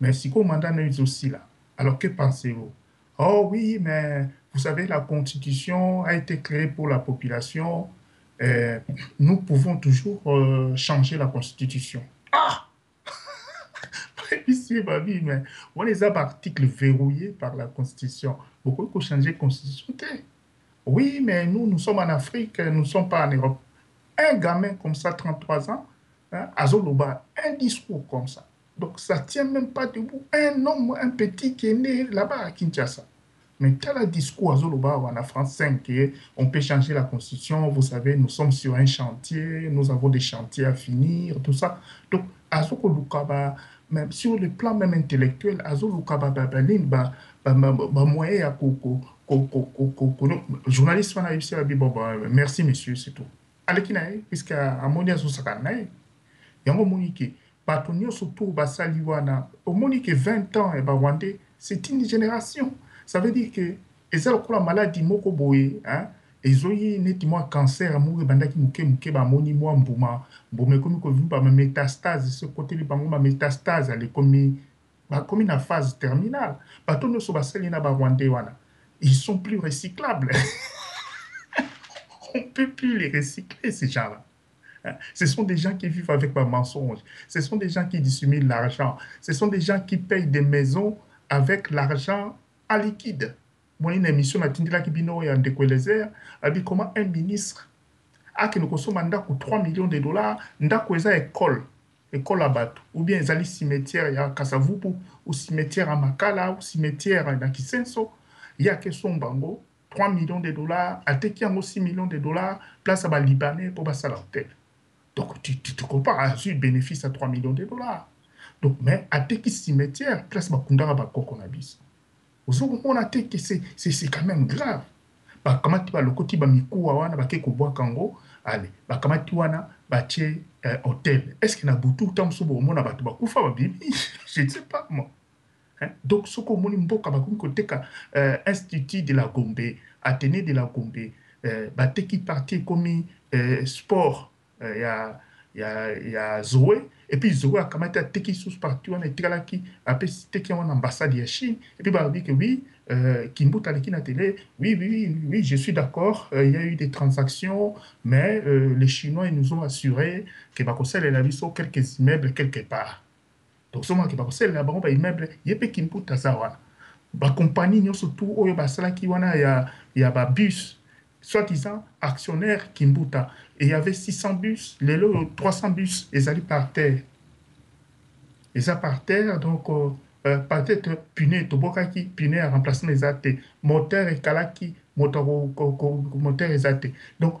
mais si le mandat n'est aussi là, alors que pensez-vous oh oui mais vous savez la constitution a été créée pour la population euh, nous pouvons toujours changer la constitution ah réussir ma vie, mais on les a par articles verrouillés par la Constitution. pourquoi qu'on changer la Constitution. Oui, mais nous, nous sommes en Afrique, nous ne sommes pas en Europe. Un gamin comme ça, 33 ans, hein, à un discours comme ça. Donc, ça ne tient même pas debout. Un homme, un petit qui est né là-bas à Kinshasa. Mais tu as discours à Zoloba ou en France 5, on peut changer la constitution, vous savez, nous sommes sur un chantier, nous avons des chantiers à finir, tout ça. Donc, à même sur le plan même intellectuel azoluka ba bamoyen ya journaliste wana ayebisi abi bon bah, merci monsieur c'est tout Aleki na ye puisque amoni azo sakana na ye. Yango omoni que batu nionso tout basali wana omoni que 20 ans ya ba rwandais c'est une generation ça veut dire que eza lokola maladi moko boye hein ezoyi neti mua cancer moko ebandaki muke muke ba moni mua mbuma mbuma ekomi ko vimba ba metastases ekoteli bango ba metastases aleko mi Bakomi na phase terminale. Bato nioso basali na ba rwandais wana ils sont plus recyclables on peut plus les recycler ces gens là ce sont des gens qui vivent avec ba mensonges ce sont des gens qui dissimulent l'argent ce sont des gens qui payent des maisons avec l'argent en liquide omoni na emission natindelaki bino ya ndeko Elezer alobi comment un ministre akende kosomba ndako 3 millions de dollars ndako eza ecole Ecole ya batu ou bien ezali cimetière ya kasavubu ou cimetière ya makala ou cimetière na kisenso ye ake somba yango trois millions de dollars ateki yango six millions de dollars place ya ba libanais po basala hotel donc tu tu te compares azui benefice ya trois millions de dollars donc mais ateki cimetière place bakundaka ba koko na biso. Ozo mona te que c'est quand meme grave? Ba kamati ba lokoti ba mikuwa wana ba ke ko bwaka yango, allez ba kamati wana ba tie hotel, est ce que na butu tango mosusu boko mona batu ba kufa ba bimi? Je ne sais pas moi hein! Donc soki omoni mboka ba komi ko teka institut de la Gombe, athenee de la Gombe, ba teki partie ekomi sports, ya Zoe et puis Zoe akamati ateki lisusu partie wana etikalaki apesi teki yango na ambassade ya chine et puis balobi que oui kimbuta aleki na tele oui oui oui je suis d'accord il ya eu des transactions mais les chinois ils nous ont assure que bakosalela biso quelques immeubles quelque part Tosombaki ba kosalela na bango ba immeubles, ye pe Kimputu aza wana. Ba compagnies nionso tout oyo basalaki wana ya ya ba bus, soit disant actionnaire Kimbuta et il y avait 600 bus, lelo oyo 300 bus ezali par terre. Eza par terre donc peut etre pneus tobwakaki pneus ya remplacement eza te, moteur ekalaki moto ya ko moteur eza te donc,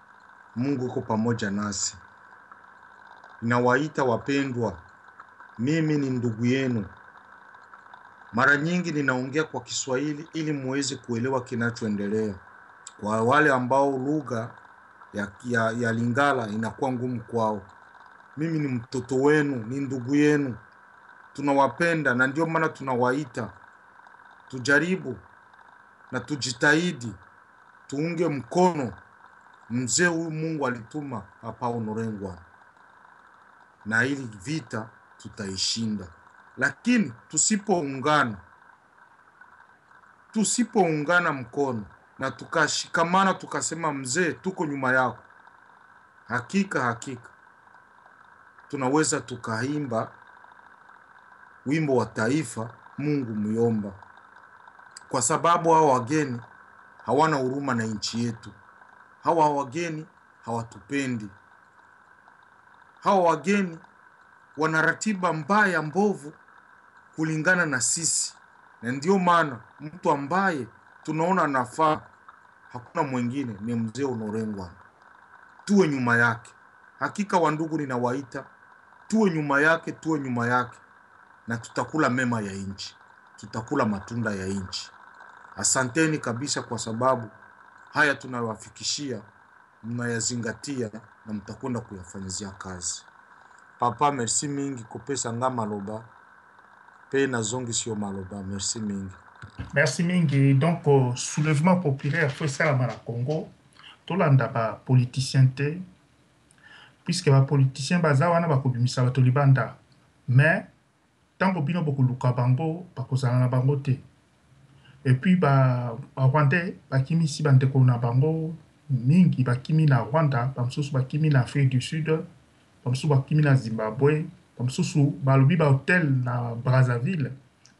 Mungu uko pamoja nasi. Ninawaita wapendwa, mimi ni ndugu yenu. Mara nyingi ninaongea kwa Kiswahili ili muweze kuelewa kinachoendelea. Kwa wale ambao lugha ya, ya, ya Lingala inakuwa ngumu kwao, mimi ni mtoto wenu, ni ndugu yenu, tunawapenda na ndio maana tunawaita. Tujaribu na tujitahidi, tuunge mkono mzee huyu Mungu alituma hapa Onorengwa, na hili vita tutaishinda, lakini tusipoungana, tusipoungana mkono na tukashikamana, tukasema mzee, tuko nyuma yako, hakika hakika tunaweza tukaimba wimbo wa taifa Mungu myomba kwa sababu hawa wageni hawana huruma na nchi yetu. Hawa wageni hawatupendi. Hawa wageni wana ratiba mbaya mbovu kulingana na sisi, na ndiyo maana mtu ambaye tunaona nafaa hakuna mwingine ni mzee Onorengo. Tuwe nyuma yake. Hakika wandugu, ninawaita tuwe nyuma yake, tuwe nyuma yake, na tutakula mema ya nchi, tutakula matunda ya nchi. Asanteni kabisa kwa sababu haya tunayowafikishia Muna ya zingatia na mtakondako ya fanyizia kazi papa merci mingi kopesa nga maloba pe na zongisi yo maloba merci mingi. Merci mingi donc soulevement populaire faut esalama na Congo tolanda ba politiciens te puisque ba politiciens baza wana bakobimisa bato libanda mais tango bino bokoluka bango bakozala na bango te et puis ba rwandais bakimisi ba ndeko na bango mingi bakimi na rwanda ba mosusu bakimi na afrique du sud ba mosusu bakimi na zimbabwe ba mosusu balobi ba hotel na brazzaville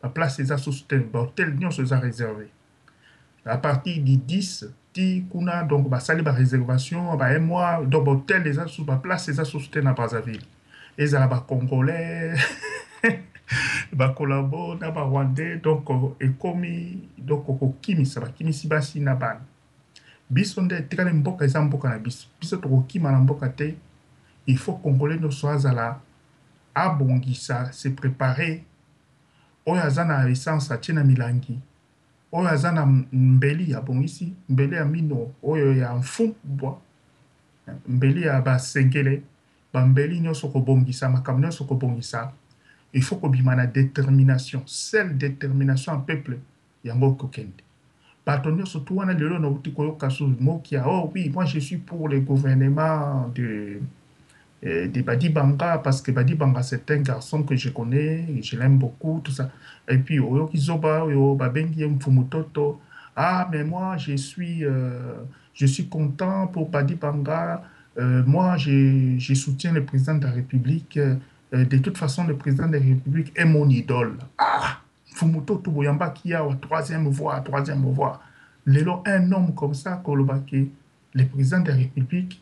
ba place eza susu te ba hotel nionso eza reserve à partir du 10 ti kuna donc basali ba reservation ba un mois donc ba hotel eza susu ba place eza susu te na Brazzaville ezala ba congolais ba collabo na ba rwandais donc ekomi donc kokimisa bakimisi basi na bana biso nde etikali mboka eza mboka na biso biso tokokima na mboka te il faut congolais nyonso azala abongisa se preparer oyo aza na essence atie na milangi oyo aza na mbeli abongisi mbeli ya mino oyo ya mfumbwa, mbeli ya ba sengele, ba mbeli nionso kobongisa makambo nionso kobongisa il faut kobima na determination seule determination ya peuple yango ekokende bato nionso tout wana lelo nawuti koyoka sous mokia oh oui moi je suis pour le gouvernement de Eh, de Badi Banga, parce que Badi Banga, c'est un garçon que je connais, je l'aime beaucoup, tout ça. Et puis, ah, mais moi, je suis, euh, je suis content pour Badi Banga, euh, moi, je, je, soutiens le président de la République, euh, de toute façon, le président de la République est mon idole. Ah! Fumutoto Boyamba une troisième voix, troisième voix. Lélo, un homme comme ça, Kolobake, le président de la République,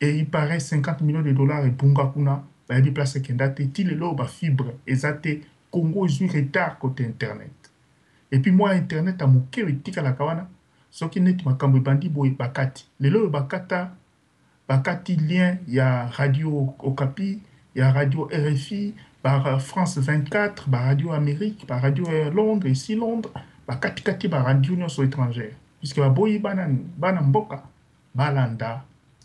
et il parait 50 millions de dollars ebunga kuna bayebi place ekenda te ti lelo oyo ba fibres eza te Congo ezui retard cote internet et puis mua internet ya muke oyo etikalaka wana soki neti makambu ebandi boye bakati lelo oyo bakata bakati lien ya radio okapi ya radio rfi ba France 24 ba radio Amerique ba radio ya Londres ici Londres bakati kati ba radio nionso etrangère puisque baboyi bana bana mboka balanda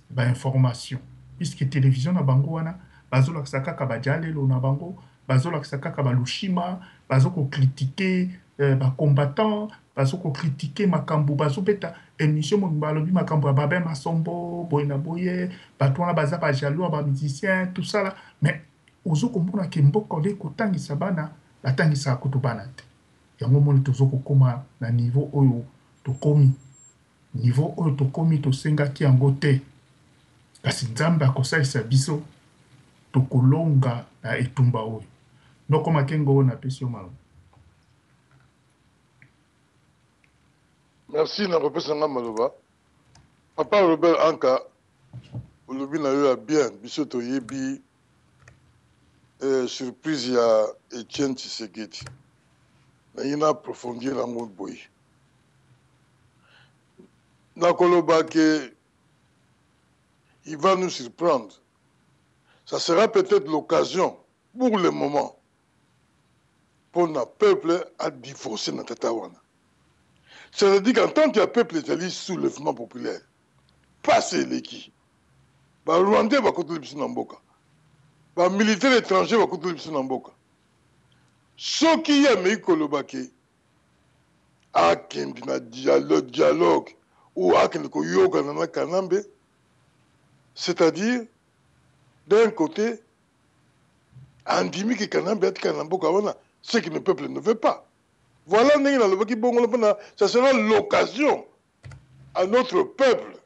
ba informations puisque television na bango wana bazo lakisa kaka ba djalelo na bango, bazo lakisa kaka ba lushima, bazo ko critiquer ba combattants, bazo ko critiquer makambu bazo beta emission mobimba balobi makambu ya Babin Masombo boye na boye, batu wana baza ba jaloux ya ba musiciens tout ça là mais ozo komona que mboka au lieu kotangisa bana batangisaka kutu bana te yango omoni tozo kokoma na niveau oyo tokomi. Niveau oyo tokomi tosengaki yango te, kasi Nzambe akosalisa biso, tokolonga na etumba oyo. Noko Makengo oyo napesi yo maloba. Merci na kopesa nga maloba. Papa Robert Anka, olobi na yo ya bien, biso toyebi eh, surprise ya Etienne Tshisekedi. Nalingi na approfondir yango boye. na koloba que il va nous surprendre ça sera peut-etre l'occasion pour le moment pona peuple a divorcer na tata wana c'est-à-dire qu'en tant que ya peuple ezali soulèvement populaire pasi eleki ba rwandais bakotoli biso na mboka ba militaire étranger bakotoli biso na mboka soki ye ameki koloba ke Akende na dialogue dialogue ou akende koyogana na kanambe c'est à dire d'un cote andimi que kanambe atikala na mboka wana ce que le peuple ne veut pas voilà ndenge nalobaki bongo wana pona ça sera l'occasion à notre peuple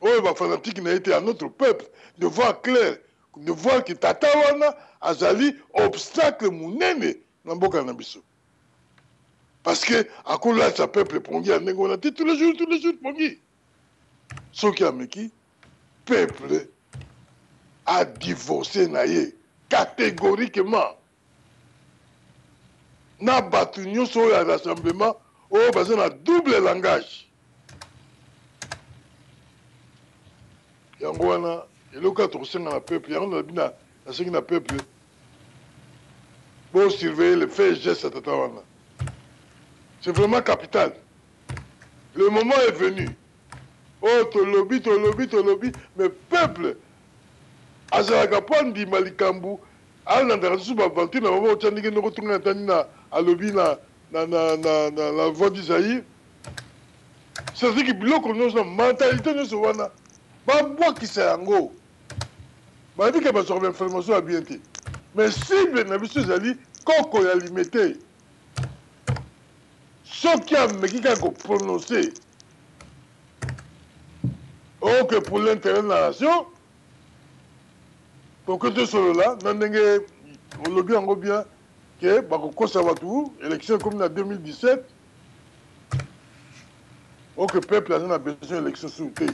oyo ba fanatique na ye te à notre peuple de voir clair de voir que tata wana azali obstacle munene na mboka na biso parce que ako latisa peuple pongi ya ndenge wana te tous les jours tous les jours pongi soki ameki peuple a divorce na ye catégoriquement na batu nyoso oyo ya rassemblement oyo baza na double langage yango wana eloko ya tokosenga na peuple yango nalobi na nasengi na peuple bo surveiller le fait geste ya tata wana c'est vraiment capital le moment est venu oyo oh, tolobi tolobi tolobi mais peuple azalaka mpo andima likambo Alandaka lisusu ba aventures na bango bakotia ndenge noko te ngai natali nini alobi na na na na na la voix du Zaïre c'est à dire que biloko nionso na mentalite nionso wana ba bwakisa yango bayebi ke bazwaka ba information ya bien te mais cible na biso ezali koko ya Limete soki ameki kaka ko prononcer ok pour l'interet de la nation Toke tosolola na ndenge olobi yango bien que bakokosa batu election ekomi na 2017 or que peuple aza na besoin election sur te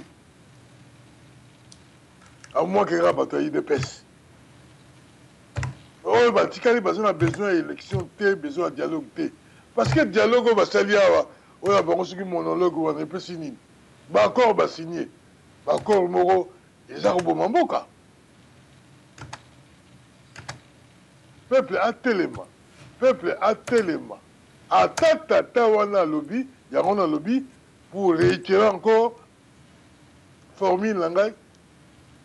à moins que kaka bato ya udps oyo batikali baza na besoin ya election te besoin ya dialogue te parce que dialogue oyo basali awa oyo ya bango soki monologue wana epesi nini baaccord basigne Ba corps moko eza koboma mboka. Peuple atelema, peuple atelema. Ata tata wana alobi, yango nalobi pour reiterer encore formule na ngai,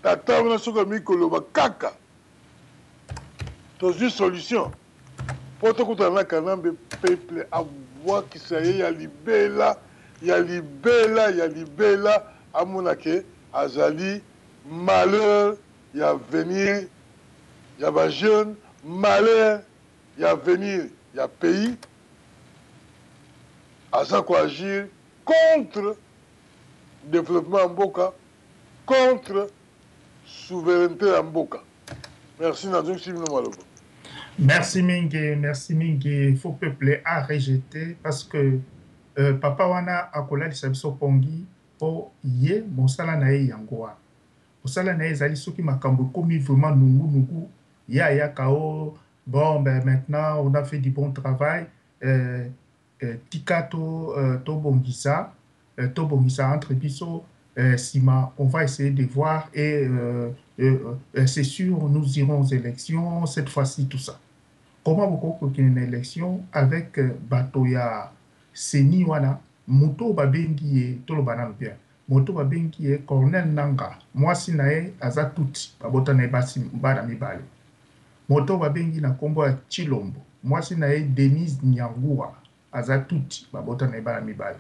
tata wana soki ameki koloba kaka Tozui solution po tokutana na kanambe peuple abuakisa ye ya libela ya libela ya libela amona ke azali malheur ya avenir ya ba jeune malheur ya avenir ya pays aza ko agir contre developpement ya mboka contre Souverainetes ya mboka. Merci na zongisi bino maloba. Merci mingi merci mingi faut peuple a rejete parce que papa wana akolalisa biso pongi po ye mosala na ye yango wana mosala na ye ezali soki makambo ekomi vraiment nungu nungu ye ayaka oh bon ben maintenant on a fait du bon travail euh, eh, tika to eh, tobongisa eh, tobongisa entre biso eh, sima on va essayer de voir et euh, euh, euh, c'est sûr nous irons aux élections cette fois-ci tout ça comment bokoki kokende na élection avec euh, bato ya seni wana moto oyo babengi ye toloba nano bien Moto ba bengi ye Corneille Nangaa, muasi na ye aza tutsi, ba bota na ye basi bana mibale. Moto ba bengi na kombo ya Tshilombo, muasi na ye Denise Nyangua aza tutsi, ba bota na ye bana mibale.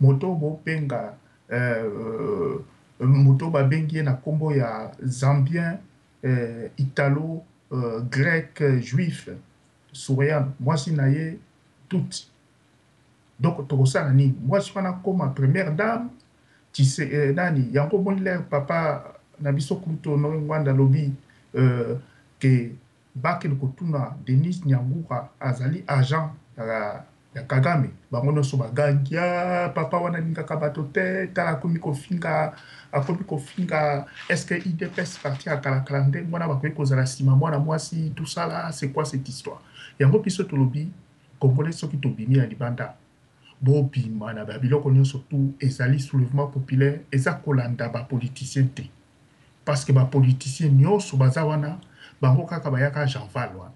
Moto bo benga euh moto ba bengi ye na kombo ya Zambien euh Italo euh Grec Juif Suriano, muasi na ye tutsi. Donc toko sala nini muasi wana akoma première dame tshise eh nani yango omoni leurs papa na biso kulutu honore ngwanda alobi euh que ba kende ko tuna denise nyangura azali agent ya kagame bango nionso ba gangi ah papa wana alingaka bato te tala akomi ko finga akomi ko finga est ce que udps parti ya kala kala nde ngwana bakoki kozala sima mwana muasi tout ça là c'est quoi cette histoire yango biso tolobi Congolais soki tobimi ya libanda bobima na ba biloko nionso tout ezali soulevement populaire eza kolanda ba politiciens te parce que ba politiciens nionso baza wana bango kaka bayaka janval wana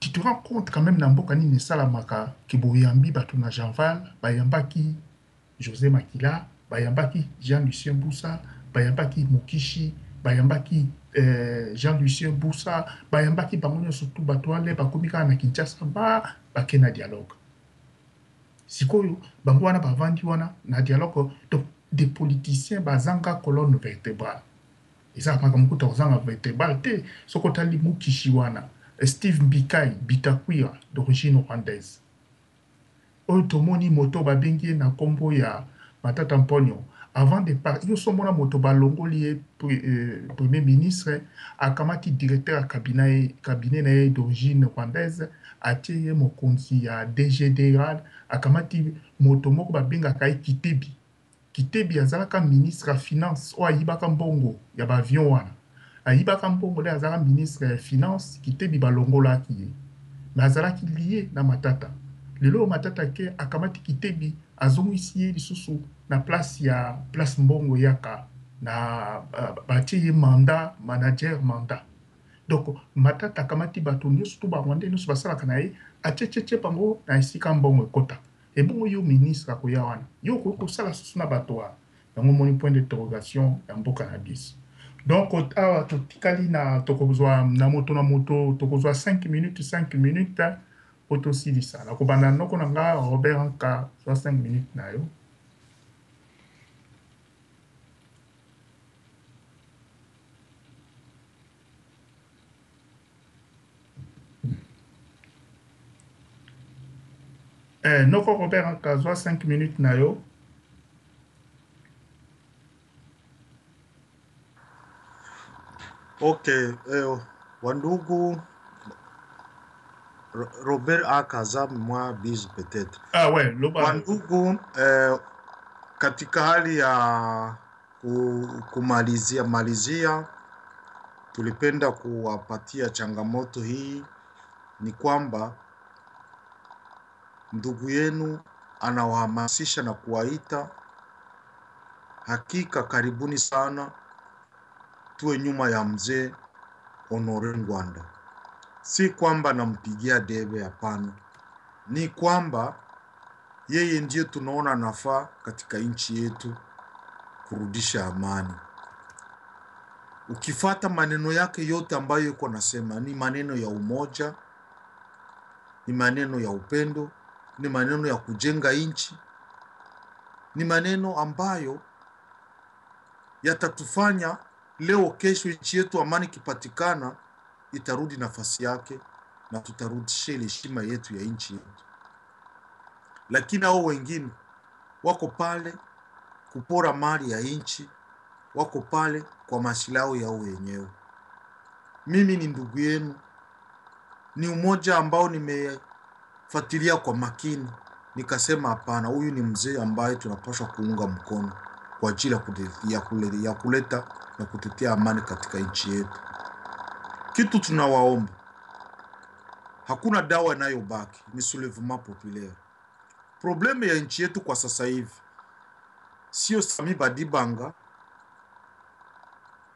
tu te rends compte quand meme na mboka nini esalamaka que boyambi batu na janval bayambaki Jose Makila, bayambaki Jean-Lucien Busa, bayambaki Mukishi, bayambaki Jean-Lucien Busa, bayambaki bango nionso tout, batu wana bakomi kaka na Kinshasa ba bake na dialogue. Sikoyo bango wana bavandi wana na dialogue donc des politiciens bazanga colonne vertebrale. Eza makambo kutu ya kozanga vertebrale te, soki otali Mukishi wana, Steve Mbikayi, Bitakwira d'origine rwandaise, Oyo tomoni moto babengi ye na kombo ya Matata Mponyo avant de par yo somona moto balongoli ye premier ministre akamati directeur ya cabinet na ye d'origine rwandaise atie ye mokonzi ya DGDRAD akamati moto moko babengaka ye Kitebi Kitebi azalaka ministre ya finance oyo ayibaka mbongo ya ba avions wana ayibaka mbongo nde azalaka ministre ya finance kitebi balongolaki ye mais azalaki lie na matata lelo oyo matata ke akamati kitebi azongisi ye lisusu na place ya place mbongo eyaka na batie ye manda manager manda donc matata akamati batu nioso tout ba rwandais nioso basalaka na ye atie tie tie bango na esika mbongo ekotaka Ebongo yo ministre akoya wana yo okoki kosala susu na batu wana yango omoni point d'interrogation ya mboka na biso donc awa totikali na tokozua na moto na moto tokozua cinq minutes cinq minutes po tosilisa nakobanda na noko na nga Robert Anka zua cinq minutes na yo. Eh, noko Robert Aka, zwa 5 minutes na yo. Ok, eh, wandugu Robert Aka aza mwa bizu peut-être. Ah ouais, loba. Wandugu eh, katika hali ya kumalizia malizia tulipenda kuwapatia changamoto hii ni kwamba ndugu yenu anawahamasisha na kuwaita. Hakika karibuni sana, tuwe nyuma ya mzee Honore Ngwanda. Si kwamba nampigia debe, hapana, ni kwamba yeye ndiye tunaona nafaa katika nchi yetu kurudisha amani. Ukifata maneno yake yote ambayo yuko nasema, ni maneno ya umoja, ni maneno ya upendo ni maneno ya kujenga nchi, ni maneno ambayo yatatufanya leo kesho nchi yetu amani ikipatikana itarudi nafasi yake na tutarudisha ile heshima yetu ya nchi yetu. Lakini hao wengine wako pale kupora mali ya nchi, wako pale kwa masilao yao wenyewe. Mimi ni ndugu yenu, ni umoja ambao nime fatilia kwa makini, nikasema hapana, huyu ni mzee ambaye tunapaswa kuunga mkono kwa ajili ya kuleta, ya kuleta na kutetea amani katika nchi yetu. Kitu tunawaomba, hakuna dawa inayobaki ni soulevement populaire. Problemu ya nchi yetu kwa sasa hivi sio Sami Badibanga.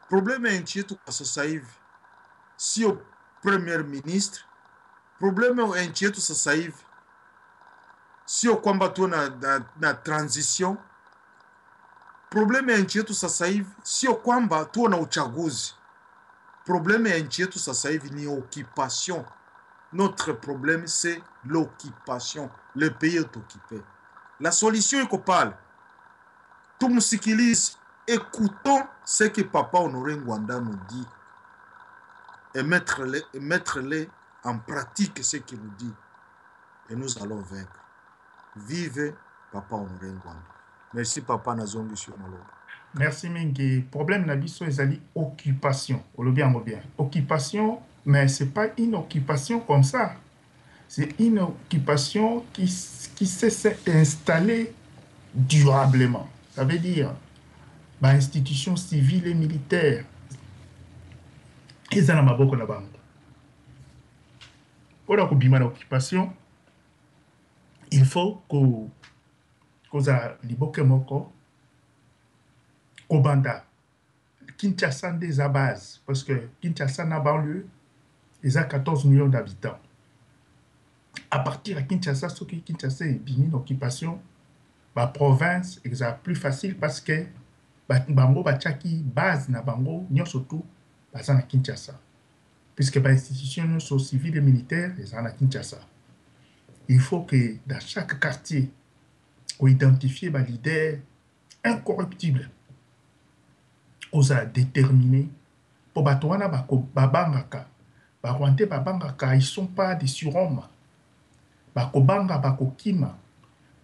Problemu ya nchi yetu kwa sasa hivi sio premier ministre Probleme wa enchi yetu sasa hivi sio kwamba tuwe na, na, na transition. Probleme ya nchi yetu sasa hivi sio kwamba tuwe na uchaguzi. Probleme ya nchi yetu sasa hivi ni occupation. Notre problème c'est l'occupation. Le pays est occupé. La solution iko pale. Tumusikilize, ecoutons ce que papa Honore Ngwanda nous dit et mettre le, mettre le en pratique ce qu'il nous dit et nous allons vaincre. Vive papa Honore Ngwanda. Merci papa nazongisi yo maloba. Merci mingi. Problème na biso ezali occupation. Olobi yango bien. Occupation, mais c'est pas une occupation comme ça. C'est une occupation qui, qui s'est s'est installée durablement. Ça veut dire, ba institutions civiles et militaires, eza na maboko na bango. Mpo na kobima na occupation, il faut ko, kozala liboke moko, kobanda Kinshasa nde eza base parce que Kinshasa na banlieue eza 14 millions d'habitants à partir ya Kinshasa soki Kinshasa ebimi na occupation ba province eza plus facile parce que bango batiaki base na bango nyonso tout baza na Kinshasa puisque ba institution nyonso civile et militaire eza na Kinshasa il faut que dans chaque quartier ko identifier ba leader incorruptible kozala determine po bato wana babangaka ba rwandais babangaka ils sont pas des surhommes bakobanga bakokima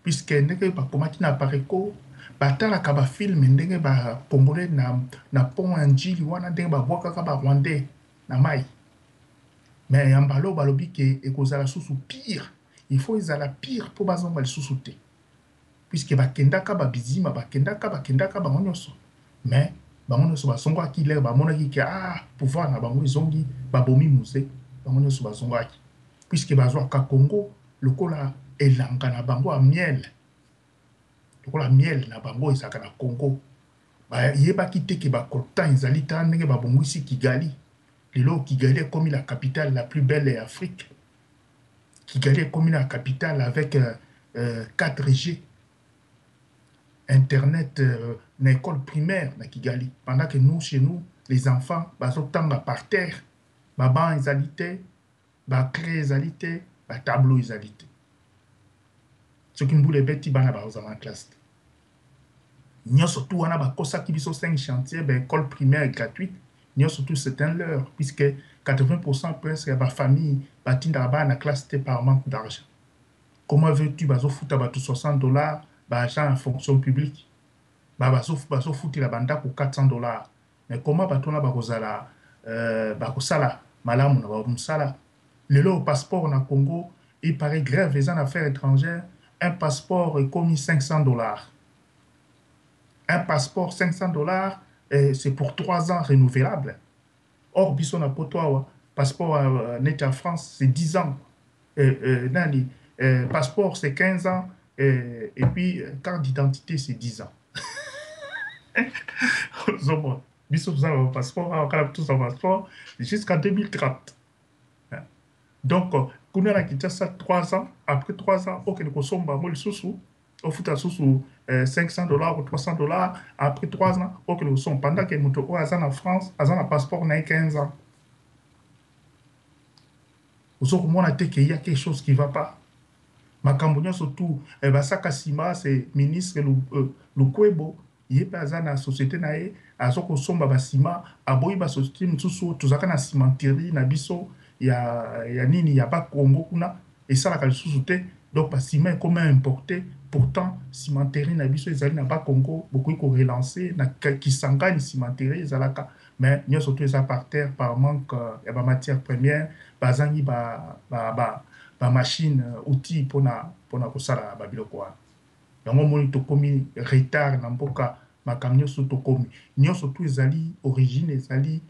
puisque ndenge bakomaki na pareco batalaka ba film ndenge ba congolais na, na pont ya njili wana ndenge babwakaka ba rwandais na mai me ya mbalo balobi ke ekozala susu pire il faut ezala pire mpo bazonga lisusu te puisque ba kendaka ba bizima ba kendaka ba kendaka bango nionso mais bango nionso ba zongaki lere ba monaki ke aah pouvoir na bango ezongi ba bomi muze bango nionso ba zongaki puisque ba zwaka congo lokola elanga na bango ya miel lokola miel na bango ezalaka na congo ba yebaki te ke ba coltan ezali ta ndenge ba bongwisi kigali lelo kigali ekomi la capitale la plus belle ya afrique Kigali ekomi na capitale avec 4G internet na ecole primaire na Kigali pendant que nous chez nous les enfants bazo tanga par terre ba banc ezali te ba craie ezali te ba tableau ezali te soki mbula ebeti bana bakozala na classe te. nionso tout wana bakosaki biso cinq chantiers ba ecoles primaires gratuites nionso tout c'est un leurre puisque 80 pourcent presque ya ba familles batindaka bana na classe te par manque d'argent comment veux tu bazofuta batu 60 dollars ba agents ya fonction publique ba bazofutela ba ndaku 400 dollars Mais comment batu wana bako zala euh bako sala malamu na ba musala? Lelo oyo passeport na Congo il parait grève eza na affaire etrangère un passeport ekomi 500 dollars un passeport 500 dollars et c'est pour trois ans renouvelable or biso na poto awa passeport neti ya France c'est 10 ans Eh eh nani eh passeport c'est 15 ans eh et puis carte d'identite c'est 10 ans ozo mona biso toza na passeport awa kala toza passeport jusqu'à 2030 donc kuna na Kinshasa 3 ans après 3 ans okende kosomba yango lisusu ofuta lisusu eh, 500 dollars ou 300 dollars après 3 ans okende kosomba pendant que moto oyo aza na France aza na passeport na ye 15 ans Ozo komona te que il ya quelque chose qui va pas? Makambo nionso tout basaka sima c'est ministre Lukwebo ye pe aza na societe na ye azo ko somba ba ciment aboyi ba societe misusu tozalaka na cimenterie na biso ya nini ya bas Congo kuna esalaka lisusu te donc ba ciment ekoma importe pourtant cimenterie na biso ezali na bas Congo bokoki ko relancer na Kisangani cimenterie ezalaka mais nionso tout eza par terre par manque ya ba matières premières, bazangi ba ba ba machines outils pona pona kosala ba biloko wana yango omoni tokomi retard na mboka makambo nionso tokomi nionso tout ezali origine ezali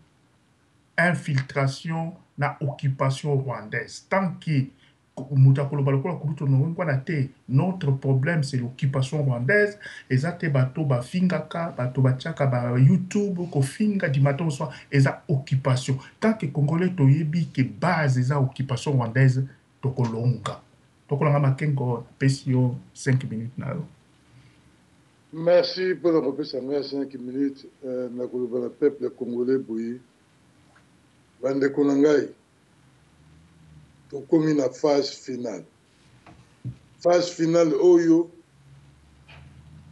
infiltration na occupation rwandaise tant que Mutu akoloba lokola kulutu Noe Nguana te, notre problème c'est l'occupation rwandaise, eza te bato ba fingaka, bato ba tiaka ba YouTube ko finga du matin au soir, eza occupation, tant que congolais toyebi que base eza occupation rwandaise toko longa. Tokola nga makengo na pesi yo cinq minutes na yo. Merci pona kopesa nga cinq minutes, na koloba na peuple congolais boye, ba ndeko na ngai, Tokomi na phase finale. Phase finale oyo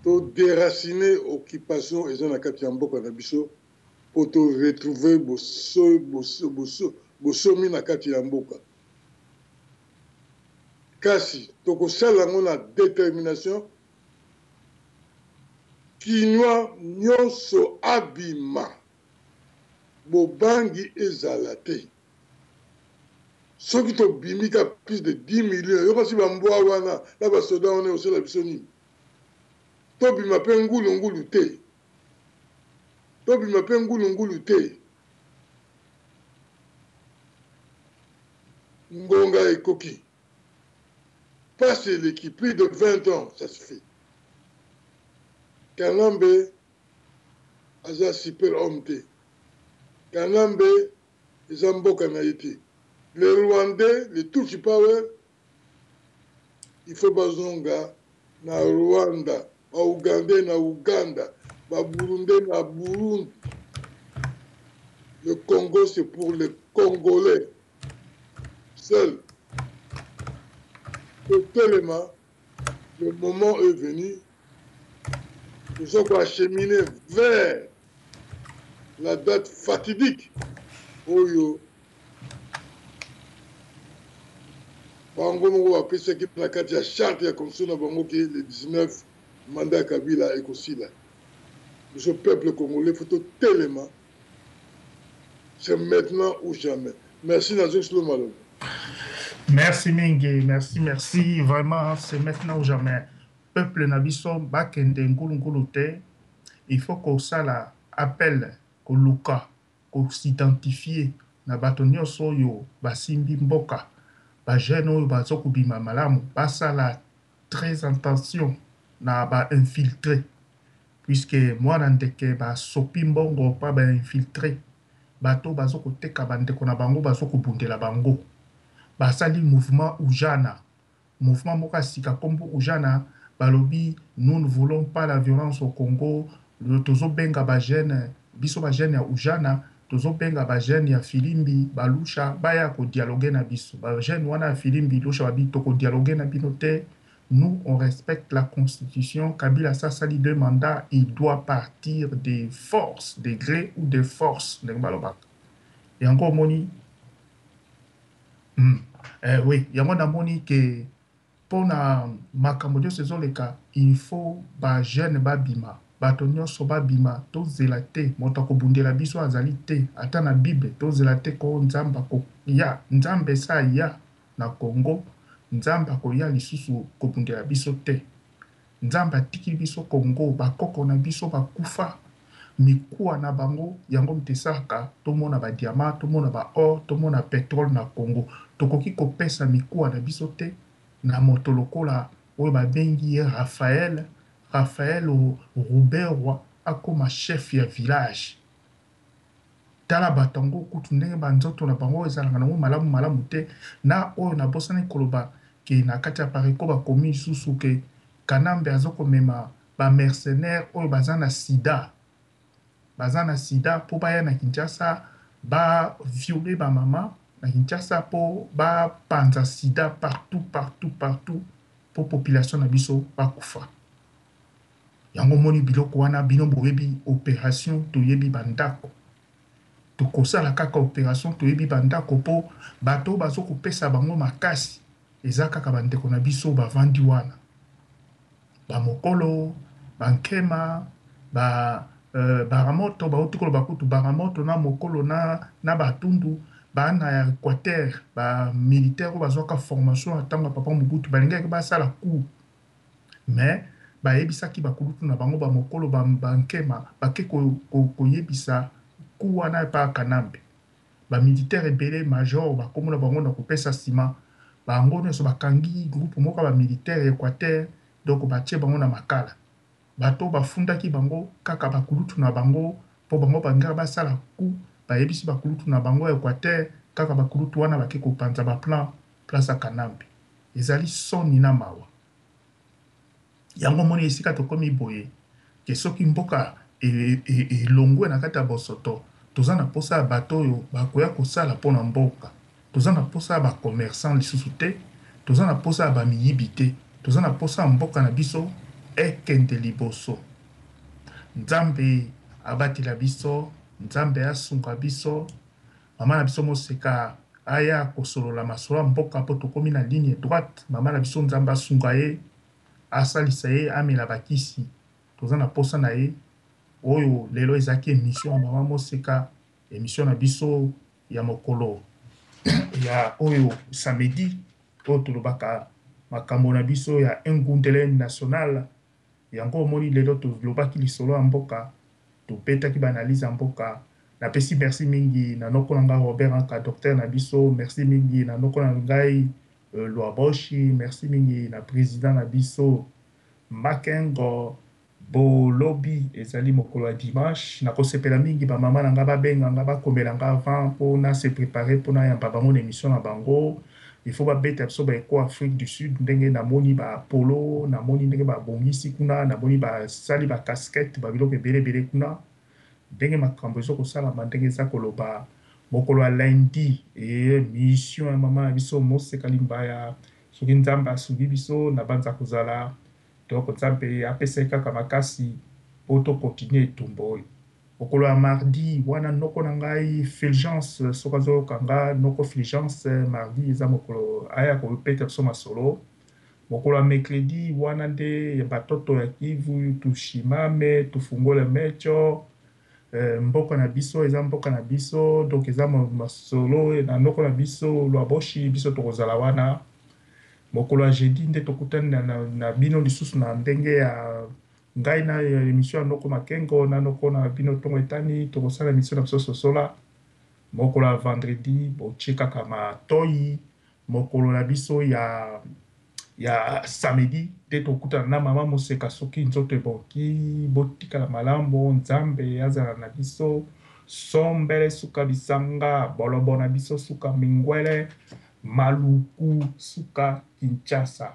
to deraciner occupation eza na kati ya mboka na biso mpo to retrouver bosomi na kati ya mboka. Kasi tokosala yango na determination kinois nionso abima. Bobangi ezala te soki tobimi ta plus de 10 millions yoka si ba mbwa wana na ba soda wana ekosala biso nini? Tobima pe ngulu ngulu te, tobima pe ngulu ngulu te. Ngonga ekoki, pasi eleki plus de 20 ans ça suffit. Kanambe. aza super homme te kanambe eza mboka naye te les rwandais les tutshi power il faut bazonga na rwanda ba ougandais na ouganda ba burundais na burundi le congo c'est pour les congolais seul totelema Le moment est venu toza ko acheminer vers la date fatidique oyo bango moko bapesaki na kati ya charte ya constitution na bango ke le 19 mandat ya Kabila ekosila. Biso peuple congolais faut totelema. C'est maintenant ou jamais merci na zongisi lo maloba. Merci mingi merci merci vraiment c'est maintenant ou jamais peuple na biso ba kende ngulu ngulu te il faut ko sala appel ko luka ko s'identifier na bato nionso oyo ba simbi mboka ba jeunes oyo bazo ko bima malamu ba sala Très entention na ba infiltres puisque mwana ndeke ba sopi mbongo pa ba infiltres bato bazo koteka ba ndeko na bango bazo kobundela bango ba sali mouvement ujana mouvement moko ya sika kombo ujana balobi nous ne voulons pas la violence au Congo tozo benga ba jeunes biso ba jeunes ya ujana Tozo penga ba jeune ya filimbi ba lusha baya ko dialogue na biso ba jeune wana ya filimbi lusha ba bi toko dialogue na bino te nous on respecte la constitution kabila asi asali deux mandat il doit partir de force de gre ou de force ndenge ba lobaka yango omoni hum eh oui yango na moni que Pona makambo nioso ezo leka il faut ba jeune ba bima bato nioso ba bima to zela te moto ako bundela biso azali te ata na bible to zela te koo nzambe ako ya nzambe esi aya na congo nzambe ako ya lisusu ko bundela biso te Nzambe atiki biso Congo ba koko na biso ba kufa mikuwa na bango yango mte esalaka to mona ba diamant to mona ba or to mona petrole na Congo tokoki ko pesa mikuwa na biso te na moto lokola oyo ba bengi ye Raphaël Raphaël Ruberwa akoma chef ya village Tala bato yango, kutu ndenge ba nzoto na bango ezalaka na yango malamu malamu te, na oyo na bosanaki koloba ke na kati ya Apareco ba komi lisusu ke Kanambe azo ko mema ba mercenaires oyo baza na sida, baza na sida po baya na Kinshasa ba violer ba mama na Kinshasa po ba panza sida partout partout partout po population na biso ba kufa. Yango omoni biloko wana bino boyebi operation toyebi ba ndako tokosala kaka operation toyebi ba ndako po bato oyo bazo kopesa bango makasi eza kaka ba ndeko na biso bavandi wana ba mokolo ba nkema ba baramoto bawuti koloba kutu baramoto na mokolo na na batundu bana ya equateur ba militaire oyo bazwaka formation na tango ya papa mobutu balingaki basala cour Mais bayebisaki ba kulutu na bango ba mokolo ba nkema bake koyebisa coup wana epa kanambe. Ba militaires ebele major ba kombo na bango nakopesa sima bango nionso bakangi groupe moko ya ba militaires ya Equateur donc batie bango na makala. Batu oyo bafundaki bango kaka ba kulutu na bango po bango balingaka basala coup bayebisi ba kulutu na bango ya Equateur kaka ba kulutu wana bake kopanza ba plans place ya kanambe. Ezali soni na mawa. Yango omoni esika tokomi boye ke soki mboka elongwe na kati ya bosoto toza na posa ya bato oyo bakoya kosala mpo na mboka. Toza na posa ya ba commerçants lisusu te, toza na posa ya ba miyibi te, toza na posa ya mboka na biso ekende liboso. Nzambe abatela biso, Nzambe asunga biso. Maman na biso moseka aya kosolola masolo ya mboka po tokomi na ligne droite maman na biso nzambe asunga ye asalisa ye amela ba kisi toza na posa na ye oyo lelo ezalaki emission ya maman moseka emission na biso ya mokolo ya oyo samedi oyo tolobaka makambo na biso ya Engundele nationale Yango omoni lelo to lobaki lisolo ya mboka, to betaki ba analyse ya mboka. Na pesi merci mingi na noko na ngai Robert Anka docteur na biso, merci mingi na noko na ngai Luaboshi, merci mingi na president na biso Makengo. Bo lobi ezali mokolo ya dimanche, na ko sepela mingi ba maman na ngai ba benga ngai ba komela ngai avant po na se preparer po na yamba bango na emission na bango. Il faut ba beta biso ba echos Afrique du Sud ndenge na moni ba polo, na moni ndenge ba bongisi kuna, na moni ba sali ba casquettes, ba biloko ebele ebele kuna. Ndenge makambu ezo ko salama, ndenge eza ko loba mokolo ya lundi emission ya maman na biso Mose Kalimbaya soki Nzambe asungi biso na banza ko zala. Donc Nzambe apesa ye kaka makasi po to continuer etumba oyo. Mokolo ya mardi wana noko na ngai Fulgence soki azo yoka nga noko Fulgence mardi eza mokolo aya ko beta biso masolo. Mokolo ya mecredi wana nde ba toto ya Kivu tu shimame tu fungole mecho. Eh mboka na biso eza mboka na biso donc eza masolo na noko na biso luaboshi biso tokozala wana mokolo ya jeudi nde tokutani na, na, na bino lisusu na ndenge ya ngai na emission ya noko makengo na noko na bino tongo etani tokosala emission na biso sosola mokolo ya vendredi botie kaka matoyi Mokolo na biso ya ya samedi nde tokutana na maman moseka soki nzoto ebonki botikala malamu nzambe azala na biso sombele suka bisanga bolobo na biso suka minguele maluku suka kinshasa.